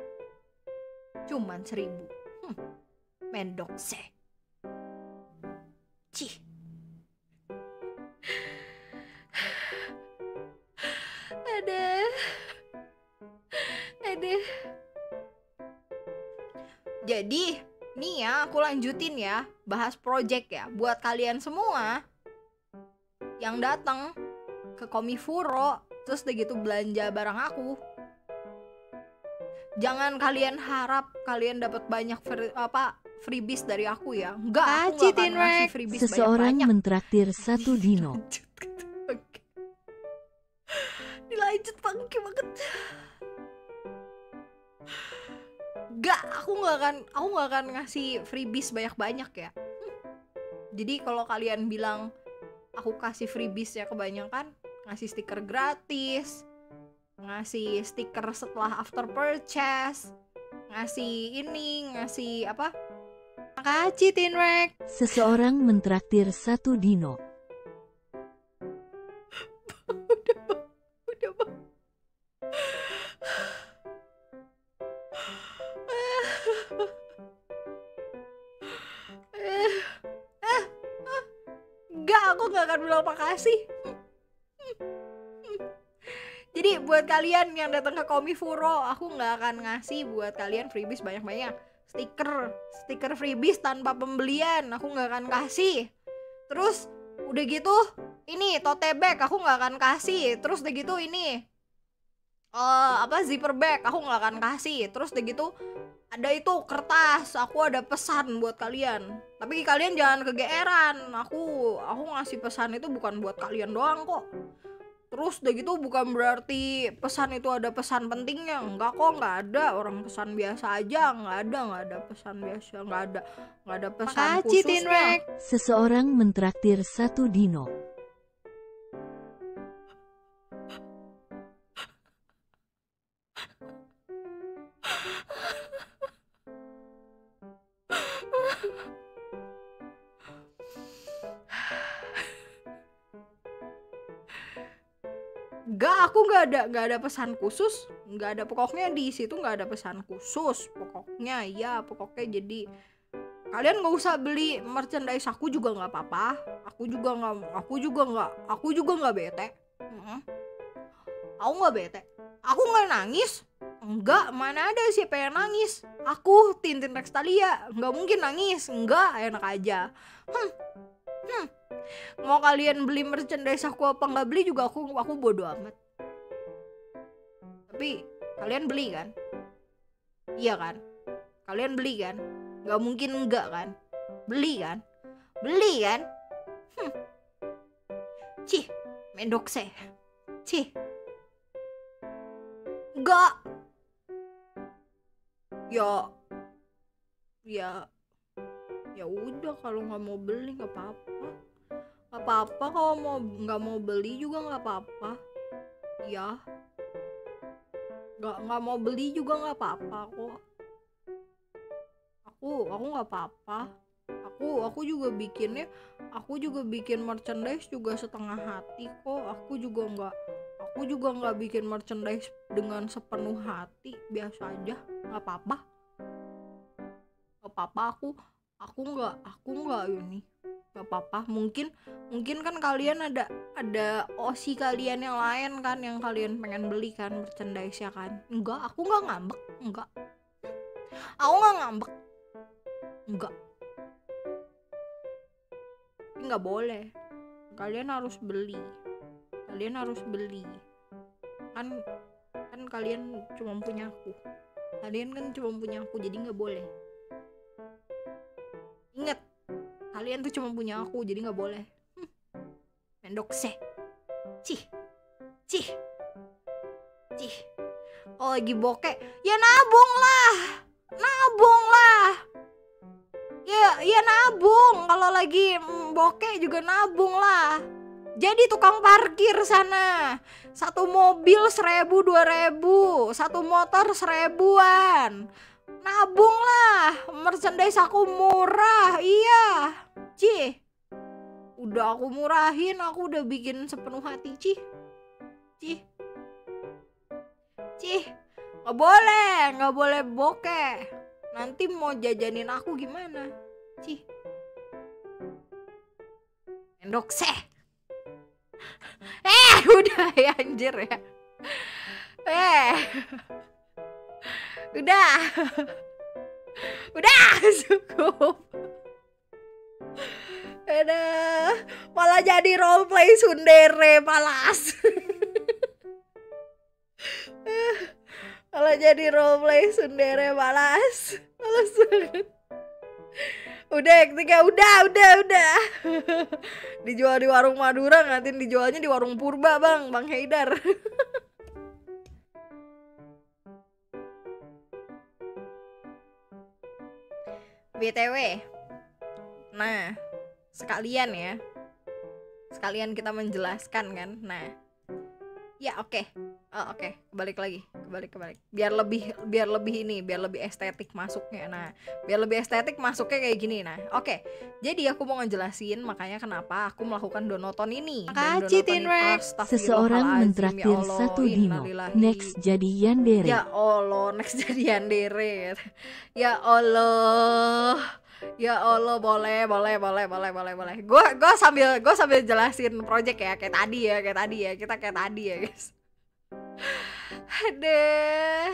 Cuman seribu. Hmm. Mendok se Cih. Ada. Ada. Jadi nih ya aku lanjutin ya. Bahas project ya Buat kalian semua Yang datang ke Komifuro Terus udah gitu belanja barang aku Jangan kalian harap kalian dapat banyak free, apa freebies dari aku ya. Enggak, aku nggak akan ngasih freebies Seseorang banyak-banyak. mentraktir satu dino. Dilanjut pangki banget. Gak, aku nggak akan, aku nggak akan ngasih freebies banyak-banyak ya. Jadi kalau kalian bilang aku kasih freebies ya kebanyakan, ngasih stiker gratis, ngasih stiker setelah after purchase, ngasih ini, ngasih apa? Makasih, Tin Rek. Seseorang mentraktir satu dino. Bilang makasih. Jadi buat kalian yang datang ke Komifuro, aku nggak akan ngasih buat kalian freebies banyak-banyak. Stiker, stiker freebies tanpa pembelian, aku nggak akan kasih. Terus udah gitu, ini tote bag aku nggak akan kasih. Terus udah gitu ini eh apa zipper bag aku nggak akan kasih. Terus udah gitu ada itu kertas, aku ada pesan buat kalian. Tapi kalian jangan kegeeran. Aku aku ngasih pesan itu bukan buat kalian doang kok. Terus udah gitu bukan berarti pesan itu ada pesan pentingnya Enggak kok nggak ada Orang pesan biasa aja nggak ada nggak ada pesan biasa nggak ada nggak ada pesan Makasih, khususnya Rek. Seseorang mentraktir satu dino. Enggak, aku nggak ada nggak ada pesan khusus, nggak ada pokoknya di situ nggak ada pesan khusus. Pokoknya ya, pokoknya jadi kalian nggak usah beli merchandise aku juga nggak apa-apa. Aku juga nggak, aku juga nggak, aku juga nggak bete. Mm-mm. Aku nggak bete. Aku nggak nangis. Enggak, mana ada siapa yang nangis? Aku Tintin Rex Talia, nggak mungkin nangis. Enggak, enak aja. Hmm, hmm mau kalian beli merchandise aku apa nggak beli juga aku aku bodo amat. Tapi kalian beli kan? Iya kan? Kalian beli kan? Nggak mungkin enggak kan? Beli kan? Beli kan? Hmm. cih mendokse cih. Enggak ya. Ya. Ya udah kalau nggak mau beli nggak apa-apa apa-apa kalau mau nggak mau beli juga nggak apa-apa. Ya nggak nggak mau beli juga nggak apa-apa kok. Aku aku nggak apa-apa. Aku aku juga bikinnya aku juga bikin merchandise juga setengah hati kok. Aku juga nggak aku juga nggak bikin merchandise dengan sepenuh hati biasa aja. Nggak apa-apa. Nggak apa-apa aku aku nggak aku nggak ini. Nggak apa-apa. Mungkin mungkin kan kalian ada ada osi kalian yang lain kan yang kalian pengen beli kan merchandise ya kan? Enggak aku nggak ngambek enggak. Aku nggak ngambek enggak. Nggak boleh. Kalian harus beli. Kalian harus beli. Kan kan kalian cuma punya aku. Kalian kan cuma punya aku jadi nggak boleh. Ingat kalian tuh cuma punya aku jadi nggak boleh Se cih. Cih. Cih. Oh lagi bokeh ya nabung lah. Nabung lah. Ya ya nabung. Kalau lagi bokeh juga nabung lah. Jadi tukang parkir sana. Satu mobil seribu dua ribu. Satu motor seribuan. Nabung lah. Merchandise aku murah. Iya. Cih udah aku murahin aku udah bikin sepenuh hati. Cih. Cih. Cih. Nggak boleh nggak boleh bokeh. Nanti mau jajanin aku gimana? Cih. Endok seh. Eh udah ya anjir ya. Eh. Udah. Udah cukup Udah, malah jadi roleplay sundere malas. malah jadi roleplay sundere malas. Malas. Udah, yang ketiga udah, udah, udah. Dijual di warung Madura, nanti dijualnya di warung Purba, Bang, Bang Haidar. BTW. Nah, sekalian ya. Sekalian kita menjelaskan kan. Nah. Ya, oke. Oh, oke, balik lagi. Kebalik kebalik. Biar lebih biar lebih ini, biar lebih estetik masuknya. Nah, biar lebih estetik masuknya kayak gini. Nah, oke. Jadi aku mau ngejelasin makanya kenapa aku melakukan donoton ini. Tinrex. Astagfirullahaladzim, Seseorang ya mentraktir Allah, satu dino. Next jadi Yandere. Ya Allah, next jadi Yandere. Ya Allah. Ya Allah, boleh, boleh, boleh, boleh, boleh, boleh. Gue gue sambil gue sambil jelasin project ya kayak tadi ya, kayak tadi ya. Kita kayak tadi ya, guys. Aduh.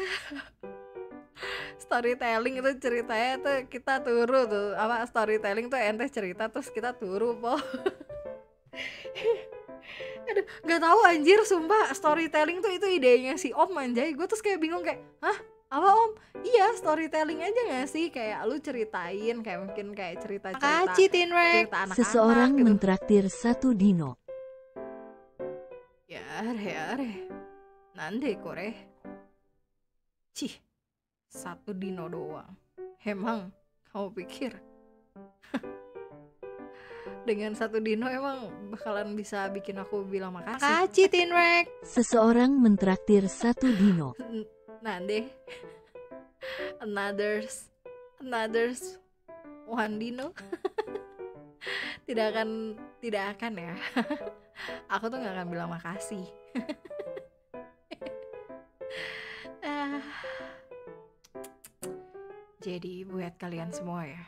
Storytelling itu ceritanya tuh kita turu tuh apa storytelling tuh ente cerita terus kita turu po. Aduh, nggak tahu anjir sumpah storytelling tuh itu idenya si Om anjay. Gue terus kayak bingung kayak, "Hah? Apa Om?" Iya, storytelling aja gak sih? Kayak lu ceritain kayak mungkin kayak cerita-cerita Makasih Tinrex. cerita anak-anak Seseorang gitu. mentraktir satu dino. Ya, ya, Nande kore. Cih, satu dino doang. Emang kamu pikir dengan satu dino emang bakalan bisa bikin aku bilang makasih? Makasih Tinrex. Seseorang mentraktir satu dino. Nande. Anothers, anothers, one dino. tidak akan, tidak akan ya. aku tuh nggak akan bilang makasih. Ah. Jadi buat kalian semua ya.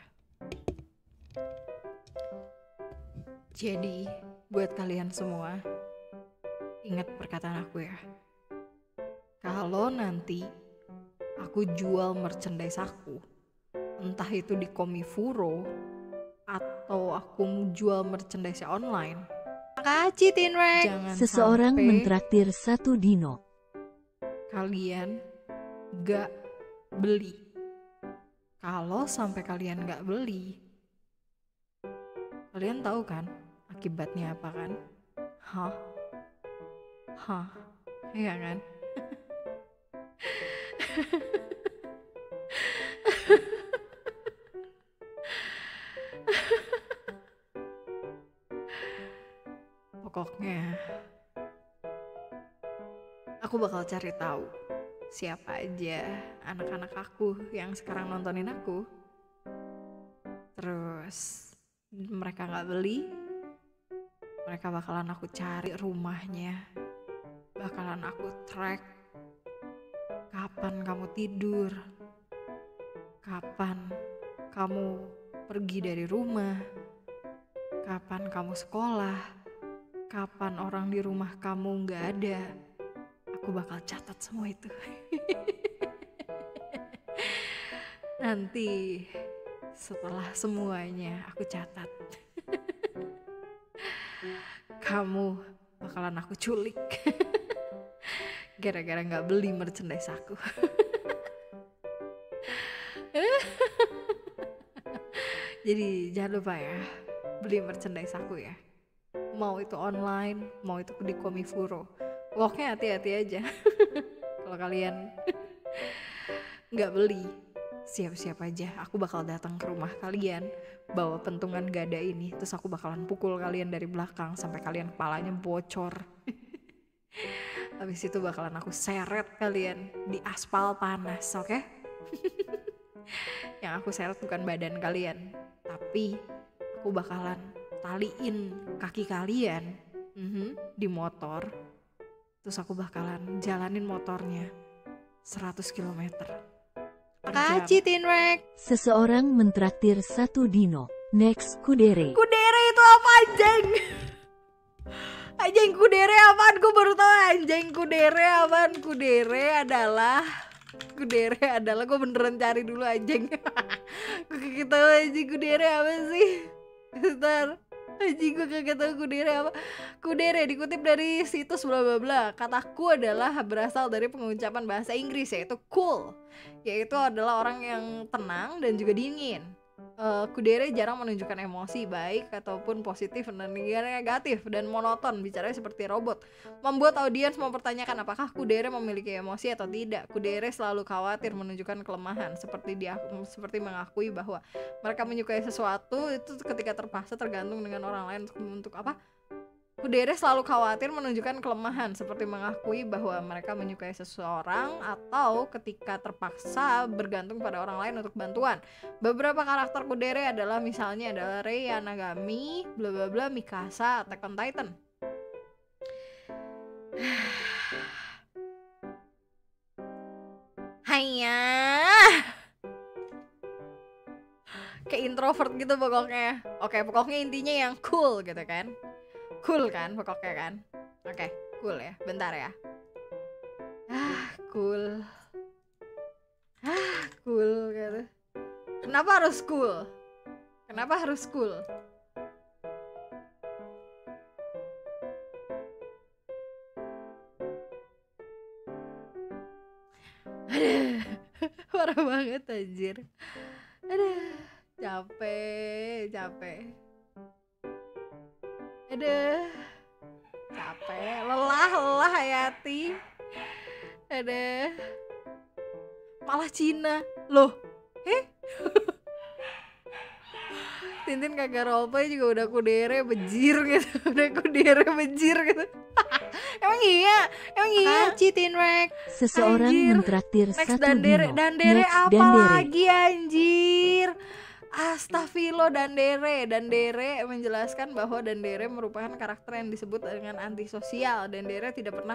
Jadi buat kalian semua ingat perkataan aku ya. Kalau nanti aku jual merchandise aku, entah itu di Komifuro atau aku jual merchandise online, Makasih Tinrex. jangan Seseorang mentraktir satu dino. kalian gak beli. Kalau sampai kalian gak beli, kalian tahu kan akibatnya apa kan? Hah? Hah? Iya kan? Pokoknya aku bakal cari tahu siapa aja anak-anak aku yang sekarang nontonin aku. Terus mereka nggak beli, mereka bakalan aku cari rumahnya, bakalan aku track kapan kamu tidur, kapan kamu pergi dari rumah, kapan kamu sekolah, kapan orang di rumah kamu nggak ada. Aku bakal catat semua itu. Nanti setelah semuanya aku catat. kamu bakalan aku culik gara-gara nggak beli merchandise aku. Jadi jangan lupa ya beli merchandise aku ya. Mau itu online mau itu di Komifuro Pokoknya hati-hati aja. Kalau kalian nggak beli siap-siap aja. Aku bakal datang ke rumah kalian bawa pentungan gada ini terus aku bakalan pukul kalian dari belakang sampai kalian kepalanya bocor habis itu bakalan aku seret kalian di aspal panas oke yang aku seret bukan badan kalian tapi aku bakalan taliin kaki kalian mhm, di motor terus aku bakalan jalanin motornya 100 km Makasih Tinrek Seseorang mentraktir satu dino. Next kudere. Kudere itu apa anjing? Anjing kudere apaan? Gue baru tahu anjing kudere apaan? Kudere adalah Kudere adalah gue beneran cari dulu anjing. gue kagak tahu anjing kudere apa sih? Ntar Anjing gue kagak tahu kudere apa Kudere dikutip dari situs bla bla bla Kataku adalah berasal dari pengucapan bahasa Inggris yaitu cool Yaitu adalah orang yang tenang dan juga dingin Eh, Kudere jarang menunjukkan emosi baik ataupun positif dan negatif dan monoton bicaranya seperti robot. Membuat audiens mempertanyakan apakah Kudere memiliki emosi atau tidak. Kudere selalu khawatir menunjukkan kelemahan seperti dia seperti mengakui bahwa mereka menyukai sesuatu itu ketika terpaksa tergantung dengan orang lain untuk, untuk apa Kudere selalu khawatir menunjukkan kelemahan seperti mengakui bahwa mereka menyukai seseorang atau ketika terpaksa bergantung pada orang lain untuk bantuan. Beberapa karakter Kudere adalah misalnya adalah Rei Yanagami, bla bla bla, Mikasa, Attack on Titan. Hanya kayak introvert gitu pokoknya. Oke, pokoknya intinya yang cool gitu kan. Cool kan pokoknya kan. Oke, cool ya. Bentar ya. Ah, cool. Ah, cool gitu. Kenapa harus cool? Kenapa harus cool? Aduh, parah banget anjir. Aduh, capek, capek. Aduh, capek, lelah, lelah Hayati. Aduh, malah Cina. Loh, eh? Tintin kagak roleplay juga udah kudere bejir gitu Udah kudere bejir gitu Emang iya? Emang iya? Kaci Tinrek Seseorang Anjir. mentraktir Next satu Dandere, dino. Dandere Next apa Dandere. lagi anjir? Astagfirullah Dandere Dandere menjelaskan bahwa Dandere merupakan karakter yang disebut dengan antisosial. Dandere tidak pernah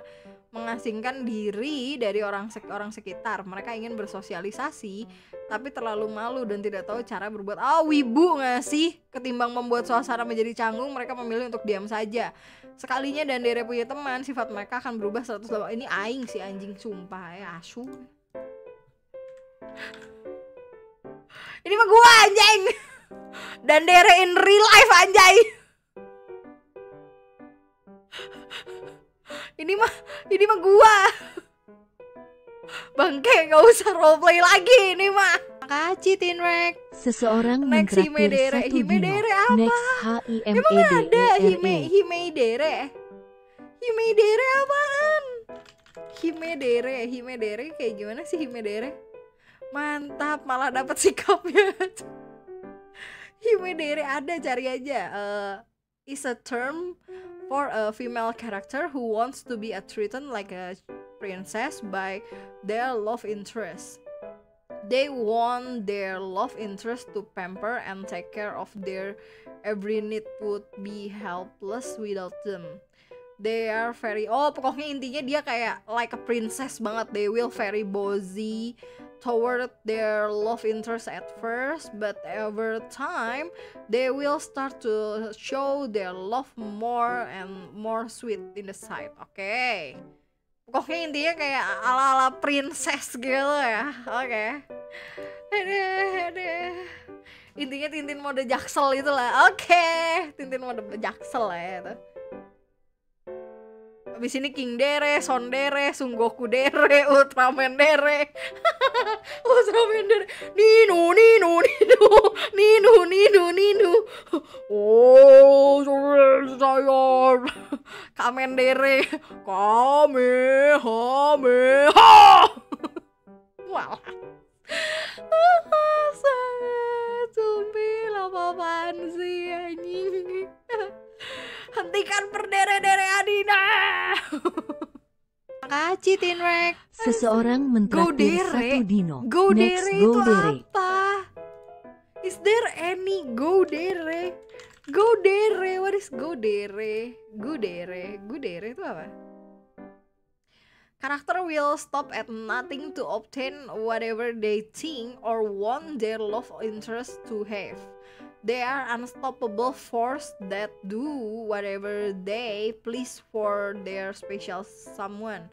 mengasingkan diri dari orang sek orang sekitar. Mereka ingin bersosialisasi tapi terlalu malu dan tidak tahu cara berbuat. Ah wibu gak sih? Ketimbang membuat suasana menjadi canggung mereka memilih untuk diam saja. Sekalinya Dandere punya teman sifat mereka akan berubah 180 Ini aing sih anjing sumpah ya asu Ini mah gua anjing. Dan Dere in real life anjay. Ini mah ini mah gua. Bangke gak usah roleplay lagi ini mah. Makasih Tinrek. Seseorang Next satu dino. Himedere apa? Next H I M E D ada E R Hime E. Himedere. Himedere apaan? Himedere, Himedere kayak gimana sih Himedere? Mantap, malah dapat sikapnya. Himedere ada cari aja. Uh, is a term for a female character who wants to be a treated like a princess by their love interest. They want their love interest to pamper and take care of their every need would be helpless without them. They are very oh pokoknya intinya dia kayak like a princess banget. They will very bossy toward their love interest at first, but over time they will start to show their love more and more sweet in the sight. Oke. Pokoknya intinya kayak ala-ala princess gitu ya. Oke. Aduh. Intinya Tintin mode jaksel itu lah. Oke, Tintin mode jaksel lah ya itu. Abis ini King Dere, Son Dere, Sunggoku Dere, Ultraman Dere. Ultraman Dere. Nino, Nino, Nino Nino, Nino, Nino. Oh, saya Kamen Dere. Kame, Hame, Ha Walah sangat sumpil apa-apaan sih anjing hentikan berdere-dere Adina. Makasih Tinrek. Seseorang mentraktir satu dino. go Next dere go itu dere. apa? Is there any go dere go dere what is go dere go dere go dere itu apa? Character will stop at nothing to obtain whatever they think or want their love interest to have. They are unstoppable force that do whatever they please for their special someone.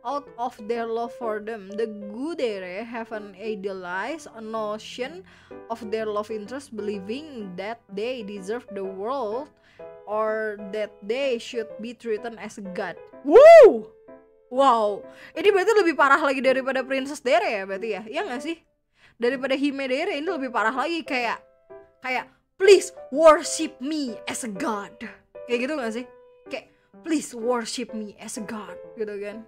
Out of their love for them, the Gudere have an idealized notion of their love interest, believing that they deserve the world or that they should be treated as a god. Woo! Wow, ini berarti lebih parah lagi daripada Princess Dere ya berarti ya? Iya nggak sih? Daripada Hime Dere ini lebih parah lagi kayak kayak please worship me as a god. Kayak gitu nggak sih? Kayak please worship me as a god gitu kan?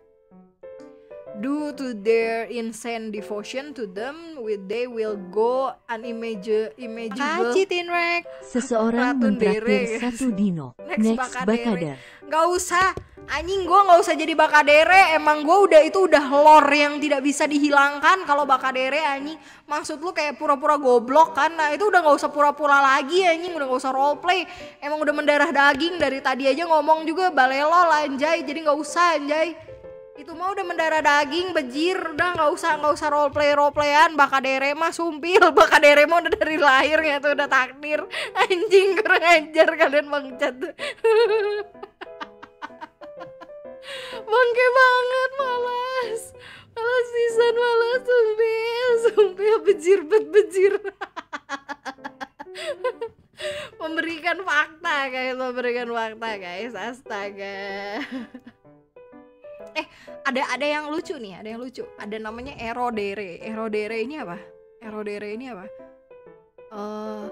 Due to their insane devotion to them, with they will go unimaginable. Tinrek. Seseorang mentraktir satu dino. Next Next Bakadere. Gak usah. Anjing gue nggak usah jadi bakadere. Emang gue udah itu udah lore yang tidak bisa dihilangkan kalau bakadere anjing. Maksud lu kayak pura-pura goblok kan? Nah itu udah nggak usah pura-pura lagi anjing. Udah nggak usah roleplay. Emang udah mendarah daging. Dari tadi aja ngomong juga balelo anjay. Jadi nggak usah anjay itu mah udah mendarah daging bejir. Udah nggak usah nggak usah roleplay roleplayan. Bakadere mah sumpil. Bakadere mah udah dari lahir ya tuh udah takdir. Anjing kurang ajar kalian bangcat bangke banget malas. Malas pisan malas sumpil. Sumpil bejir bet bejir. Memberikan fakta guys. Memberikan fakta guys. Astaga eh ada ada yang lucu nih ada yang lucu ada namanya erodere erodere ini apa erodere ini apa eh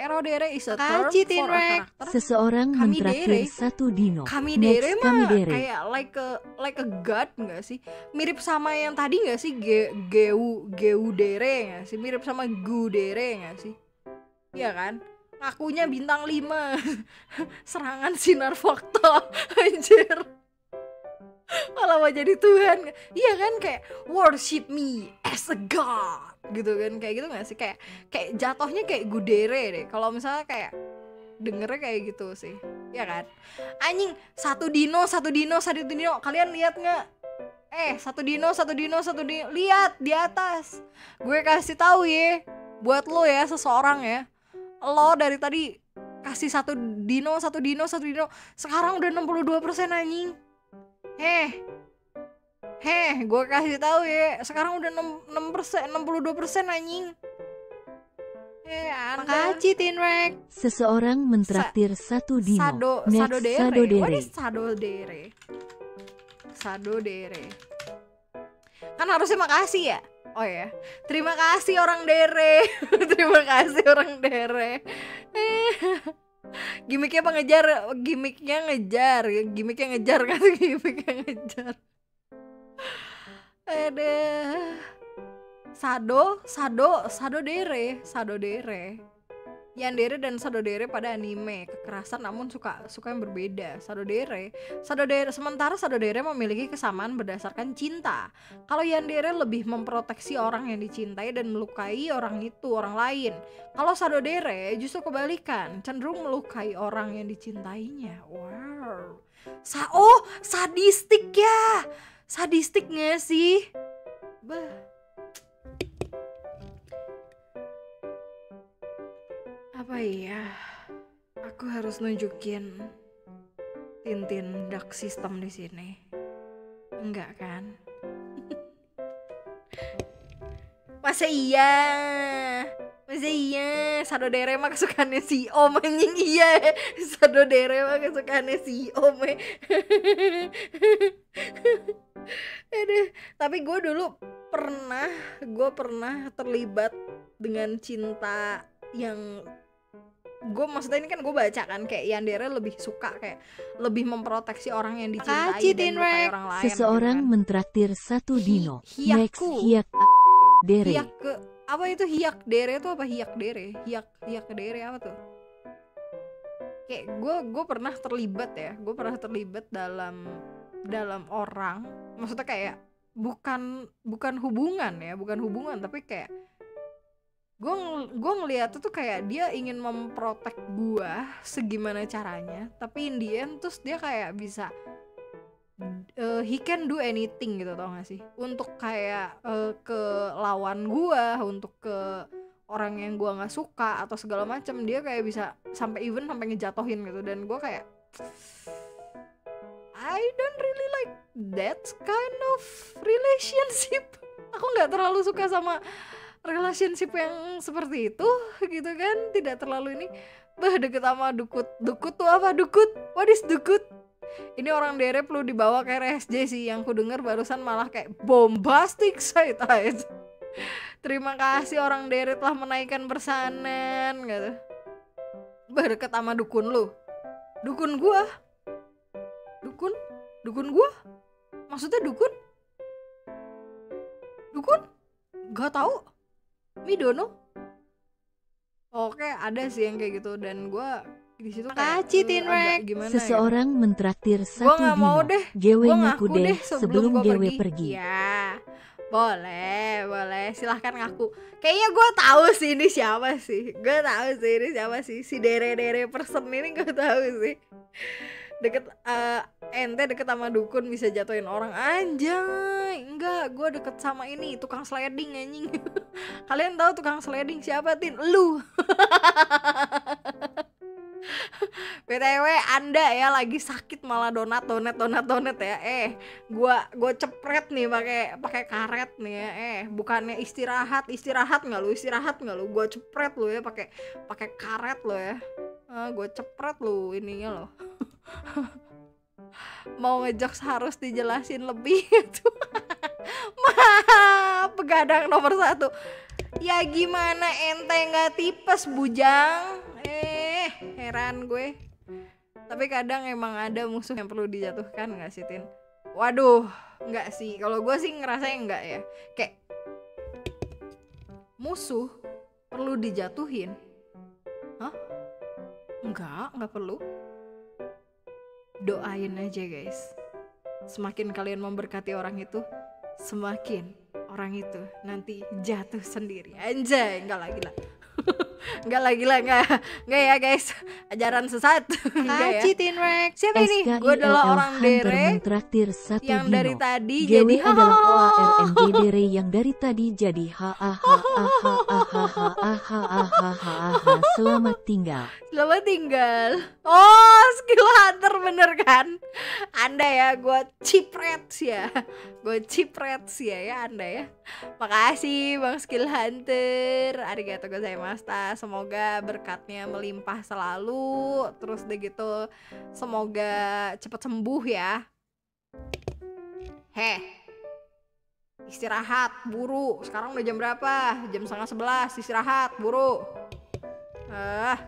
erodere is a term for a Seseorang Kami mentraktir dere. satu dino. Kamidere Next mah Kamidere. kayak like a like a god nggak sih? Mirip sama yang tadi nggak sih? Ge, geu geudere nggak sih? Mirip sama gudere nggak sih? Iya kan? Ngakunya bintang 5 Serangan sinar fakta Anjir Malah mau jadi Tuhan. Iya kan kayak Worship me as a god Gitu kan. Kayak gitu gak sih? Kayak kayak jatuhnya kayak gudere deh. Kalau misalnya kayak Dengernya kayak gitu sih. Iya kan? Anjing Satu dino Satu dino Satu dino. Kalian lihat nggak? Eh satu dino Satu dino Satu dino. Lihat di atas. Gue kasih tahu ya Buat lo ya Seseorang ya. Lo dari tadi Kasih satu dino Satu dino Satu dino. Sekarang udah 62% anjing Heh Heh, gue kasih tahu ya, sekarang udah 6, 6 persen, 62 persen anjing. Eh. Makasih Tinrek. Seseorang mentraktir satu dino. Sado, Next sadodere. What Sadodere. is sadodere? Sadodere. Kan harusnya makasih ya? Oh ya, terima kasih orang dere, terima kasih orang dere. Gimiknya apa ngejar? Gimiknya ngejar, gimiknya ngejar kan? Gimiknya ngejar. Ada Sado, Sado, Sado Dere, Sado Dere. Yandere dan Sadodere pada anime kekerasan namun suka suka yang berbeda. Sadodere, Sadodere sementara Sadodere memiliki kesamaan berdasarkan cinta. Kalau Yandere lebih memproteksi orang yang dicintai dan melukai orang itu orang lain. Kalau Sadodere justru kebalikan, cenderung melukai orang yang dicintainya. Wow. Sa oh, sadistik ya. Sadistik gak sih? Bah. Apa iya? Aku harus nunjukin Tintin Dark System di sini. Enggak kan? Masa iya? Masa iya, Sadodere mah kesukaannya si Om anjing iya. Sadodere mah kesukaannya si Om. eh. Aduh, tapi gue dulu pernah, gue pernah terlibat dengan cinta yang gue maksudnya ini kan gue baca kan kayak Yandere lebih suka kayak lebih memproteksi orang yang dicintai Makasih, dan orang lain Seseorang gitu kan. mentraktir satu Hi- dino. Next hiyaku. hiyak dere. hiyak ke apa itu hiyak dere itu apa hiyak dere hiyak hiyak dere apa tuh kayak gue gue pernah terlibat ya gue pernah terlibat dalam dalam orang maksudnya kayak bukan bukan hubungan ya bukan hubungan tapi kayak gue gue ngeliat tuh kayak dia ingin memprotek gue segimana caranya tapi in the end terus dia kayak bisa eh, he can do anything gitu tau gak sih? Untuk kayak eh, ke lawan gua untuk ke orang yang gua nggak suka atau segala macam dia kayak bisa sampai even sampai ngejatohin gitu. Dan gua kayak I don't really like that kind of relationship. Aku nggak terlalu suka sama relationship yang seperti itu gitu kan? Tidak terlalu ini bah deket sama dukut. Dukut tuh apa dukut? What is dukut? Ini orang dere perlu dibawa ke RSJ sih yang ku denger barusan malah kayak bombastic saya aja terima kasih orang dere telah menaikkan persanan gitu. Bah deket sama dukun lu. Dukun gua? Dukun? Dukun gua? Maksudnya dukun? Dukun? Gak tahu Midono oke ada sih yang kayak gitu dan gua di situ kayak Makasih, eh, Tinrek. gimana ya. Seseorang mentraktir Gua satu dino. mau deh gue ngaku deh deh sebelum gua gewe pergi. Ya, boleh, boleh. Silahkan ngaku. Kayaknya gue tahu sih ini siapa sih. Gue tahu sih ini siapa sih. Si dere dere person ini gue tahu sih. Deket eh, ente deket sama dukun bisa jatuhin orang anjay. Enggak, gue deket sama ini tukang sliding anjing. Kalian tahu tukang sliding siapa tin? Lu. BTW Anda ya lagi sakit malah donat donat donat donat ya. Eh, gua gua cepret nih pakai pakai karet nih ya. Eh, bukannya istirahat, istirahat nggak lu? Istirahat nggak lu? Gua cepret lu ya pakai pakai karet lo ya. Ah, gua cepret lu ininya lo. Mau ngejokes harus dijelasin lebih itu. Maaf, pegadang nomor satu. Ya gimana ente nggak tipes bujang? Eh, heran gue. Tapi kadang emang ada musuh yang perlu dijatuhkan nggak sih Tin? Waduh, nggak sih. Kalau gue sih ngerasa enggak ya. Kayak musuh perlu dijatuhin? Hah? Enggak, nggak perlu. Doain aja guys. Semakin kalian memberkati orang itu, semakin orang itu nanti jatuh sendiri. Anjay, enggak lagi lah. enggak lagi lah, enggak. Enggak ya guys. Ajaran sesat. enggak ya. Tinrek. Siapa ini? Gue adalah orang dere mentraktir satu yang dino. dari tadi GW jadi adalah OARNG dere yang dari tadi jadi ha ah ha ah ha ah ha ah ha ah ha ah ha ah ha selamat tinggal. Selamat tinggal. Oh, skill hunter bener kan? Anda ya, gue cipret ya. Gue cipret ya ya Anda ya. Makasih Bang Skill Hunter. Arigato gozaimashita. Semoga berkatnya melimpah selalu. Terus deh gitu, semoga cepat sembuh ya. Heh. Istirahat, buru. Sekarang udah jam berapa? Jam setengah sebelas. Istirahat, buru. Ah,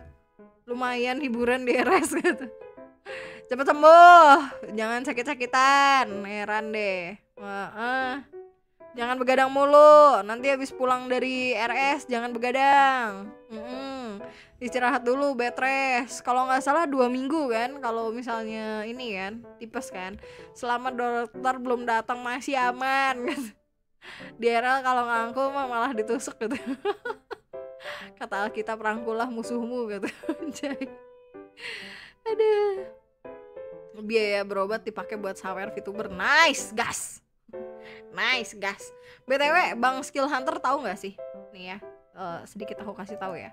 lumayan hiburan di RS gitu. Cepet sembuh, jangan sakit-sakitan, heran deh. Heeh. Jangan begadang mulu, nanti habis pulang dari RS jangan begadang. Mm-mm. Istirahat dulu, bed rest. Kalau nggak salah dua minggu kan, kalau misalnya ini kan, tipes kan. Selama dokter belum datang masih aman. Gitu. Di RL kalau ngangkul mah malah ditusuk gitu. Kata Alkitab rangkulah musuhmu gitu. Aduh. Biaya berobat dipakai buat sawer VTuber. Nice, gas. Nice, gas. BTW, Bang Skill Hunter tahu nggak sih? Nih ya, eh, sedikit aku kasih tahu ya.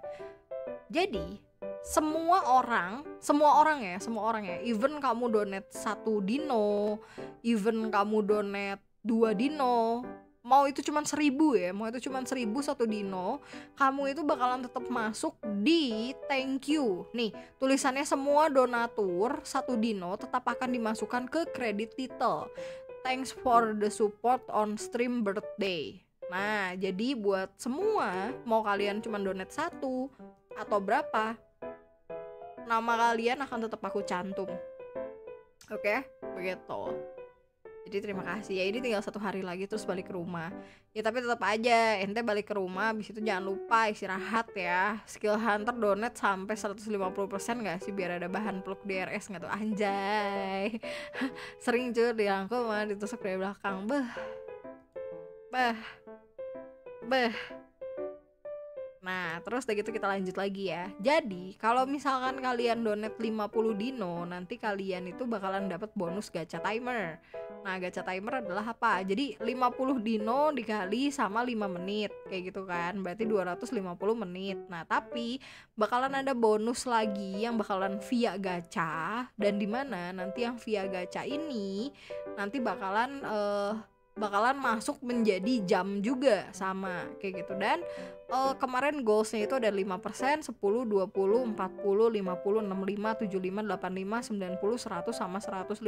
Jadi, semua orang, semua orang ya, semua orang ya, even kamu donate satu dino, even kamu donate dua dino, mau itu cuman seribu ya mau itu cuman seribu satu dino kamu itu bakalan tetap masuk di thank you nih tulisannya semua donatur satu dino tetap akan dimasukkan ke kredit title thanks for the support on stream birthday. Nah jadi buat semua mau kalian cuman donate satu atau berapa nama kalian akan tetap aku cantum. Oke begitu jadi terima kasih. Ya ini tinggal satu hari lagi terus balik ke rumah. Ya tapi tetap aja ente balik ke rumah habis itu jangan lupa istirahat ya. Skill hunter donate sampai 150% gak sih? Biar ada bahan peluk DRS nggak tuh? Anjay. Sering cuy dirangkul malah ditusuk dari belakang. Beh. Beh. Beh Nah, terus udah gitu kita lanjut lagi ya. Jadi, kalau misalkan kalian donate 50 dino, nanti kalian itu bakalan dapat bonus gacha timer. Nah, gacha timer adalah apa? Jadi 50 dino dikali sama 5 menit kayak gitu kan. Berarti 250 menit. Nah, tapi bakalan ada bonus lagi yang bakalan via gacha dan di mana nanti yang via gacha ini nanti bakalan eh bakalan masuk menjadi jam juga sama kayak gitu. Dan uh, kemarin goalsnya itu ada 5% 10, 20, 40, 50, 65, 75, 75, 85, 90, 100 sama 150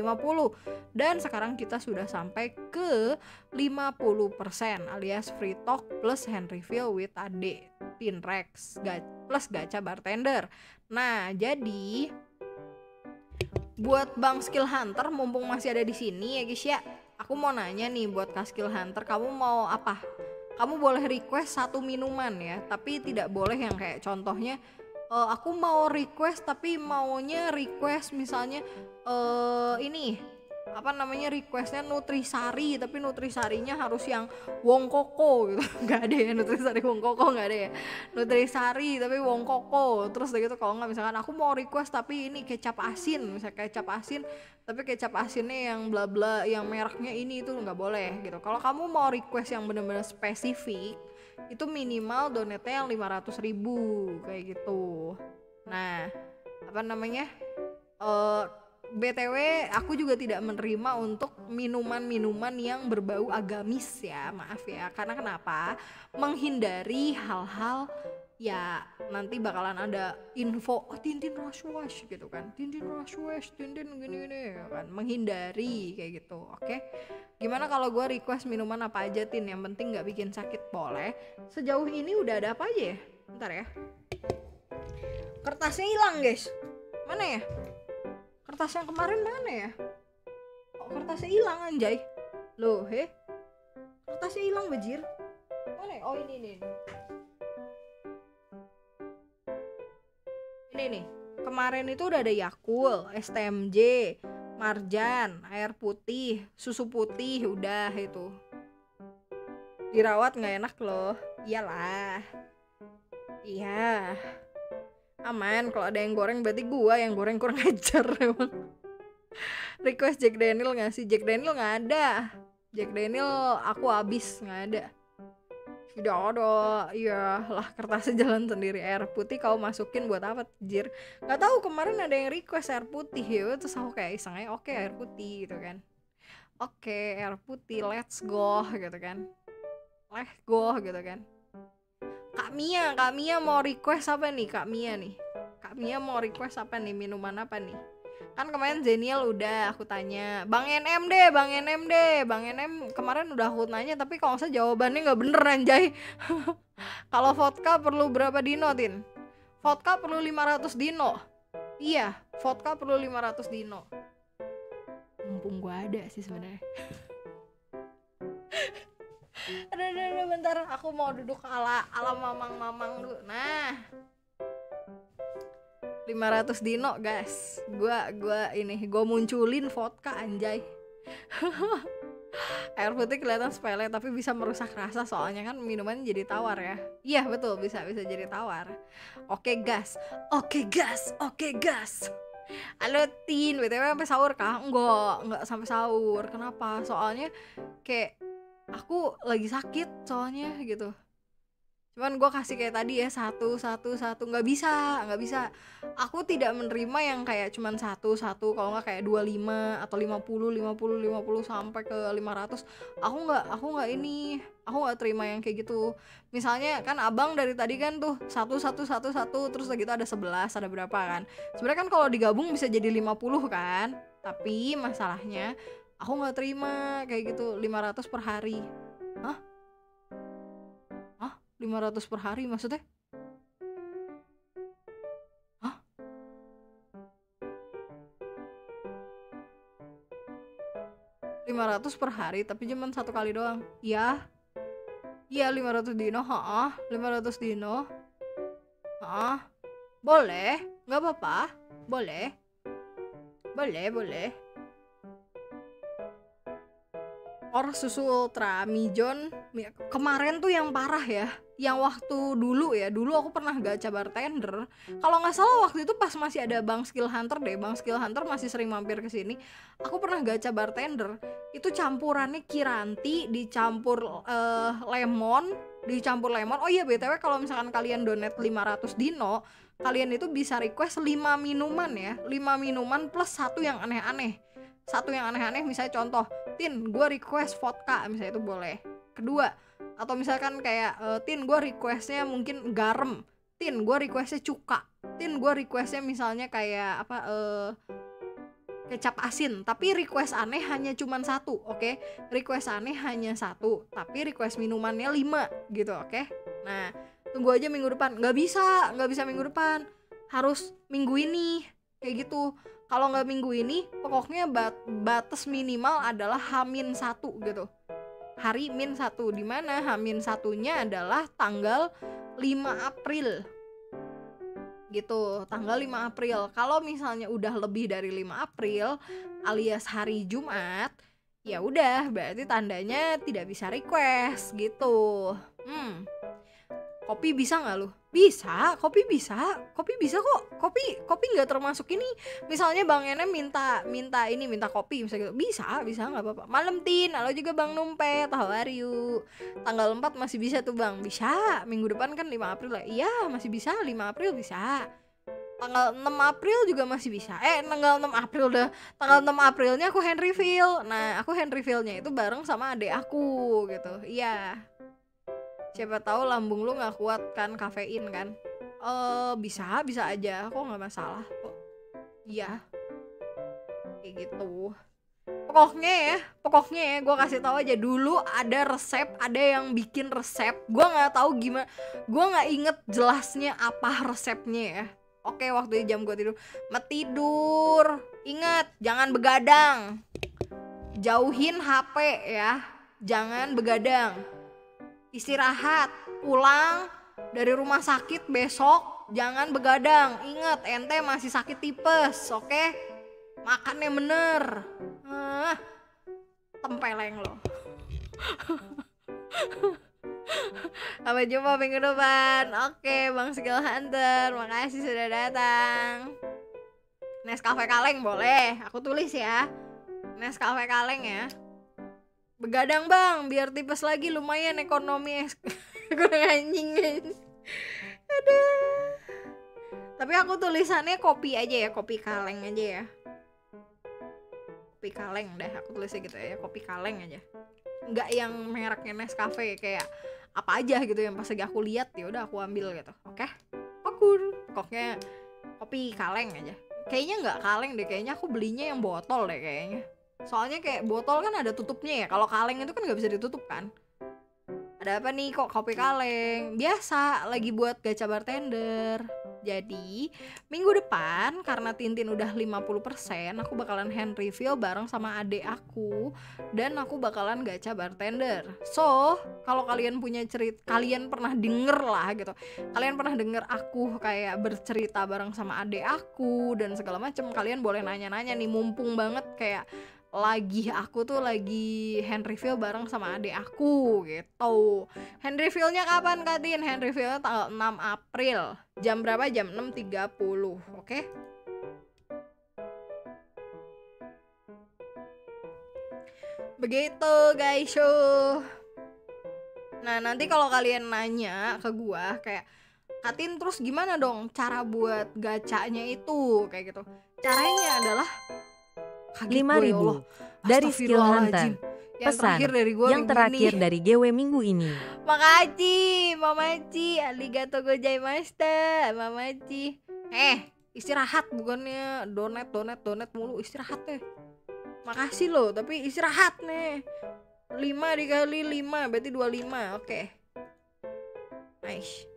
dan sekarang kita sudah sampai ke 50% alias free talk plus hand reveal with ade Tin Rex ga- plus gacha bartender. Nah jadi buat Bang Skill Hunter mumpung masih ada di sini ya guys ya aku mau nanya nih buat Kak Skill Hunter kamu mau apa? Kamu boleh request satu minuman ya tapi tidak boleh yang kayak contohnya eh, aku mau request tapi maunya request misalnya eh ini apa namanya requestnya nutrisari tapi nutrisarinya harus yang wong koko gitu. Nggak ada ya nutrisari wong koko nggak ada ya. Nutrisari tapi wong koko. Terus gitu kalau nggak misalkan aku mau request tapi ini kecap asin misalnya kecap asin tapi kecap asinnya yang bla bla yang mereknya ini itu nggak boleh gitu. Kalau kamu mau request yang bener-bener spesifik itu minimal donetnya yang 500 ribu kayak gitu. Nah apa namanya eh BTW aku juga tidak menerima untuk minuman-minuman yang berbau agamis ya maaf ya. Karena kenapa? Menghindari hal-hal ya nanti bakalan ada info oh Tintin rush wash gitu kan. Tintin rush wash Tintin gini gini ya kan. Menghindari kayak gitu. Oke? Gimana kalau gue request minuman apa aja Tin? Yang penting nggak bikin sakit boleh. Sejauh ini udah ada apa aja ya? Bentar ya. Kertasnya hilang guys. Mana ya kertas yang kemarin mana ya? Kok kertasnya hilang anjay? Loh he? Kertasnya hilang bajir mana ya? oh ini nih ini. Nih kemarin itu udah ada Yakul STMJ Marjan air putih susu putih udah itu. Dirawat nggak enak loh. Iyalah. Iya aman kalau ada yang goreng berarti gua yang goreng kurang ajar emang. Request Jack Daniel nggak sih? Jack Daniel nggak ada. Jack Daniel aku habis nggak ada. Tidak ada iya lah kertasnya jalan sendiri. Air putih kau masukin buat apa jir? Nggak tahu kemarin ada yang request air putih ya terus aku kayak iseng aja oke air putih gitu kan. Oke air putih let's go gitu kan. Let's go gitu kan Kak Mia, Kak Mia mau request apa nih Kak Mia nih? Kak Mia mau request apa nih? Minuman apa nih? Kan kemarin Zenial udah aku tanya Bang NM deh, Bang NM deh Bang NM kemarin udah aku nanya Tapi kalau salah jawabannya nggak bener anjay Kalau vodka perlu berapa dino Tin? Vodka perlu 500 dino Iya, vodka perlu 500 dino Mumpung gua ada sih sebenarnya aduh, aduh, aduh, bentar. Aku mau duduk ala ala mamang mamang dulu. Nah. 500 dino guys. Gua gua ini gua munculin vodka anjay. Air putih kelihatan sepele tapi bisa merusak rasa soalnya kan minuman jadi tawar ya. Iya betul. Bisa bisa jadi tawar. Oke gas. Oke gas. Oke gas. Halo Tin, BTW sampai sahur kah? Enggak, enggak sampai sahur. Kenapa? Soalnya kayak aku lagi sakit soalnya gitu. Cuman gue kasih kayak tadi ya satu satu satu. Nggak bisa nggak bisa. Aku tidak menerima yang kayak cuman satu satu. Kalau nggak kayak 25 atau 50 50 50 sampai ke 500 aku nggak aku nggak ini aku nggak terima yang kayak gitu. Misalnya kan abang dari tadi kan tuh satu satu satu satu terus lagi itu ada 11 ada berapa kan. Sebenarnya kan kalau digabung bisa jadi 50 kan. Tapi masalahnya aku nggak terima kayak gitu. 500 per hari. Hah? Hah? 500 per hari maksudnya? Hah? 500 per hari tapi cuma satu kali doang. Iya. Iya 500 dino ha 500 dino. Ha boleh. Nggak apa-apa. Boleh. Boleh boleh or susu ultra mijon Mi- kemarin tuh yang parah ya yang waktu dulu ya dulu aku pernah gacha bartender. Kalau nggak salah waktu itu pas masih ada bang skill hunter deh bang skill hunter masih sering mampir ke sini aku pernah gacha bartender. Itu campurannya kiranti dicampur eh, lemon dicampur lemon. Oh iya btw kalau misalkan kalian donate 500 dino kalian itu bisa request 5 minuman ya 5 minuman plus satu yang aneh-aneh satu yang aneh-aneh misalnya contoh tin gue request vodka misalnya itu boleh. Kedua atau misalkan kayak eh, tin gue requestnya mungkin garam. Tin gue requestnya cuka. Tin gue requestnya misalnya kayak apa eh kecap asin. Tapi request aneh hanya cuman satu oke? Request aneh hanya satu tapi request minumannya lima gitu oke? Nah tunggu aja minggu depan. Nggak bisa nggak bisa minggu depan. Harus minggu ini kayak gitu kalau nggak minggu ini pokoknya bat batas minimal adalah hamin satu gitu. Hari min satu di mana hamin satunya adalah tanggal 5 April. Gitu tanggal 5 April. Kalau misalnya udah lebih dari 5 April alias hari Jumat ya udah berarti tandanya tidak bisa request gitu. Hmm kopi bisa nggak lu? Bisa kopi bisa. Kopi bisa kok. Kopi kopi nggak termasuk ini. Misalnya bang Ene minta minta ini minta kopi misalnya gitu. Bisa bisa nggak apa-apa. Malam tin halo juga bang numpet how are tanggal 4 masih bisa tuh bang. Bisa. Minggu depan kan 5 April lah iya masih bisa. 5 April bisa. Tanggal 6 April juga masih bisa. Eh tanggal 6 April dah. Tanggal 6 Aprilnya aku hand reveal. Nah aku hand revealnya itu bareng sama adik aku gitu. Iya siapa tahu lambung lu nggak kuat kan kafein kan? Eh bisa bisa aja. Kok nggak masalah kok? Iya. Kayak gitu. Pokoknya ya pokoknya ya gue kasih tahu aja. Dulu ada resep ada yang bikin resep. Gue nggak tahu gimana gue nggak inget jelasnya apa resepnya ya. Oke waktu jam gue tidur. Mat tidur. Ingat jangan begadang. Jauhin HP ya. Jangan begadang istirahat pulang dari rumah sakit besok jangan begadang. Ingat ente masih sakit tipes oke? Makan yang bener. Ah, tempeleng lo. Sampai jumpa minggu depan. Oke Bang Skill Hunter Makasih sudah datang. Nescafe kaleng boleh Aku tulis ya. Nescafe kaleng ya Begadang bang Biar tipes lagi lumayan ekonomi. Kurang anjing Aduh Tapi aku tulisannya kopi aja ya Kopi kaleng aja ya. Kopi kaleng deh Aku tulisnya gitu ya Kopi kaleng aja. Nggak yang mereknya Nescafe kayak apa aja gitu yang pas lagi aku lihat ya udah aku ambil gitu. Oke? Aku pokoknya kopi kaleng aja. Kayaknya nggak kaleng deh kayaknya aku belinya yang botol deh kayaknya soalnya kayak botol kan ada tutupnya ya kalau kaleng itu kan nggak bisa ditutup kan ada apa nih kok kopi kaleng biasa lagi buat gacha bartender jadi minggu depan karena Tintin udah 50% aku bakalan hand reveal bareng sama adik aku dan aku bakalan gacha bartender. So, kalau kalian punya cerita, kalian pernah denger lah gitu. Kalian pernah denger aku kayak bercerita bareng sama adik aku dan segala macem. Kalian boleh nanya-nanya nih mumpung banget kayak lagi aku tuh lagi hand reveal bareng sama adik aku gitu. Hand revealnya kapan Kak Tin? hand revealnya tanggal 6 April. Jam berapa? Jam 6.30 oke? Begitu guys show. Nah nanti kalau kalian nanya ke gua kayak Katin terus gimana dong cara buat gacanya itu? Kayak gitu. Caranya adalah Lima ya ribu. Allah. dari Skill Hunter. Yang Pesan, terakhir dari gua Yang minggu terakhir ini. dari GW minggu ini. Makasih Mamaci. Arigato gozaimashita Mamaci. Eh istirahat bukannya. Donet donet donet mulu. Istirahat deh Makasih loh tapi istirahat nih. 5 dikali 5 berarti 25 oke. Nice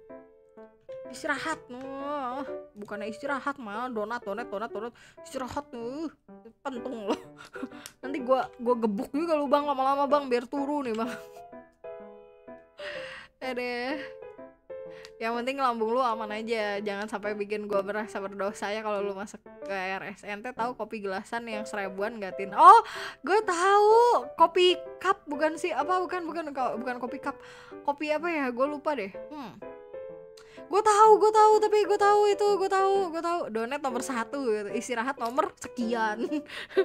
Istirahat noh. Bukannya istirahat mah. Donat donat donat donat. Istirahat nih Pentung loh. Nanti gua gua gebuk juga lu bang. Lama-lama bang biar turun nih bang. Ada. Yang penting lambung lu aman aja, jangan sampai bikin gua merasa berdosa ya kalau lu masuk ke RSN teh tahu kopi gelasan yang seribuan gak tin. Oh, gue tahu. Kopi cup bukan sih? Apa? Bukan bukan. Bukan kopi cup. Kopi apa ya? Gue lupa deh. Hmm. Gue tahu, gue tahu, tapi gue tahu itu, gue tahu, gue tahu. Donet nomor satu, gitu. istirahat nomor sekian.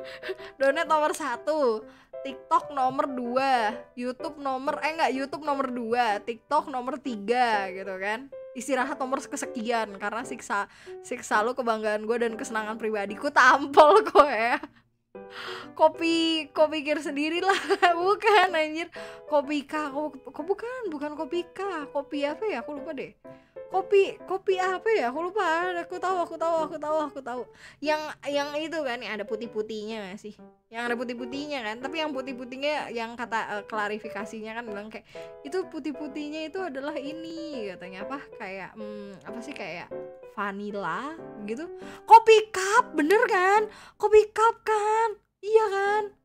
Donet nomor satu, TikTok nomor 2 YouTube nomor eh enggak YouTube nomor 2 TikTok nomor 3 gitu kan. Istirahat nomor kesekian karena siksa siksa lu kebanggaan gue dan kesenangan pribadiku tampol kok ya. Kopi kopi pikir sendiri lah bukan anjir. Kopi K kok, bukan? Bukan kopi K. Kopi apa ya? Aku lupa deh kopi kopi apa ya? Aku lupa. Aku tahu aku tahu aku tahu aku tahu. Yang yang itu kan yang ada putih putihnya sih? Yang ada putih putihnya kan? Tapi yang putih putihnya yang kata eh, klarifikasinya kan bilang kayak itu putih putihnya itu adalah ini katanya. Apa kayak hmm, apa sih kayak vanilla gitu. Kopi cup bener kan? Kopi cup kan? Iya kan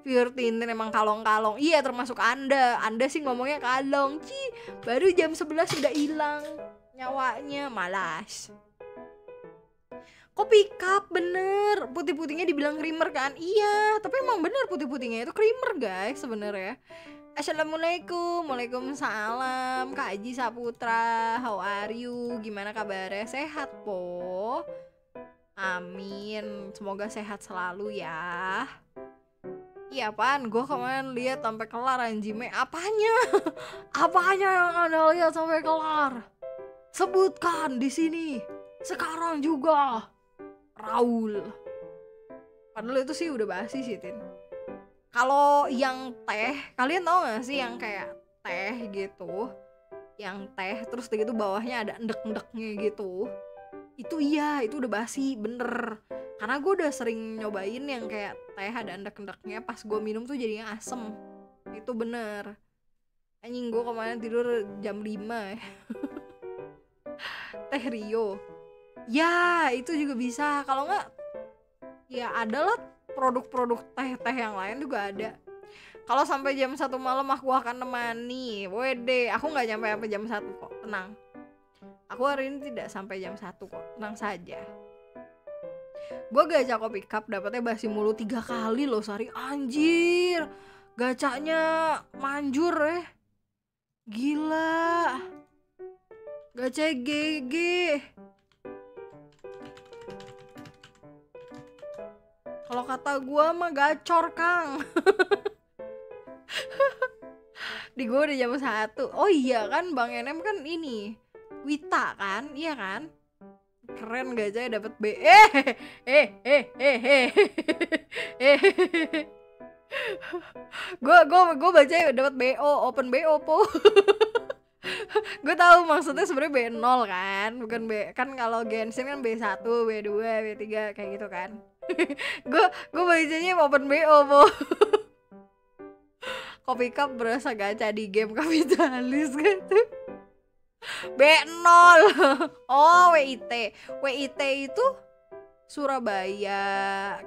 Pure Tintin emang kalong-kalong. Iya termasuk anda. Anda sih ngomongnya kalong. Ci Baru jam 11 sudah hilang Nyawanya. Malas. Kopi cup bener. Putih-putihnya dibilang creamer kan? Iya Tapi emang bener putih-putihnya itu creamer guys sebenarnya. Assalamualaikum. Waalaikumsalam. Kak Aji Saputra How are you? Gimana kabarnya? Sehat po? Amin. Semoga sehat selalu ya Iya apaan? Gue kemarin lihat sampai kelar anjime. Apanya? Apanya yang anda lihat sampai kelar? Sebutkan di sini. Sekarang juga. Raul. Padahal itu sih udah basi sih Tin. Kalau yang teh, kalian tau gak sih yang kayak teh gitu? Yang teh terus gitu bawahnya ada endek-endeknya gitu. Itu iya, itu udah basi, bener. Karena gue udah sering nyobain yang kayak teh ada endek-endeknya pas gue minum tuh jadinya asem. Itu bener. Anjing gue kemarin tidur jam 5 ya. Teh Rio. Ya itu juga bisa. Kalau nggak ya ada lah produk-produk teh-teh yang lain juga ada. Kalau sampai jam satu malam aku akan nemani. Wede aku nggak nyampe sampai jam satu kok. Tenang aku hari ini tidak sampai jam satu kok tenang saja. Gue gacha kopi cup dapetnya basi mulu tiga kali loh sehari. Anjir gacanya manjur eh. Gila. Gacha GG kalau kata gue mah gacor kang. Di gue udah jam satu. Oh iya kan bang Enem kan ini Wita kan? Iya kan? Keren gak aja dapat B? Eh eh eh eh eh eh gue gue gue baca dapat BO open BO po. Gue tahu maksudnya sebenarnya B0 kan bukan B kan kalau Genshin kan B1 B2 B3 kayak gitu kan. Gue gue bacanya open BO po. Kopi cup berasa gacha di game kapitalis gitu B0 Oh WIT WIT itu Surabaya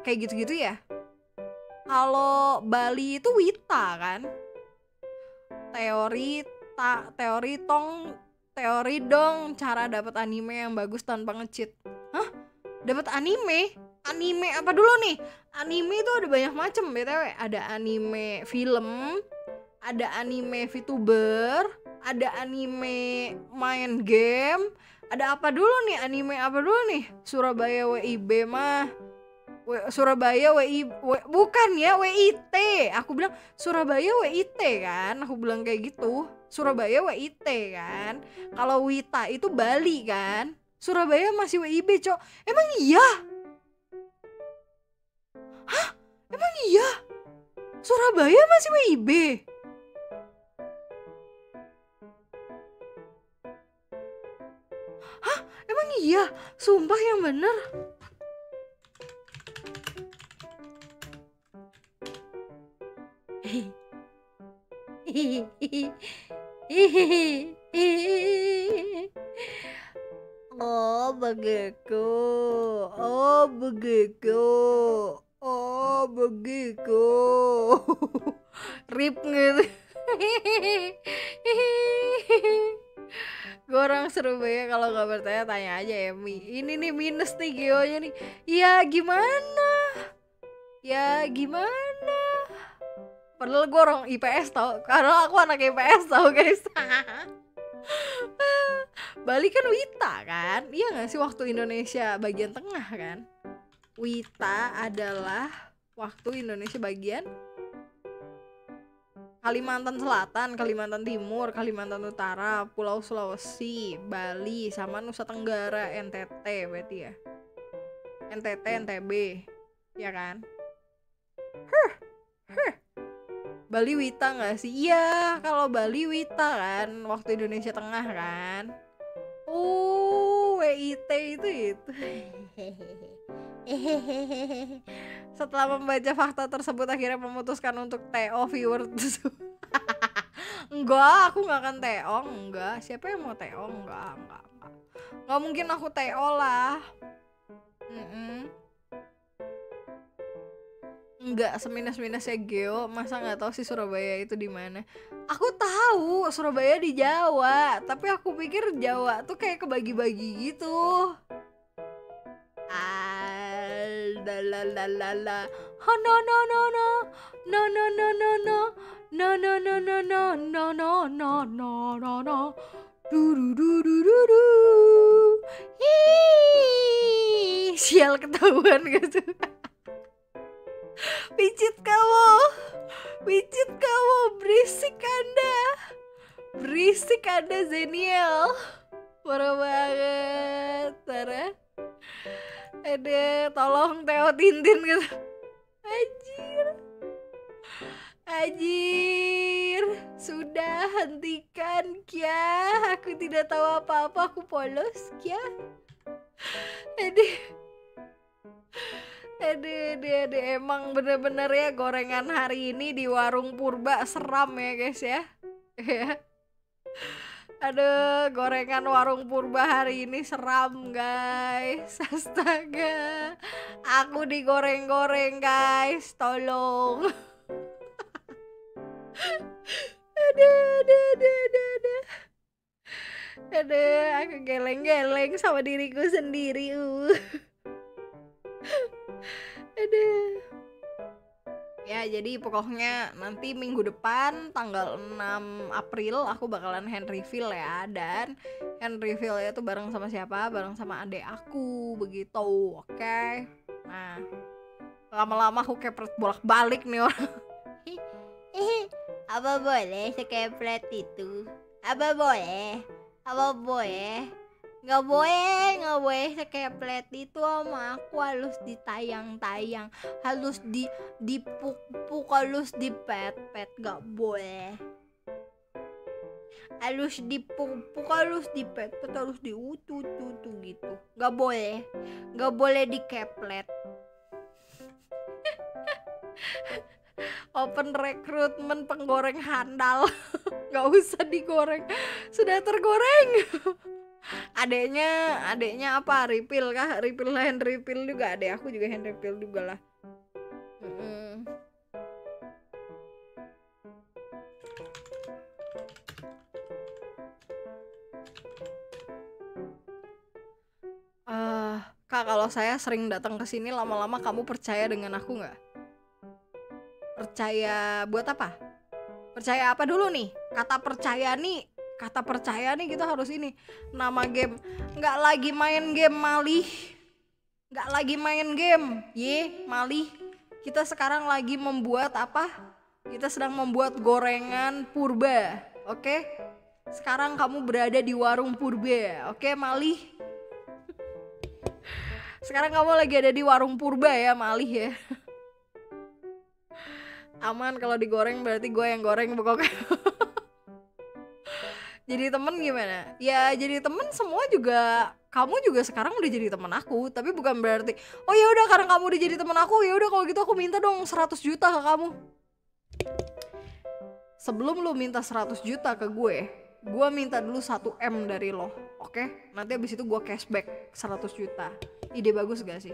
Kayak gitu-gitu ya Kalau Bali itu Wita kan Teori ta, Teori tong Teori dong Cara dapat anime yang bagus tanpa ngecheat Hah? Dapat anime? Anime apa dulu nih? Anime itu ada banyak macam BTW Ada anime film Ada anime VTuber ada anime main game. Ada apa dulu nih? Anime apa dulu nih? Surabaya WIB mah. W- Surabaya WI W- bukan ya WIT aku bilang Surabaya WIT kan? Aku bilang kayak gitu. Surabaya WIT kan? Kalau Wita itu Bali kan? Surabaya masih WIB cok. Emang iya? Hah? Emang iya? Surabaya masih WIB iya sumpah yang bener. Oh begitu, oh begitu, oh begitu. rip gitu gue orang Surabaya kalau nggak bertanya tanya aja ya. Mi ini nih minus nih geonya nih. Ya gimana? Ya gimana? Padahal gue orang IPS tau. Karena aku anak IPS tau guys. Bali kan Wita kan? Iya nggak sih waktu Indonesia bagian tengah kan? Wita adalah waktu Indonesia bagian Kalimantan Selatan, Kalimantan Timur, Kalimantan Utara, Pulau Sulawesi, Bali, sama Nusa Tenggara, NTT berarti ya. NTT, NTB, ya kan? Huh, huh. Bali Wita nggak sih? Iya, kalau Bali Wita kan, waktu Indonesia Tengah kan. Oh, WIT itu itu. Setelah membaca fakta tersebut akhirnya memutuskan untuk TO viewer enggak, aku nggak akan TO, enggak. Siapa yang mau TO? Enggak, enggak, enggak. Nggak mungkin aku TO lah. Mm-mm. Enggak seminus-minusnya Geo, masa nggak tahu sih Surabaya itu di mana? Aku tahu Surabaya di Jawa, tapi aku pikir Jawa tuh kayak kebagi-bagi gitu. Ah, la la la la la. Oh, no no no no. No no no no no. No no no no no no no no no no no. Du du du du du du. Sial ketahuan gitu. Picit kamu. Picit kamu berisik Anda. Berisik Anda Zeniel. Parah banget, Tara. Ada tolong Teo Tintin gitu. Anjir. Anjir. Sudah hentikan Kia. Aku tidak tahu apa-apa. Aku polos Kia. Aduh. Aduh, aduh, aduh. Emang bener-bener ya gorengan hari ini di warung purba seram ya guys ya. Aduh, gorengan warung purba hari ini seram guys. Astaga. Aku digoreng-goreng guys. Tolong. aduh, aduh, aduh, aduh, aduh. Aduh, aku geleng-geleng sama diriku sendiri. Uh. Aduh. Ya, jadi pokoknya nanti minggu depan tanggal 6 April aku bakalan hand reveal ya dan hand reveal itu bareng sama siapa? Bareng sama adek aku begitu. Oke. Nah, lama-lama aku kepret bolak-balik nih orang. Apa boleh sekeplet itu? Apa boleh? Apa boleh? Nggak boleh, nggak boleh sekeplet itu sama aku harus ditayang-tayang, harus di dipuk-puk, harus dipet-pet, nggak boleh. Harus dipuk-puk, harus dipet-pet, harus diutu-tutu gitu. Nggak boleh, nggak boleh dikeplet. Open recruitment penggoreng handal. nggak usah digoreng. Sudah tergoreng. adeknya adeknya apa? Refill kah? Refill hand refill juga. Adek aku juga hand refill juga lah. Eh, kak kalau saya sering datang ke sini lama-lama kamu percaya dengan aku nggak? Percaya buat apa? Percaya apa dulu nih? Kata percaya nih kata percaya nih kita harus ini. Nama game. Nggak lagi main game malih. Nggak lagi main game. Ye malih. Kita sekarang lagi membuat apa? Kita sedang membuat gorengan purba. Oke? Sekarang kamu berada di warung purba. Oke malih? Sekarang kamu lagi ada di warung purba ya malih ya. Aman kalau digoreng berarti gue yang goreng pokoknya jadi temen gimana? ya jadi temen semua juga kamu juga sekarang udah jadi temen aku tapi bukan berarti oh ya udah karena kamu udah jadi temen aku ya udah kalau gitu aku minta dong 100 juta ke kamu. Sebelum lu minta 100 juta ke gue gue minta dulu 1 m dari lo oke? Nanti abis itu gue cashback 100 juta. Ide bagus gak sih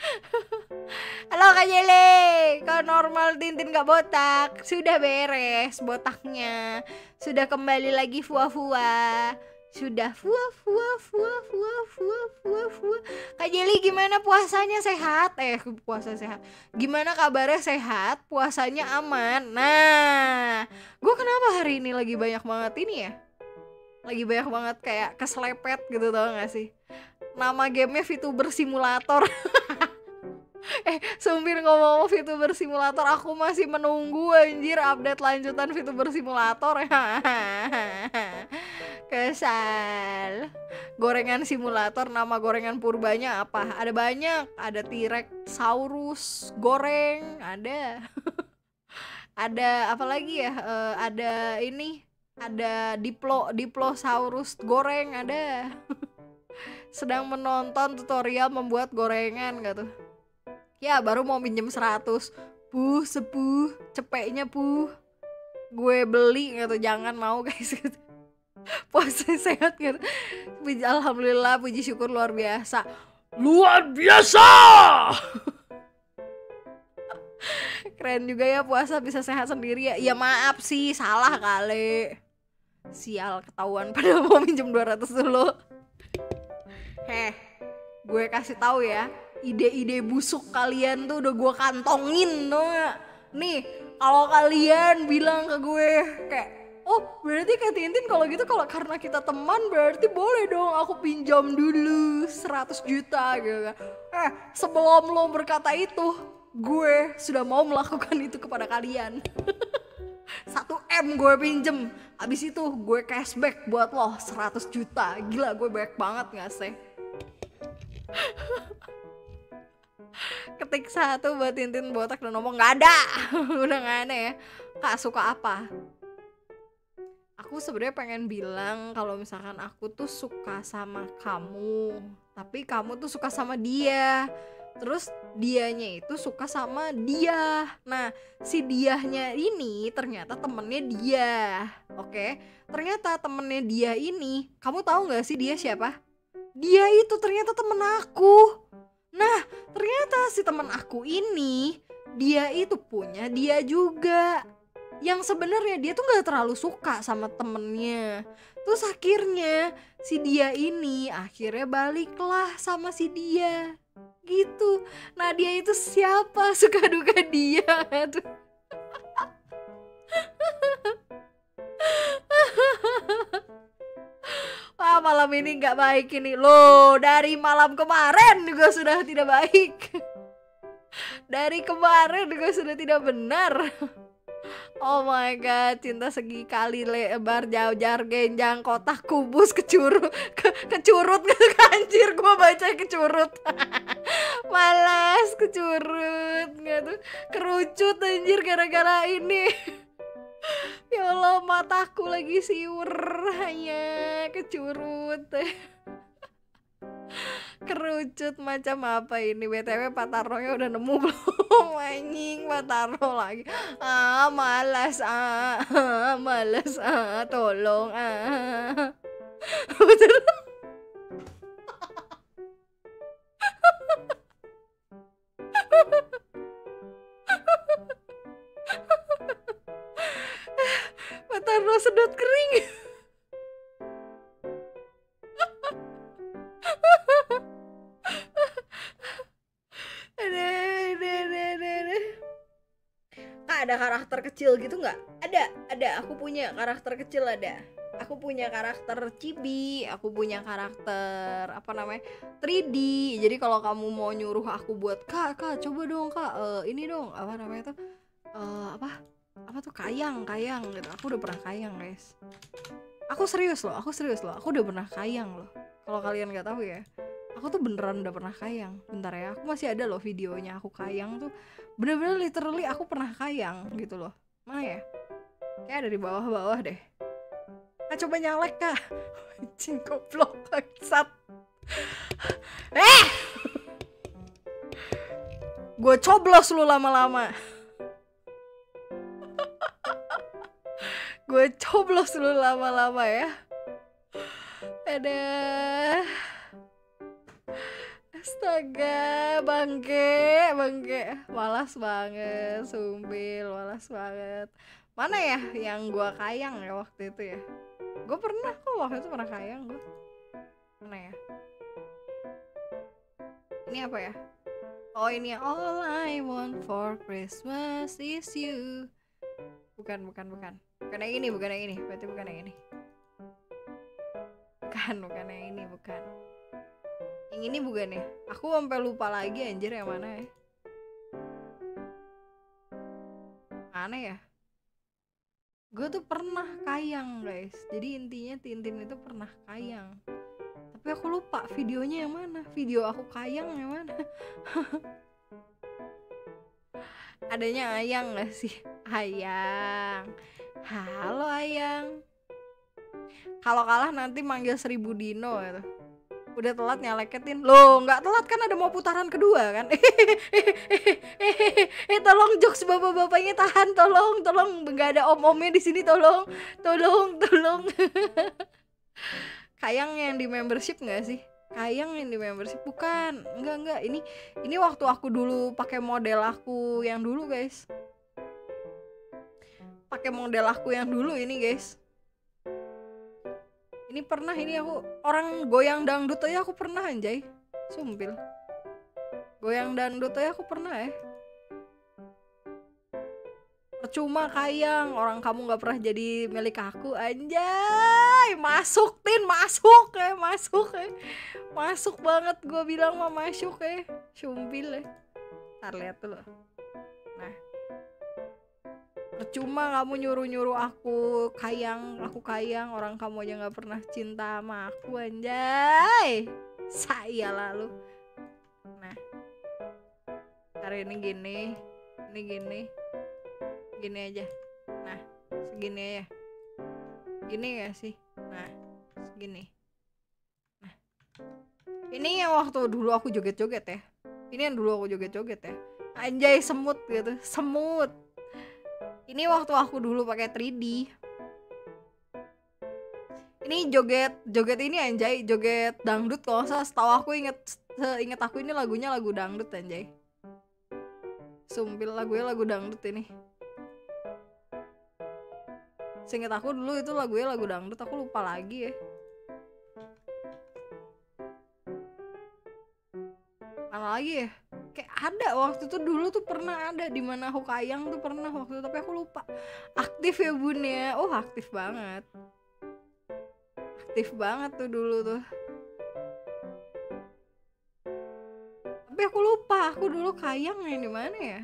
Halo Kak Jele, kalau normal Tintin gak botak? Sudah beres botaknya. Sudah kembali lagi fua-fua Sudah fua-fua fua-fua fua-fua fua Kak Jeli gimana puasanya? Sehat? Eh puasa sehat. Gimana kabarnya? Sehat? Puasanya aman? Nah Gue kenapa hari ini lagi banyak banget ini ya? Lagi banyak banget kayak keselepet gitu tau gak sih? Nama gamenya VTuber Simulator Eh, sumpir ngomong VTuber Simulator Aku masih menunggu anjir update lanjutan VTuber Simulator Kesal. Gorengan simulator nama gorengan purbanya apa? Ada banyak. Ada T-Rex Saurus goreng Ada. Ada apa lagi ya? Eh, ada ini Ada Diplo Diplosaurus goreng ada. Sedang menonton tutorial membuat gorengan gitu ya baru mau minjem 100 puh sepuh cepeknya puh gue beli gitu. Jangan mau guys. Gitu puasa sehat gitu. Puji alhamdulillah puji syukur luar biasa. Luar biasa! keren juga ya puasa bisa sehat sendiri ya. Ya maaf sih salah kali. Sial ketahuan. Padahal mau minjem 200 dulu. Heh gue kasih tahu ya ide-ide busuk kalian tuh udah gue kantongin nggak? nih kalau kalian bilang ke gue kayak oh berarti kayak Tintin kalau gitu kalau karena kita teman berarti boleh dong aku pinjam dulu 100 juta gitu kan. Eh sebelum lo berkata itu gue sudah mau melakukan itu kepada kalian. 1 M gue pinjem. Abis itu gue cashback buat lo 100 juta. Gila gue banyak banget gak sih ketik satu buat Tintin botak dan ngomong nggak ada. Udah nggak ada ya. Kak suka apa? Aku sebenarnya pengen bilang kalau misalkan aku tuh suka sama kamu tapi kamu tuh suka sama dia. Terus dianya itu suka sama dia. Nah si diahnya ini ternyata temennya dia oke? Ternyata temennya dia ini kamu tahu nggak sih dia siapa? Dia itu ternyata temen aku Nah, ternyata si teman aku ini dia itu punya dia juga. Yang sebenarnya dia tuh nggak terlalu suka sama temennya. Terus akhirnya si dia ini akhirnya baliklah sama si dia. Gitu. Nah, dia itu siapa? Suka duka dia. Malam ini nggak baik ini. Loh dari malam kemarin juga sudah tidak baik. Dari kemarin juga sudah tidak benar. Oh my god, cinta segi kali lebar jauh jar genjang kotak kubus kecurut ke, kecurut anjir gue baca kecurut. Malas kecurut nggak tuh. Kerucut anjir gara-gara ini ya Allah mataku lagi siur hanya kecurut. Kerucut macam apa ini? Btw Pak udah nemu belum anjing? Pak lagi. Ah malas ah, ah malas ah tolong ah Pak Tarno sedot kering ada karakter kecil gitu nggak? Ada, ada. Aku punya karakter kecil ada. Aku punya karakter chibi aku punya karakter apa namanya 3D jadi kalau kamu mau nyuruh aku buat kak kak coba dong kak eh, ini dong apa namanya tuh Eh, apa apa tuh kayang kayang gitu. Aku udah pernah kayang guys. Aku serius loh aku serius loh. Aku udah pernah kayang loh. Kalau kalian nggak tahu ya aku tuh beneran udah pernah kayang. Bentar ya aku masih ada loh videonya aku kayang tuh. Bener-bener literally aku pernah kayang gitu loh. Mana ya? Kayak ada di bawah-bawah deh. Kak coba nyalek kak. Anjing goblok bangsat. Eh! Gue coblos lu lama-lama Gue coblos lu lama-lama ya. Ada. Astaga, bangke, bangke. Malas banget, sumpil, malas banget. Mana ya yang gua kayang ya waktu itu ya? Gue pernah kok waktu itu pernah kayang gue Mana ya? Ini apa ya? Oh ini ya. All I want for Christmas is you. Bukan, bukan, bukan Bukan yang ini, bukan yang ini. Berarti bukan yang ini. Bukan, bukan yang ini, bukan. Yang ini bukan ya? Aku sampai lupa lagi anjir yang mana ya? Mana ya? Gue tuh pernah kayang guys. Jadi intinya Tintin itu pernah kayang. Tapi aku lupa videonya yang mana. Video aku kayang yang mana. Adanya ayang gak sih? Ayang halo ayang. Kalau kalah nanti manggil seribu dino gitu. Udah telat nyaleketin. Lo nggak telat kan ada mau putaran kedua kan? Eh tolong jokes bapak-bapaknya tahan. Tolong tolong. Nggak ada om-omnya di sini tolong. Tolong tolong. Kayang yang di membership nggak sih? Kayang yang di membership. Bukan. Enggak enggak ini ini waktu aku dulu pakai model aku yang dulu guys pakai model aku yang dulu ini guys. Ini pernah ini aku orang goyang dangdut aja aku pernah anjay. Sumpil. Goyang dangdut aja aku pernah ya percuma kayang orang kamu nggak pernah jadi milik aku anjay. Masuk tin. Masuk ya masuk ya masuk banget gue bilang mah masuk ya sumpil ya ntar lihat dulu percuma kamu nyuruh-nyuruh aku kayang aku kayang orang kamu aja nggak pernah cinta sama aku anjay. Saya lalu. Nah hari ini gini ini gini gini aja. Nah segini aja. Gini gak sih? Nah segini. Nah ini yang waktu dulu aku joget-joget ya. Ini yang dulu aku joget-joget ya. Anjay semut gitu semut ini waktu aku dulu pakai 3D ini joget joget ini anjay joget dangdut kalau salah. Setahu aku inget inget aku ini lagunya lagu dangdut anjay. Sumpil lagunya lagu dangdut ini. Seinget aku dulu itu lagunya lagu dangdut aku lupa lagi ya. Mana lagi ya kayak ada waktu itu dulu tuh pernah ada di mana aku kayang tuh pernah waktu itu tapi aku lupa. Aktif ya bun ya? Oh aktif banget. Aktif banget tuh dulu tuh. Tapi aku lupa aku dulu kayang yang di mana ya?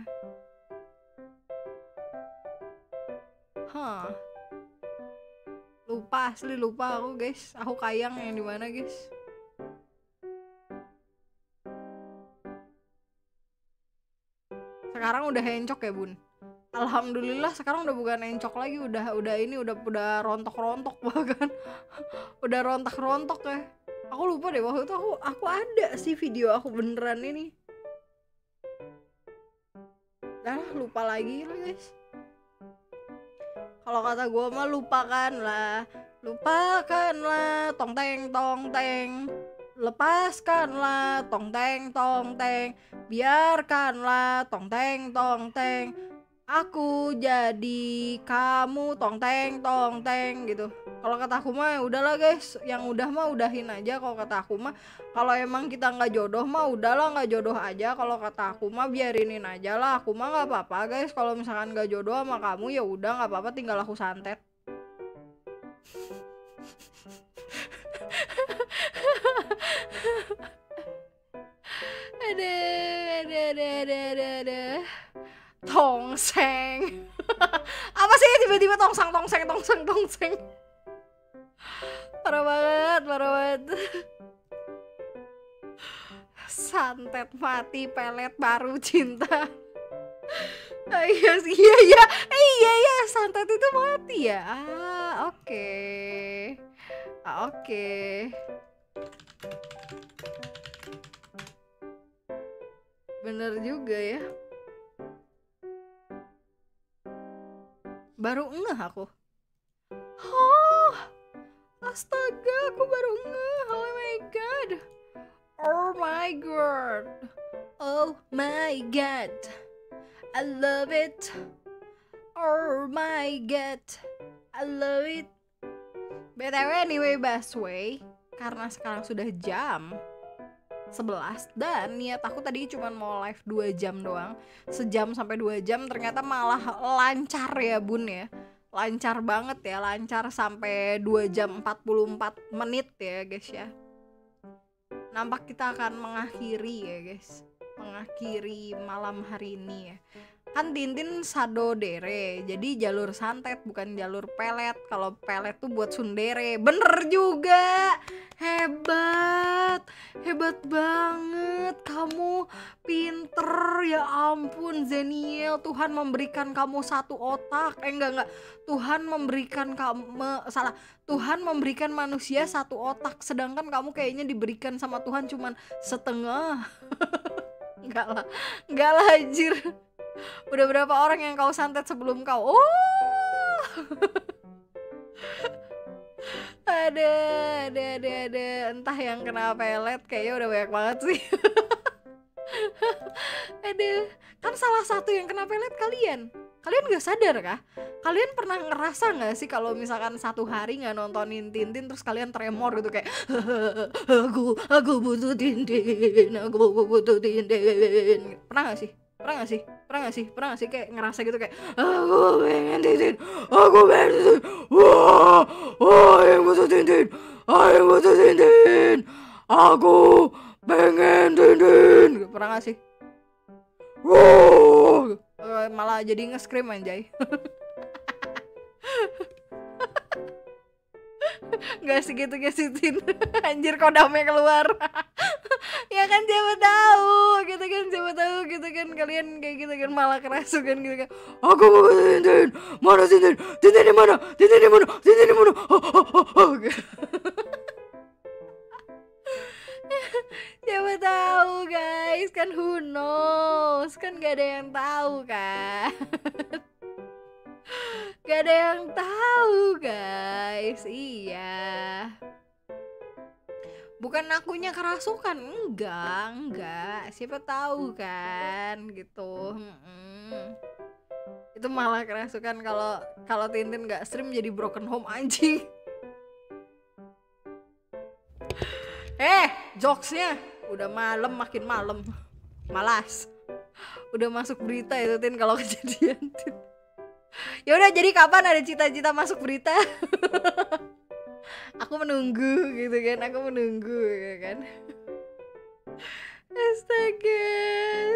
Hah lupa asli lupa aku guys. Aku kayang yang di mana guys sekarang udah encok ya bun? Alhamdulillah sekarang udah bukan encok lagi udah udah ini udah udah rontok rontok bahkan. Udah rontok rontok ya. Aku lupa deh waktu itu aku aku ada sih video aku beneran ini. Dah lupa lagi lah guys. Kalau kata gue mah lupakanlah lupakanlah. Tong teng tong teng lepaskanlah tong teng tong teng. Biarkanlah tong teng tong teng. Aku jadi kamu tong teng tong teng gitu. Kalau kata aku mah ya udahlah guys. Yang udah mah udahin aja. Kalau kata aku mah kalau emang kita nggak jodoh mah udahlah nggak jodoh aja. Kalau kata aku mah biarinin aja lah. Aku mah nggak apa-apa guys. Kalau misalkan nggak jodoh sama kamu ya udah nggak apa-apa. Tinggal aku santet ada ada ada ada ada ada tongseng. Apa sih tiba-tiba tongsang tongseng tongseng tongseng? Parah banget parah banget. Santet mati pelet baru cinta. Ah, iya sih iya iya iya iya santet itu mati ya? Ah oke ah, oke. Bener juga ya. Baru ngeh aku. Oh astaga aku baru ngeh. Oh my god. Oh my god. Oh my god. I love it. Oh my god. I love it btw anyway Basway karena sekarang sudah jam 11 dan niat aku tadi cuma mau live 2 jam doang. Sejam sampai 2 jam ternyata malah lancar ya bun ya. Lancar banget ya lancar sampai 2 jam 44 menit ya guys ya. Nampak kita akan mengakhiri ya guys. Mengakhiri malam hari ini ya kan Tintin sado dere jadi jalur santet bukan jalur pelet. Kalau pelet tuh buat sundere. Bener juga. Hebat. Hebat banget. Kamu pinter. Ya ampun Zeniel. Tuhan memberikan kamu satu otak. Eh enggak enggak. Tuhan memberikan kamu salah. Tuhan memberikan manusia satu otak. Sedangkan kamu kayaknya diberikan sama Tuhan cuman setengah. Enggak lah. Enggak lah anjir udah berapa orang yang kau santet sebelum kau? Oh. Ada ada ada ada. Entah yang kena pelet kayaknya udah banyak banget sih. Ada. Kan salah satu yang kena pelet kalian. Kalian gak sadar kah? Kalian pernah ngerasa nggak sih kalau misalkan satu hari nggak nontonin Tintin terus kalian tremor gitu kayak aku aku butuh Tintin aku butuh Tintin. Pernah nggak sih pernah gak sih? Pernah gak sih? Pernah gak sih kayak ngerasa gitu kayak aku pengen Tintin aku pengen Tintin wah wah yang butuh Tintin yang butuh Tintin aku pengen Tintin pernah gak sih? Wah. Eh, malah jadi nge-scream anjay Gak segitu gesitin Anjir kodamnya keluar. Ya kan siapa tahu gitu kan siapa tahu gitu kan. Kalian kayak gitu kan malah kerasukan gitu kan. Aku mau Tintin Mana Tintin Tintin di mana? Tintin di mana? Tintin di mana? Oh, oh, oh, oh. Siapa tahu guys. Kan who knows? Kan gak ada yang tahu kan Gak ada yang tahu guys Iya Bukan akunya kerasukan Enggak Enggak Siapa tahu kan Gitu Mm-mm. Itu malah kerasukan kalau kalau Tintin gak stream jadi broken home anjing Eh, jokesnya udah malam makin malam. Malas. Udah masuk berita itu Tin kalau kejadian Tin. Ya udah jadi kapan ada cita-cita masuk berita? aku menunggu gitu kan, aku menunggu gitu kan. Astaga,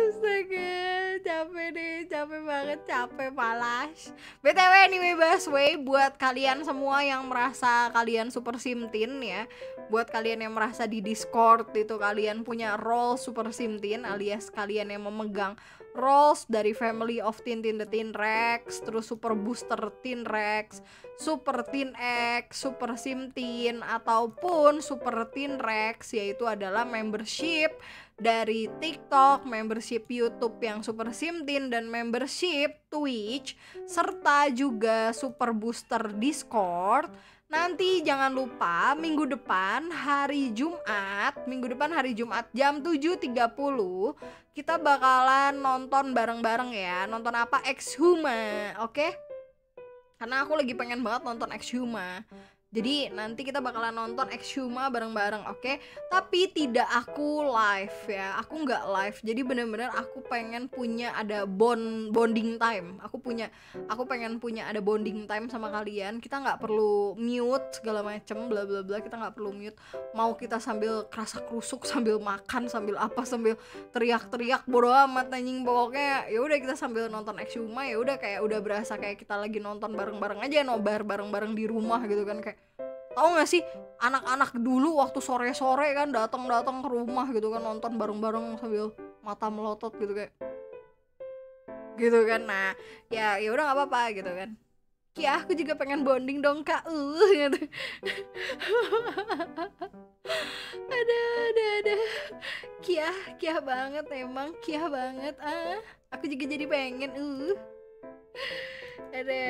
astaga, capek deh, capek banget, capek malas. BTW anyway Basway buat kalian semua yang merasa kalian super simtin ya Buat kalian yang merasa di Discord itu kalian punya role super simtin alias kalian yang memegang roles dari Family of Tintin the Tin Rex, terus Super Booster Tin Rex, Super Tin X, Super Simtin ataupun Super Tin Rex yaitu adalah membership dari TikTok, membership YouTube yang Super Simtin dan membership Twitch serta juga Super Booster Discord. Nanti jangan lupa minggu depan hari Jumat, minggu depan hari Jumat jam 7.30 kita bakalan nonton bareng-bareng ya. Nonton apa? Exhuma, oke? Karena aku lagi pengen banget nonton Exhuma. Jadi nanti kita bakalan nonton Exhuma bareng-bareng, oke? Tapi tidak aku live ya, aku nggak live. Jadi bener-bener aku pengen punya ada bond bonding time. Aku punya, aku pengen punya ada bonding time sama kalian. Kita nggak perlu mute segala macem, bla bla bla. Kita nggak perlu mute. Mau kita sambil kerasa kerusuk, sambil makan, sambil apa, sambil teriak-teriak bodo amat anjing pokoknya ya udah kita sambil nonton Exhuma ya udah kayak udah berasa kayak kita lagi nonton bareng-bareng aja nobar bareng-bareng di rumah gitu kan kayak tau gak sih anak-anak dulu waktu sore-sore kan datang-datang ke rumah gitu kan nonton bareng-bareng sambil mata melotot gitu kayak gitu kan. Nah ya ya udah nggak apa-apa gitu kan. Ya aku juga pengen bonding dong kak. Uh gitu. Ada ada ada. Kia kia banget emang kia banget ah. Aku juga jadi pengen uh. Ada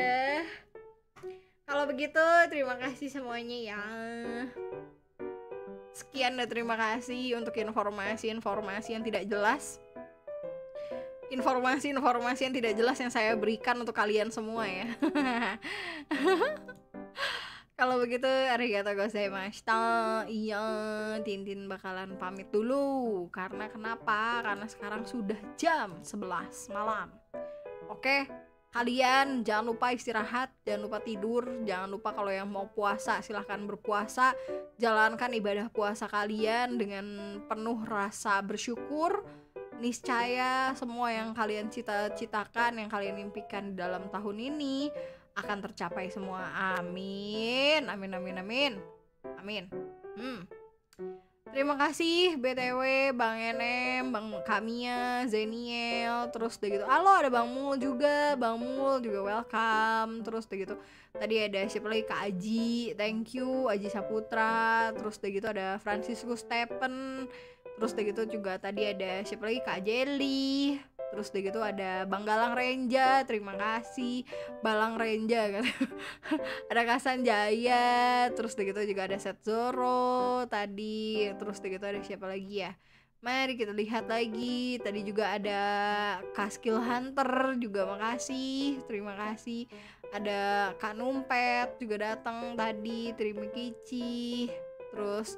kalau begitu terima kasih semuanya ya. Sekian dan terima kasih untuk informasi-informasi yang tidak jelas. Informasi-informasi yang tidak jelas yang saya berikan untuk kalian semua ya. Kalau begitu arigato gozaimashita. Iya Tintin bakalan pamit dulu. Karena kenapa? Karena sekarang sudah jam 11 malam. Oke kalian jangan lupa istirahat jangan lupa tidur jangan lupa kalau yang mau puasa silahkan berpuasa. Jalankan ibadah puasa kalian dengan penuh rasa bersyukur. Niscaya semua yang kalian cita-citakan yang kalian impikan dalam tahun ini akan tercapai semua. Amin amin amin amin. Amin. Hmm. Terima kasih BTW Bang Enem, Bang Kamia, Zeniel, terus udah gitu. Halo ada Bang Mul juga, Bang Mul juga welcome. Terus udah gitu. Tadi ada siapa lagi Kak Aji, thank you Aji Saputra. Terus udah gitu ada Francisco Stephen. Terus udah gitu juga tadi ada siapa lagi Kak Jelly terus udah gitu ada Bang Galang Renja terima kasih Balang Renja kan ada Kasan Jaya terus udah gitu juga ada Set Zoro tadi terus udah gitu ada siapa lagi ya Mari kita lihat lagi. Tadi juga ada Kaskil Hunter juga makasih. Terima kasih. Ada Kak Numpet juga datang tadi. Terima Kici. Terus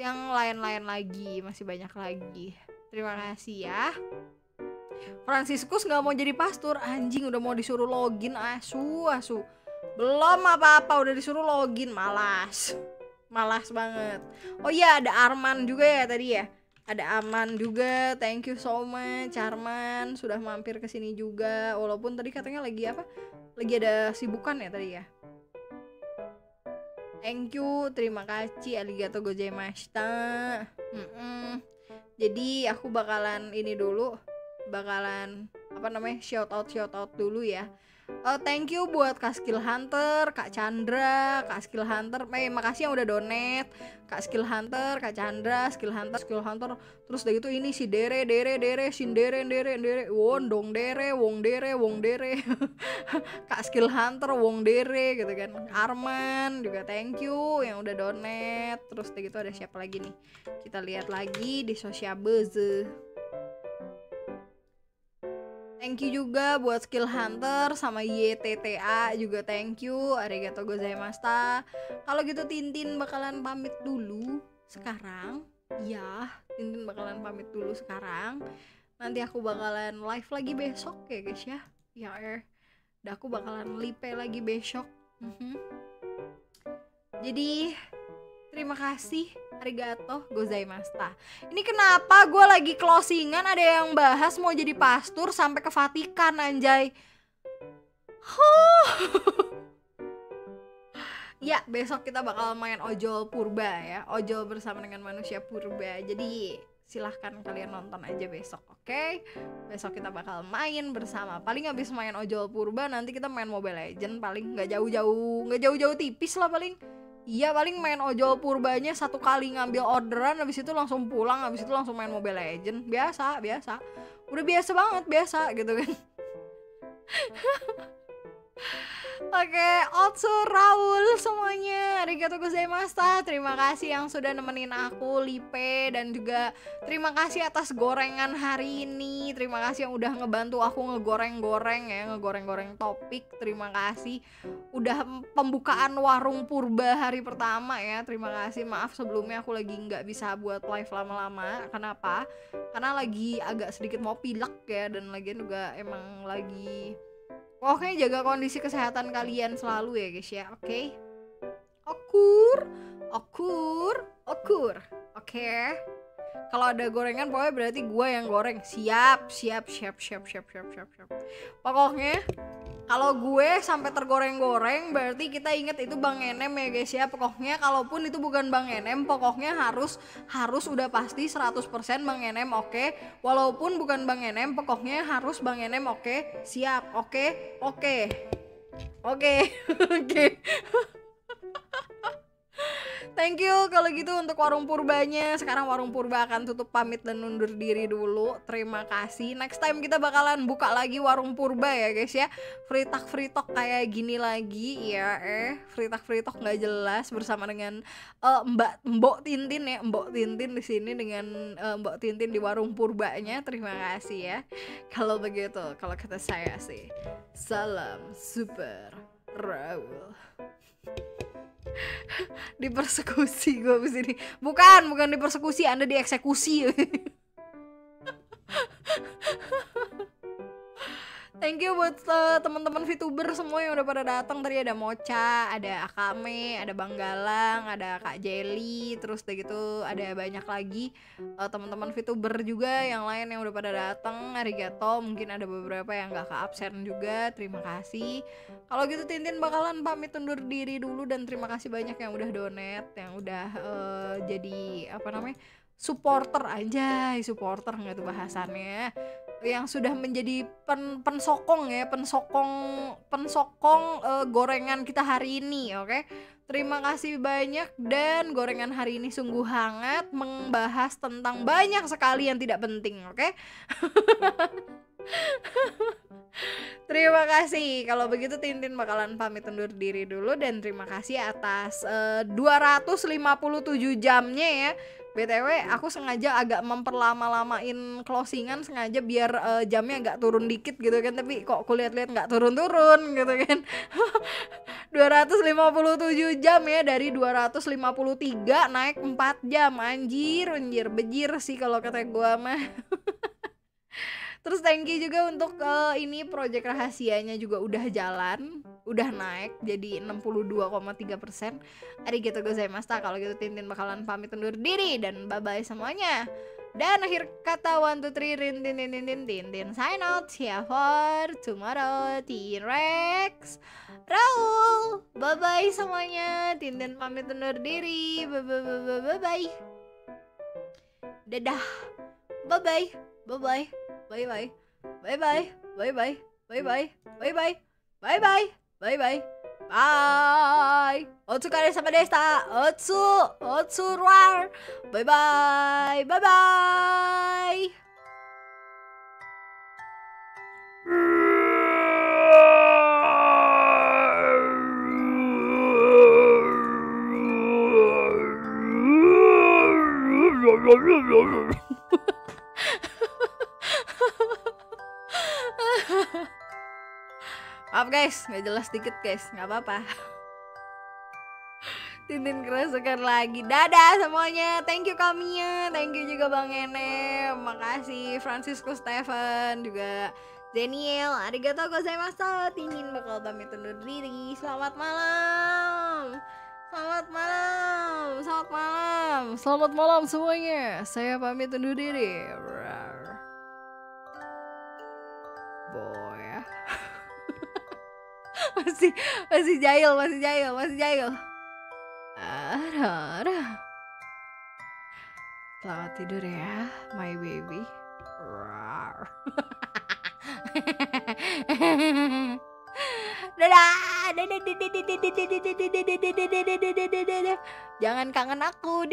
yang lain-lain lagi masih banyak lagi. Terima kasih ya. Franciscus nggak mau jadi pastor anjing udah mau disuruh login. Asu asu. Belum apa-apa udah disuruh login. Malas. Malas banget. Oh iya ada Arman juga ya tadi ya? Ada Aman juga. Thank you so much Arman. Sudah mampir ke sini juga. Walaupun tadi katanya lagi apa? Lagi ada sibukan ya tadi ya? Thank you. Terima kasih. Aligato gozaimashita. Mm -mm. jadi aku bakalan ini dulu bakalan apa namanya shout out shout out dulu ya Oh, thank you buat Kak Skill Hunter, Kak Chandra, Kak Skill Hunter. Eh, makasih yang udah donate. Kak Skill Hunter, Kak Chandra, Skill Hunter, Skill Hunter. Terus dari itu ini si Dere, Dere, Dere, sin Dere, Dere, Dere. Won dong Dere, Wong Dere, Wong Dere. Kak Skill Hunter, Wong Dere gitu kan. Arman juga thank you yang udah donate. Terus dari itu ada siapa lagi nih? Kita lihat lagi di sosial buzz. Thank you juga buat Skill Hunter sama YTTA juga thank you. Arigato gozaimashita. Kalau gitu Tintin bakalan pamit dulu sekarang. Ya, Tintin bakalan pamit dulu sekarang. Nanti aku bakalan live lagi besok ya guys ya. Ya, er. Dan aku bakalan lipe lagi besok. Mhm. Jadi terima kasih arigato gozaimashita. Ini kenapa gue lagi closingan? Ada yang bahas mau jadi pastor sampai ke Vatikan anjay. Ya besok kita bakal main ojol purba ya. Ojol bersama dengan manusia purba. Jadi silahkan kalian nonton aja besok oke? Okay? besok kita bakal main bersama. Paling habis main ojol purba nanti kita main mobile legend paling. Nggak jauh-jauh nggak jauh-jauh tipis lah paling Iya paling main ojol purbanya satu kali ngambil orderan habis itu langsung pulang habis itu langsung main Mobile Legend biasa biasa. Udah biasa banget biasa gitu kan Oke, also Raul semuanya. Arigatou gozaimashita. Terima kasih yang sudah nemenin aku, Lipe dan juga terima kasih atas gorengan hari ini. Terima kasih yang udah ngebantu aku ngegoreng-goreng ya, ngegoreng-goreng topik. Terima kasih udah pembukaan warung purba hari pertama ya. Terima kasih. Maaf sebelumnya aku lagi nggak bisa buat live lama-lama. Kenapa? Karena lagi agak sedikit mau pilek ya dan lagian juga emang lagi Pokoknya jaga kondisi kesehatan kalian selalu ya guys ya, oke? Okur, okur, okur, oke? Kalau ada gorengan pokoknya berarti gue yang goreng. Siap, siap, siap, siap, siap, siap, siap, siap. Pokoknya kalau gue sampai tergoreng-goreng berarti kita inget itu Bang Enem ya guys ya. Pokoknya kalaupun itu bukan Bang Enem, pokoknya harus harus udah pasti 100% Bang Enem oke. Walaupun bukan Bang Enem, pokoknya harus Bang Enem oke. Siap, oke, oke. Oke, oke. Thank you kalau gitu untuk warung purbanya. Sekarang warung purba akan tutup pamit dan undur diri dulu. Terima kasih. Next time kita bakalan buka lagi warung purba ya guys ya. Free talk free talk kayak gini lagi ya eh. Free talk free talk nggak jelas bersama dengan uh, Mbak Mbok Tintin ya. Mbok Tintin di sini dengan uh, Mbok Tintin di warung purbanya. Terima kasih ya. Kalau begitu, kalau kata saya sih, salam super Raul dipersekusi gue abis ini. Bukan bukan dipersekusi anda dieksekusi Thank you buat uh, teman-teman VTuber semua yang udah pada datang tadi ada Mocha, ada Akame, ada Bang Galang, ada Kak Jelly, terus udah gitu ada banyak lagi uh, teman-teman VTuber juga yang lain yang udah pada datang. Arigato, mungkin ada beberapa yang gak ke absen juga. Terima kasih. Kalau gitu Tintin bakalan pamit undur diri dulu dan terima kasih banyak yang udah donate, yang udah uh, jadi apa namanya? supporter aja, supporter nggak tuh bahasannya yang sudah menjadi pen pensokong ya pensokong pensokong uh, gorengan kita hari ini oke okay? terima kasih banyak dan gorengan hari ini sungguh hangat membahas tentang banyak sekali yang tidak penting oke okay? Terima kasih. Kalau begitu Tintin bakalan pamit undur diri dulu dan terima kasih atas uh, 257 jamnya ya BTW aku sengaja agak memperlama-lamain closingan sengaja biar uh, jamnya agak turun dikit gitu kan tapi kok kulihat-lihat nggak turun-turun gitu kan. 257 jam ya dari 253 naik 4 jam. Anjir anjir bejir sih kalau kata gua mah Terus thank you juga untuk uh, ini project rahasianya juga udah jalan, udah naik jadi 62,3 persen. Arigato gozaimashita. Kalau gitu Tintin bakalan pamit undur diri dan bye bye semuanya. Dan akhir kata one two three rin tin tin tin tin tin tin sign out here for tomorrow T-Rex Raul bye bye semuanya Tintin pamit undur diri bye bye bye bye bye bye dadah bye bye bye bye bye bye bye bye bye bye bye bye bye bye bye bye bye bye Bye. Otsukare sama desta. Otsu. Otsu roar. Bye bye. Bye bye. Maaf guys, nggak jelas dikit guys, nggak apa-apa. Tintin kerasukan lagi. Dadah semuanya. Thank you Kamia, thank you juga Bang Ene, makasih Francisco Stephen juga Daniel, arigato gozaimashita. Tintin bakal pamit undur diri. Selamat malam. Selamat malam. Selamat malam. Selamat malam semuanya. Saya pamit undur diri. Rar. Boy ya. masih masih jahil, masih jahil, masih jahil. Ada. Selamat tidur ya, my baby. Rar. Dadah. Jangan kangen aku.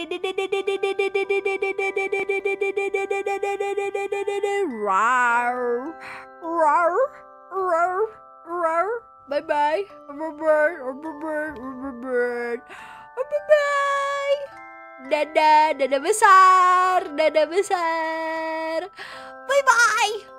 Rar. Rar. Rar. Rar. Bye bye. Bye bye. Bye bye. Bye bye. Bye bye. Dadah, dadah besar, dadah besar. Bye bye.